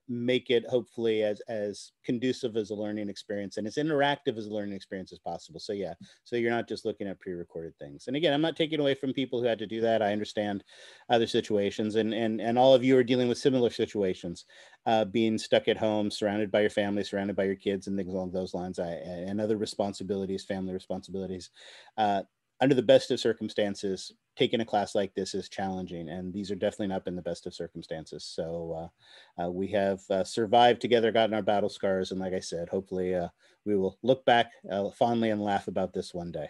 make it hopefully as as conducive as a learning experience and as interactive as a learning experience as possible. So yeah. So you're not just looking at pre-recorded things. And again i'm not taking away from people who had to do that. I understand other situations and and and all of you are dealing with similar situations uh, being stuck at home surrounded by your family surrounded by your kids and things along those lines I, and other responsibilities family responsibilities uh, under the best of circumstances, taking a class like this is challenging, and these are definitely not been the best of circumstances. So uh, uh, we have uh, survived together, gotten our battle scars, and like I said, hopefully uh, we will look back uh, fondly and laugh about this one day.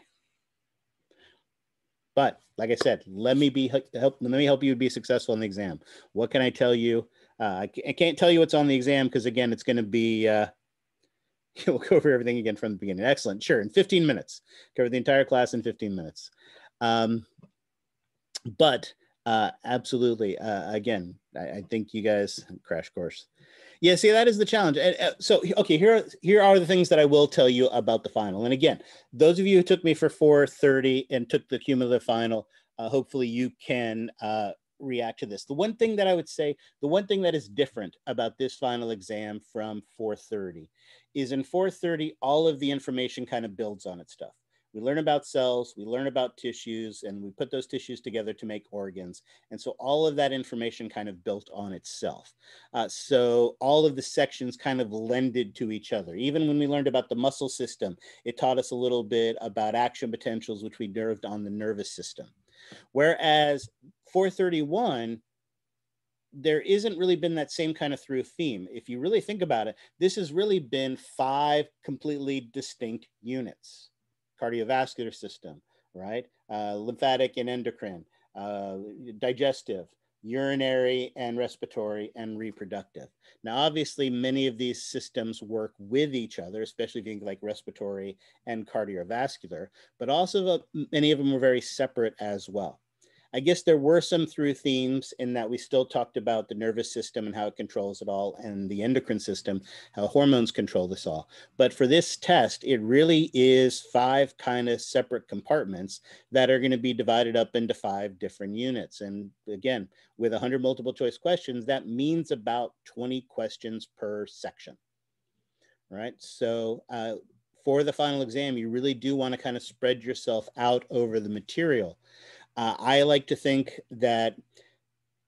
But like I said, let me be help. Let me help you be successful in the exam. What can I tell you? I can't tell you what's on the exam because again, it's going to be [LAUGHS] we'll go over everything again from the beginning. Excellent. Sure. In 15 minutes, cover the entire class in 15 minutes. Um, but uh, absolutely. Uh, again, I, I, think you guys crash course. Yeah, see, that is the challenge. And, uh, so, okay, here, are, here are the things that I will tell you about the final. And again, those of you who took me for 430 and took the cumulative final, uh, hopefully you can uh, react to this. The one thing that I would say, the one thing that is different about this final exam from 430 is in 430, all of the information kind of builds on its stuff. We learn about cells, we learn about tissues, and we put those tissues together to make organs. And so all of that information kind of built on itself. Uh, so all of the sections kind of lended to each other. Even when we learned about the muscle system, it taught us a little bit about action potentials, which we nerved on the nervous system. Whereas 431 there isn't really been that same kind of through theme. If you really think about it, this has really been five completely distinct units cardiovascular system, right? Uh, lymphatic and endocrine, uh, digestive, urinary and respiratory and reproductive. Now, obviously, many of these systems work with each other, especially think like respiratory and cardiovascular, but also many of them are very separate as well. I guess there were some through themes in that we still talked about the nervous system and how it controls it all, and the endocrine system, how hormones control this all. But for this test, it really is five kind of separate compartments that are going to be divided up into five different units. And again, with 100 multiple choice questions, that means about 20 questions per section. Right. So uh, for the final exam, you really do want to kind of spread yourself out over the material. Uh, I like to think that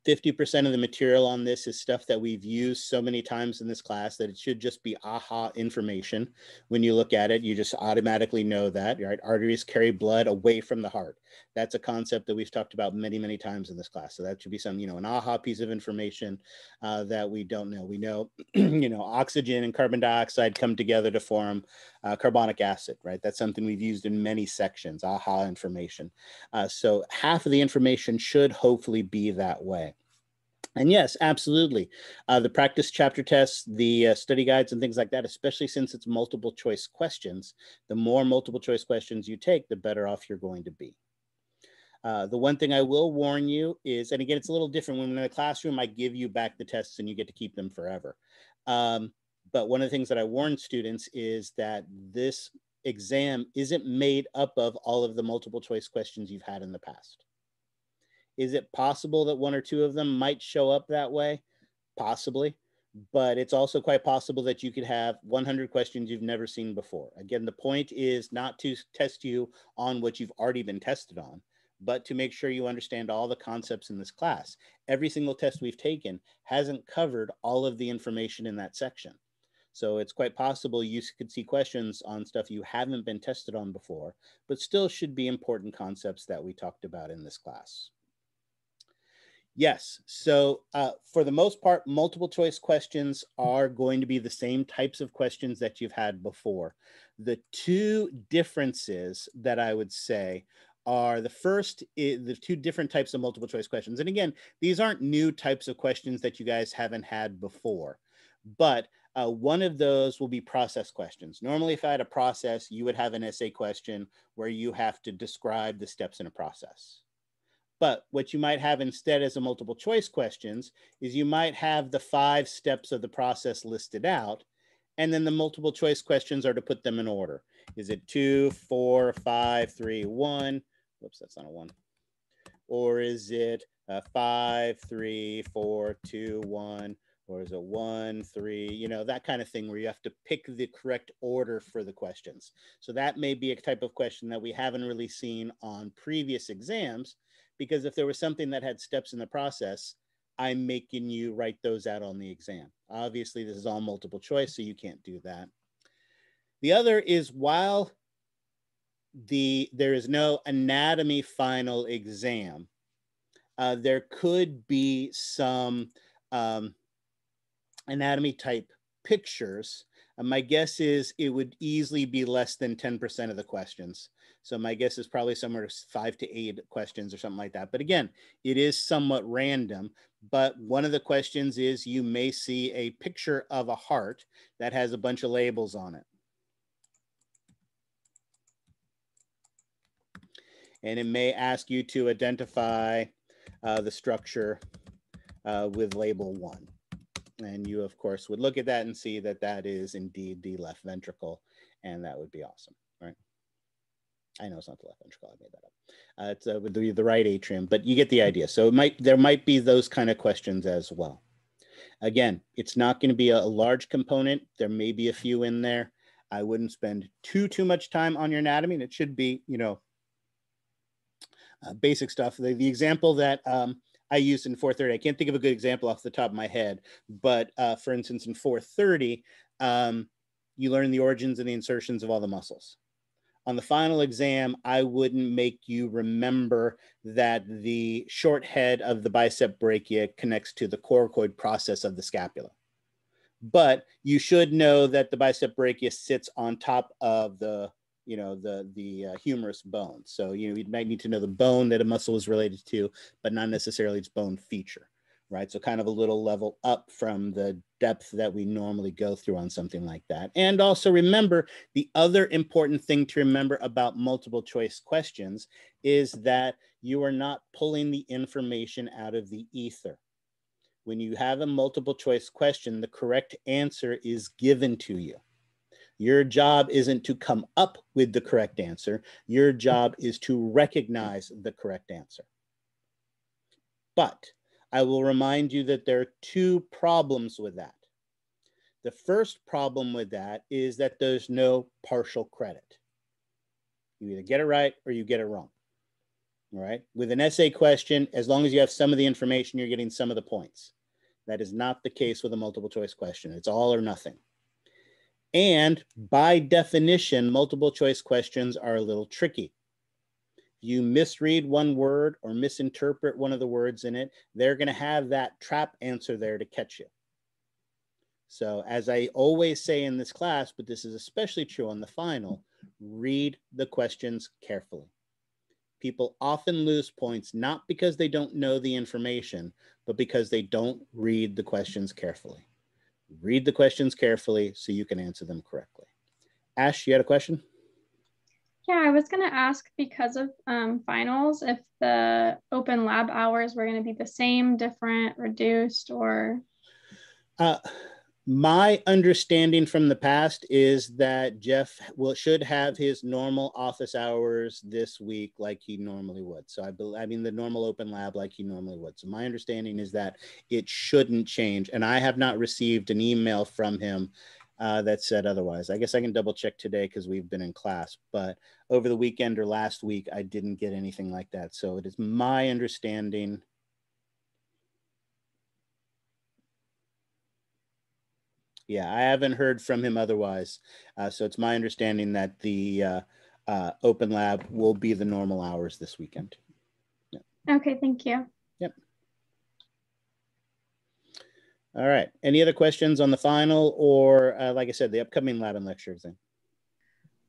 50% of the material on this is stuff that we've used so many times in this class that it should just be aha information. When you look at it, you just automatically know that, right? Arteries carry blood away from the heart. That's a concept that we've talked about many, many times in this class. So that should be some, you know, an aha piece of information uh, that we don't know. We know, [CLEARS THROAT] you know, oxygen and carbon dioxide come together to form uh, carbonic acid, right? That's something we've used in many sections, aha information. Uh, so half of the information should hopefully be that way. And yes, absolutely. Uh, the practice chapter tests, the uh, study guides, and things like that, especially since it's multiple choice questions, the more multiple choice questions you take, the better off you're going to be. Uh, the one thing I will warn you is, and again, it's a little different when in the classroom, I give you back the tests and you get to keep them forever. Um, but one of the things that I warn students is that this exam isn't made up of all of the multiple choice questions you've had in the past. Is it possible that one or two of them might show up that way? Possibly, but it's also quite possible that you could have 100 questions you've never seen before. Again, the point is not to test you on what you've already been tested on, but to make sure you understand all the concepts in this class. Every single test we've taken hasn't covered all of the information in that section. So it's quite possible you could see questions on stuff you haven't been tested on before, but still should be important concepts that we talked about in this class. Yes. So uh, for the most part, multiple choice questions are going to be the same types of questions that you've had before. The two differences that I would say are the first, the two different types of multiple choice questions. And again, these aren't new types of questions that you guys haven't had before, but uh, one of those will be process questions. Normally, if I had a process, you would have an essay question where you have to describe the steps in a process. But what you might have instead as a multiple choice questions is you might have the five steps of the process listed out, and then the multiple choice questions are to put them in order. Is it two, four, five, three, one? Whoops, that's not a one. Or is it uh, five, three, four, two, one? Or is it one, three, you know, that kind of thing where you have to pick the correct order for the questions. So that may be a type of question that we haven't really seen on previous exams because if there was something that had steps in the process, I'm making you write those out on the exam. Obviously, this is all multiple choice, so you can't do that. The other is while the there is no anatomy final exam, uh, there could be some um, anatomy type pictures. And my guess is it would easily be less than 10% of the questions. So my guess is probably somewhere five to eight questions or something like that. But again, it is somewhat random. But one of the questions is you may see a picture of a heart that has a bunch of labels on it. And it may ask you to identify uh, the structure uh, with label one. And you, of course, would look at that and see that that is indeed the left ventricle. And that would be awesome. Right? I know it's not the left ventricle. I made that up. Uh, it's uh, the, the right atrium, but you get the idea. So it might there might be those kind of questions as well. Again, it's not going to be a, a large component. There may be a few in there. I wouldn't spend too too much time on your anatomy, and it should be you know uh, basic stuff. The, the example that um, I used in 430, I can't think of a good example off the top of my head, but uh, for instance, in 430, um, you learn the origins and the insertions of all the muscles on the final exam, I wouldn't make you remember that the short head of the bicep brachii connects to the coracoid process of the scapula. But you should know that the bicep brachii sits on top of the, you know, the the uh, humerus bone. So you know you might need to know the bone that a muscle is related to, but not necessarily its bone feature right? So kind of a little level up from the depth that we normally go through on something like that. And also remember the other important thing to remember about multiple choice questions is that you are not pulling the information out of the ether. When you have a multiple choice question, the correct answer is given to you. Your job isn't to come up with the correct answer. Your job is to recognize the correct answer. But I will remind you that there are two problems with that. The first problem with that is that there's no partial credit. You either get it right or you get it wrong. All right. With an essay question, as long as you have some of the information, you're getting some of the points. That is not the case with a multiple choice question. It's all or nothing. And by definition, multiple choice questions are a little tricky you misread one word or misinterpret one of the words in it, they're going to have that trap answer there to catch you. So as I always say in this class, but this is especially true on the final, read the questions carefully. People often lose points not because they don't know the information, but because they don't read the questions carefully. Read the questions carefully so you can answer them correctly. Ash, you had a question? Yeah, I was going to ask because of um, finals if the open lab hours were going to be the same, different, reduced, or. Uh, my understanding from the past is that Jeff will should have his normal office hours this week like he normally would. So I believe I mean the normal open lab like he normally would. So my understanding is that it shouldn't change. And I have not received an email from him uh, that said otherwise. I guess I can double check today because we've been in class, but over the weekend or last week, I didn't get anything like that. So it is my understanding Yeah, I haven't heard from him otherwise. Uh, so it's my understanding that the uh, uh, open lab will be the normal hours this weekend. Yeah. Okay, thank you. Yep. All right. Any other questions on the final or, uh, like I said, the upcoming lab and lecture exam?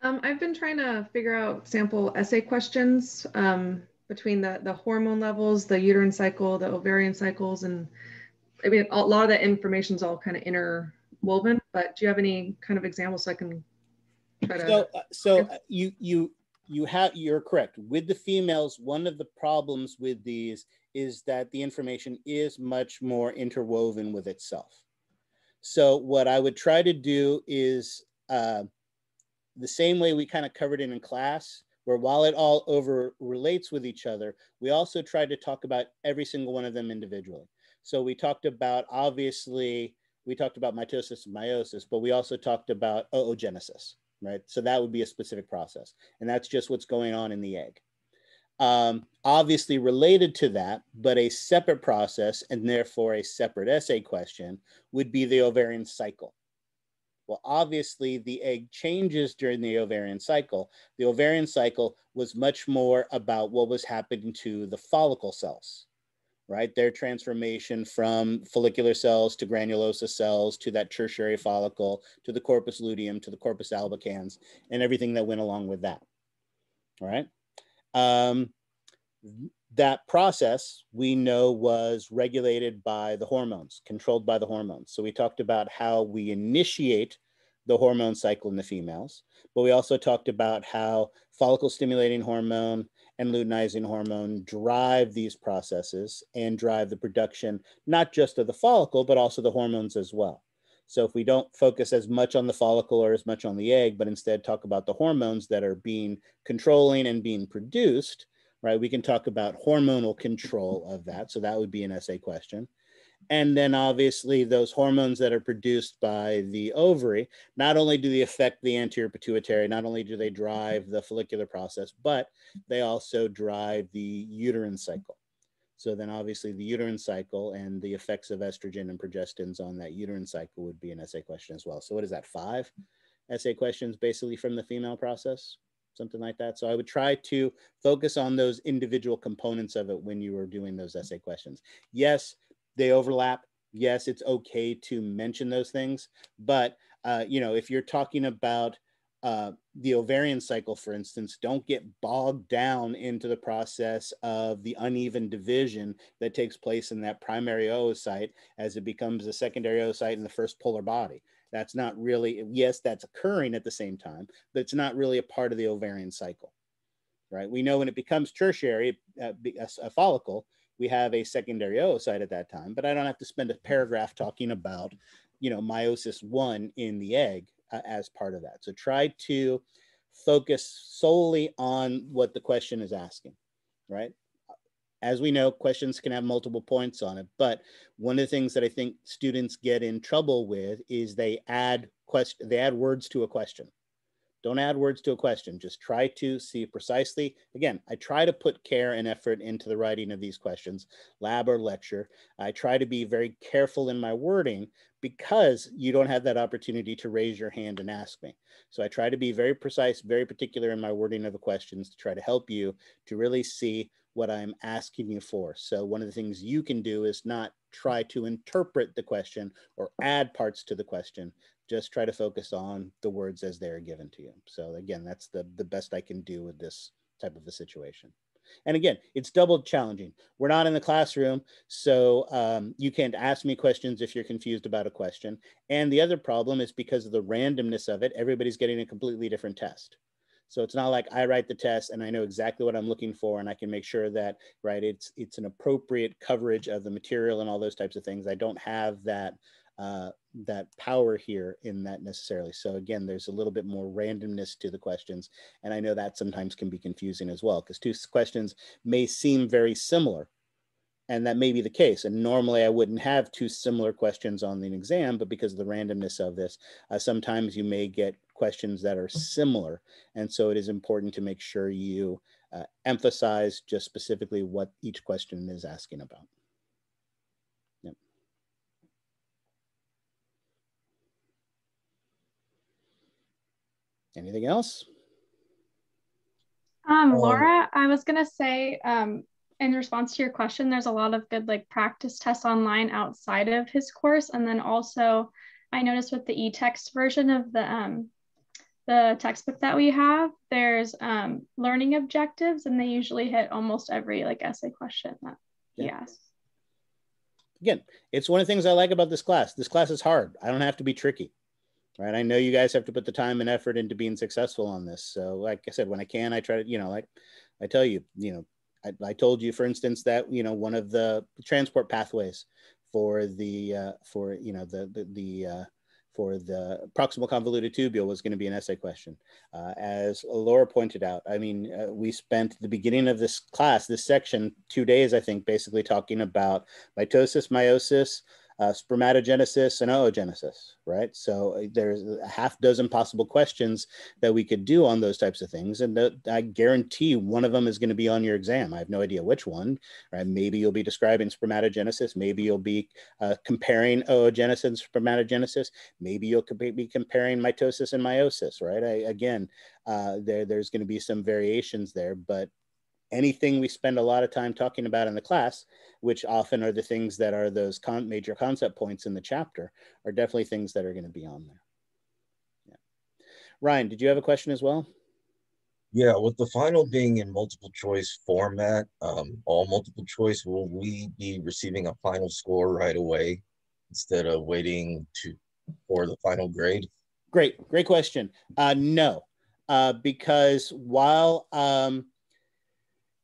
Um, I've been trying to figure out sample essay questions um, between the, the hormone levels, the uterine cycle, the ovarian cycles, and I mean, a lot of that information is all kind of inner woven, but do you have any kind of examples so I can try to? So, uh, so uh, you you you have you're correct with the females. One of the problems with these is that the information is much more interwoven with itself. So what I would try to do is uh, the same way we kind of covered it in class, where while it all over relates with each other, we also tried to talk about every single one of them individually. So we talked about obviously we talked about mitosis and meiosis, but we also talked about oogenesis, right? So that would be a specific process. And that's just what's going on in the egg. Um, obviously related to that, but a separate process and therefore a separate essay question would be the ovarian cycle. Well, obviously the egg changes during the ovarian cycle. The ovarian cycle was much more about what was happening to the follicle cells right? Their transformation from follicular cells to granulosa cells to that tertiary follicle to the corpus luteum to the corpus albicans and everything that went along with that, All right. Um, that process we know was regulated by the hormones, controlled by the hormones. So we talked about how we initiate the hormone cycle in the females, but we also talked about how follicle stimulating hormone and luteinizing hormone drive these processes and drive the production, not just of the follicle, but also the hormones as well. So if we don't focus as much on the follicle or as much on the egg, but instead talk about the hormones that are being controlling and being produced, right? We can talk about hormonal control of that. So that would be an essay question. And then obviously those hormones that are produced by the ovary, not only do they affect the anterior pituitary, not only do they drive the follicular process, but they also drive the uterine cycle. So then obviously the uterine cycle and the effects of estrogen and progestins on that uterine cycle would be an essay question as well. So what is that, five essay questions basically from the female process? Something like that. So I would try to focus on those individual components of it when you were doing those essay questions. Yes, they overlap. Yes, it's okay to mention those things, but uh, you know, if you're talking about uh, the ovarian cycle, for instance, don't get bogged down into the process of the uneven division that takes place in that primary oocyte as it becomes a secondary oocyte in the first polar body. That's not really, yes, that's occurring at the same time, but it's not really a part of the ovarian cycle, right? We know when it becomes tertiary, uh, a, a follicle, we have a secondary oocyte at that time, but I don't have to spend a paragraph talking about, you know, meiosis one in the egg uh, as part of that. So try to focus solely on what the question is asking, right? As we know, questions can have multiple points on it, but one of the things that I think students get in trouble with is they add question, they add words to a question Don't add words to a question. Just try to see precisely. Again, I try to put care and effort into the writing of these questions, lab or lecture. I try to be very careful in my wording because you don't have that opportunity to raise your hand and ask me. So I try to be very precise, very particular in my wording of the questions to try to help you to really see what I'm asking you for. So one of the things you can do is not try to interpret the question or add parts to the question. Just try to focus on the words as they're given to you. So again, that's the, the best I can do with this type of a situation. And again, it's double challenging. We're not in the classroom, so um, you can't ask me questions if you're confused about a question. And the other problem is because of the randomness of it, everybody's getting a completely different test. So it's not like I write the test and I know exactly what I'm looking for and I can make sure that, right, it's, it's an appropriate coverage of the material and all those types of things. I don't have that, uh, that power here in that necessarily. So again, there's a little bit more randomness to the questions. And I know that sometimes can be confusing as well because two questions may seem very similar and that may be the case. And normally I wouldn't have two similar questions on an exam, but because of the randomness of this, uh, sometimes you may get questions that are similar. And so it is important to make sure you uh, emphasize just specifically what each question is asking about. Yep. Anything else? Um, Laura, I was gonna say, um, in response to your question, there's a lot of good like practice tests online outside of his course. And then also I noticed with the e-text version of the um, the textbook that we have, there's um, learning objectives and they usually hit almost every like essay question that yeah. he asks. Again, it's one of the things I like about this class. This class is hard. I don't have to be tricky, right? I know you guys have to put the time and effort into being successful on this. So like I said, when I can, I try to, you know, like I tell you, you know, I, I, told you, for instance, that you know one of the transport pathways for the uh, for you know the the, the uh, for the proximal convoluted tubule was going to be an essay question. Uh, as Laura pointed out, I mean, uh, we spent the beginning of this class, this section, two days, I think, basically talking about mitosis, meiosis, uh, spermatogenesis and oogenesis, right? So uh, there's a half dozen possible questions that we could do on those types of things. And the, I guarantee one of them is going to be on your exam. I have no idea which one, right? Maybe you'll be describing spermatogenesis. Maybe you'll be uh, comparing oogenesis and spermatogenesis. Maybe you'll be comparing mitosis and meiosis, right? I, again, uh, there, there's going to be some variations there, but anything we spend a lot of time talking about in the class, which often are the things that are those con major concept points in the chapter, are definitely things that are going to be on there. Yeah. Ryan, did you have a question as well? Yeah, with the final being in multiple choice format, um, all multiple choice, will we be receiving a final score right away instead of waiting to for the final grade? Great, great question. Uh, no, uh, because while um,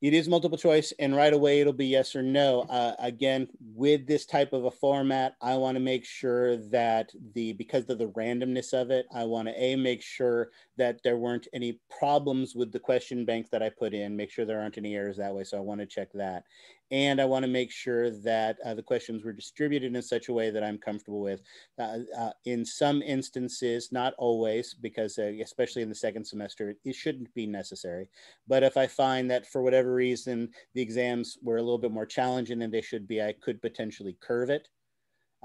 it is multiple choice and right away it'll be yes or no. Uh, again with this type of a format i want to make sure that the because of the randomness of it i want to a make sure that there weren't any problems with the question bank that i put in make sure there aren't any errors that way so i want to check that and I want to make sure that uh, the questions were distributed in such a way that I'm comfortable with. Uh, uh, in some instances, not always, because uh, especially in the second semester, it shouldn't be necessary. But if I find that for whatever reason the exams were a little bit more challenging than they should be, I could potentially curve it.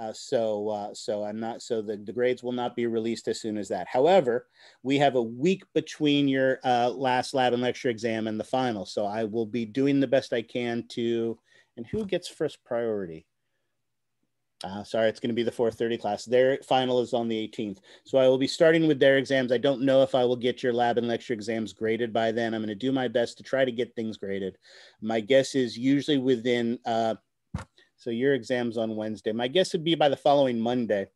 Uh, so, uh, so I'm not. So the, the grades will not be released as soon as that. However, we have a week between your uh, last lab and lecture exam and the final. So I will be doing the best I can to. And who gets first priority? Uh, sorry, it's going to be the 430 class. Their final is on the 18th. So I will be starting with their exams. I don't know if I will get your lab and lecture exams graded by then. I'm going to do my best to try to get things graded. My guess is usually within uh, so your exam's on Wednesday. My guess would be by the following Monday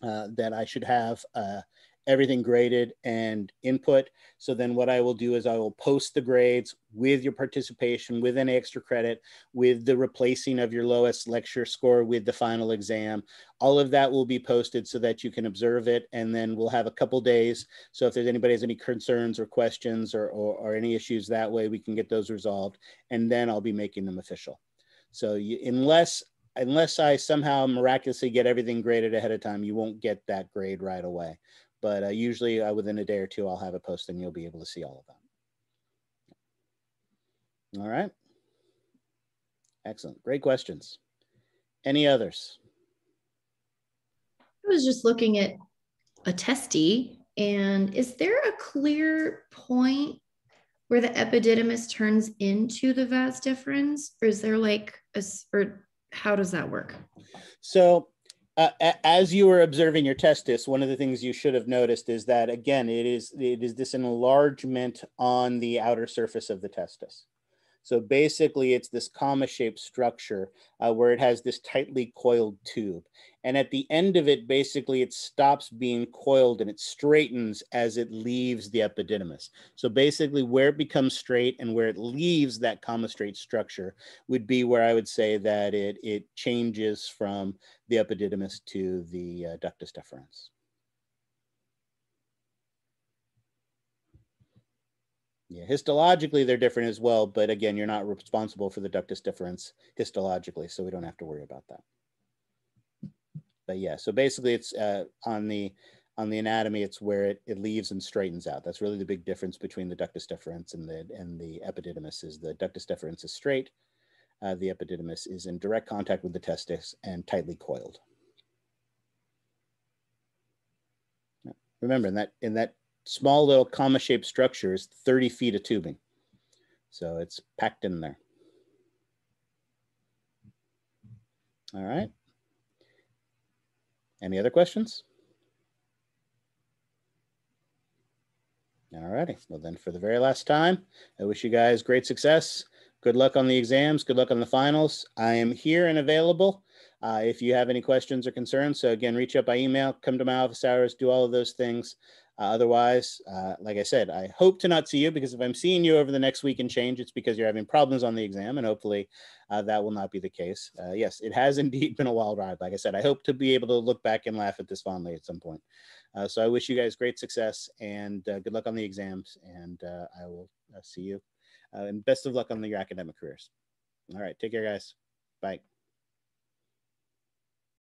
uh, that I should have uh, everything graded and input. So then what I will do is I will post the grades with your participation, with any extra credit, with the replacing of your lowest lecture score with the final exam. All of that will be posted so that you can observe it. And then we'll have a couple days. So if there's anybody has any concerns or questions or, or, or any issues that way, we can get those resolved. And then I'll be making them official. So you, unless unless I somehow miraculously get everything graded ahead of time, you won't get that grade right away. but uh, usually uh, within a day or two, I'll have it posted and you'll be able to see all of them. All right. Excellent. Great questions. Any others? I was just looking at a testy, and is there a clear point where the epididymis turns into the vas deferens, or is there like a or how does that work? So, uh, as you were observing your testis, one of the things you should have noticed is that again, it is it is this enlargement on the outer surface of the testis. So basically, it's this comma shaped structure uh, where it has this tightly coiled tube. And at the end of it, basically, it stops being coiled and it straightens as it leaves the epididymis. So basically, where it becomes straight and where it leaves that comma straight structure would be where I would say that it, it changes from the epididymis to the uh, ductus deferens. Yeah, histologically they're different as well, but again, you're not responsible for the ductus deferens histologically, so we don't have to worry about that. But yeah, so basically it's uh, on the on the anatomy, it's where it, it leaves and straightens out. That's really the big difference between the ductus deferens and the and the epididymis is the ductus deferens is straight, uh, the epididymis is in direct contact with the testis and tightly coiled. Remember in that in that small little comma shaped structure is 30 feet of tubing. So it's packed in there. All right. Any other questions? All righty. Well, then for the very last time, I wish you guys great success. Good luck on the exams. Good luck on the finals. I am here and available uh, if you have any questions or concerns. So again, reach out by email, come to my office hours, do all of those things. Uh, otherwise, uh, like I said, I hope to not see you because if I'm seeing you over the next week and change, it's because you're having problems on the exam, and hopefully uh, that will not be the case. Uh, yes, it has [LAUGHS] indeed been a wild ride. Like I said, I hope to be able to look back and laugh at this fondly at some point. Uh, so I wish you guys great success and uh, good luck on the exams, and I will see you. and best of luck on your academic careers. All right, take care, guys. Bye.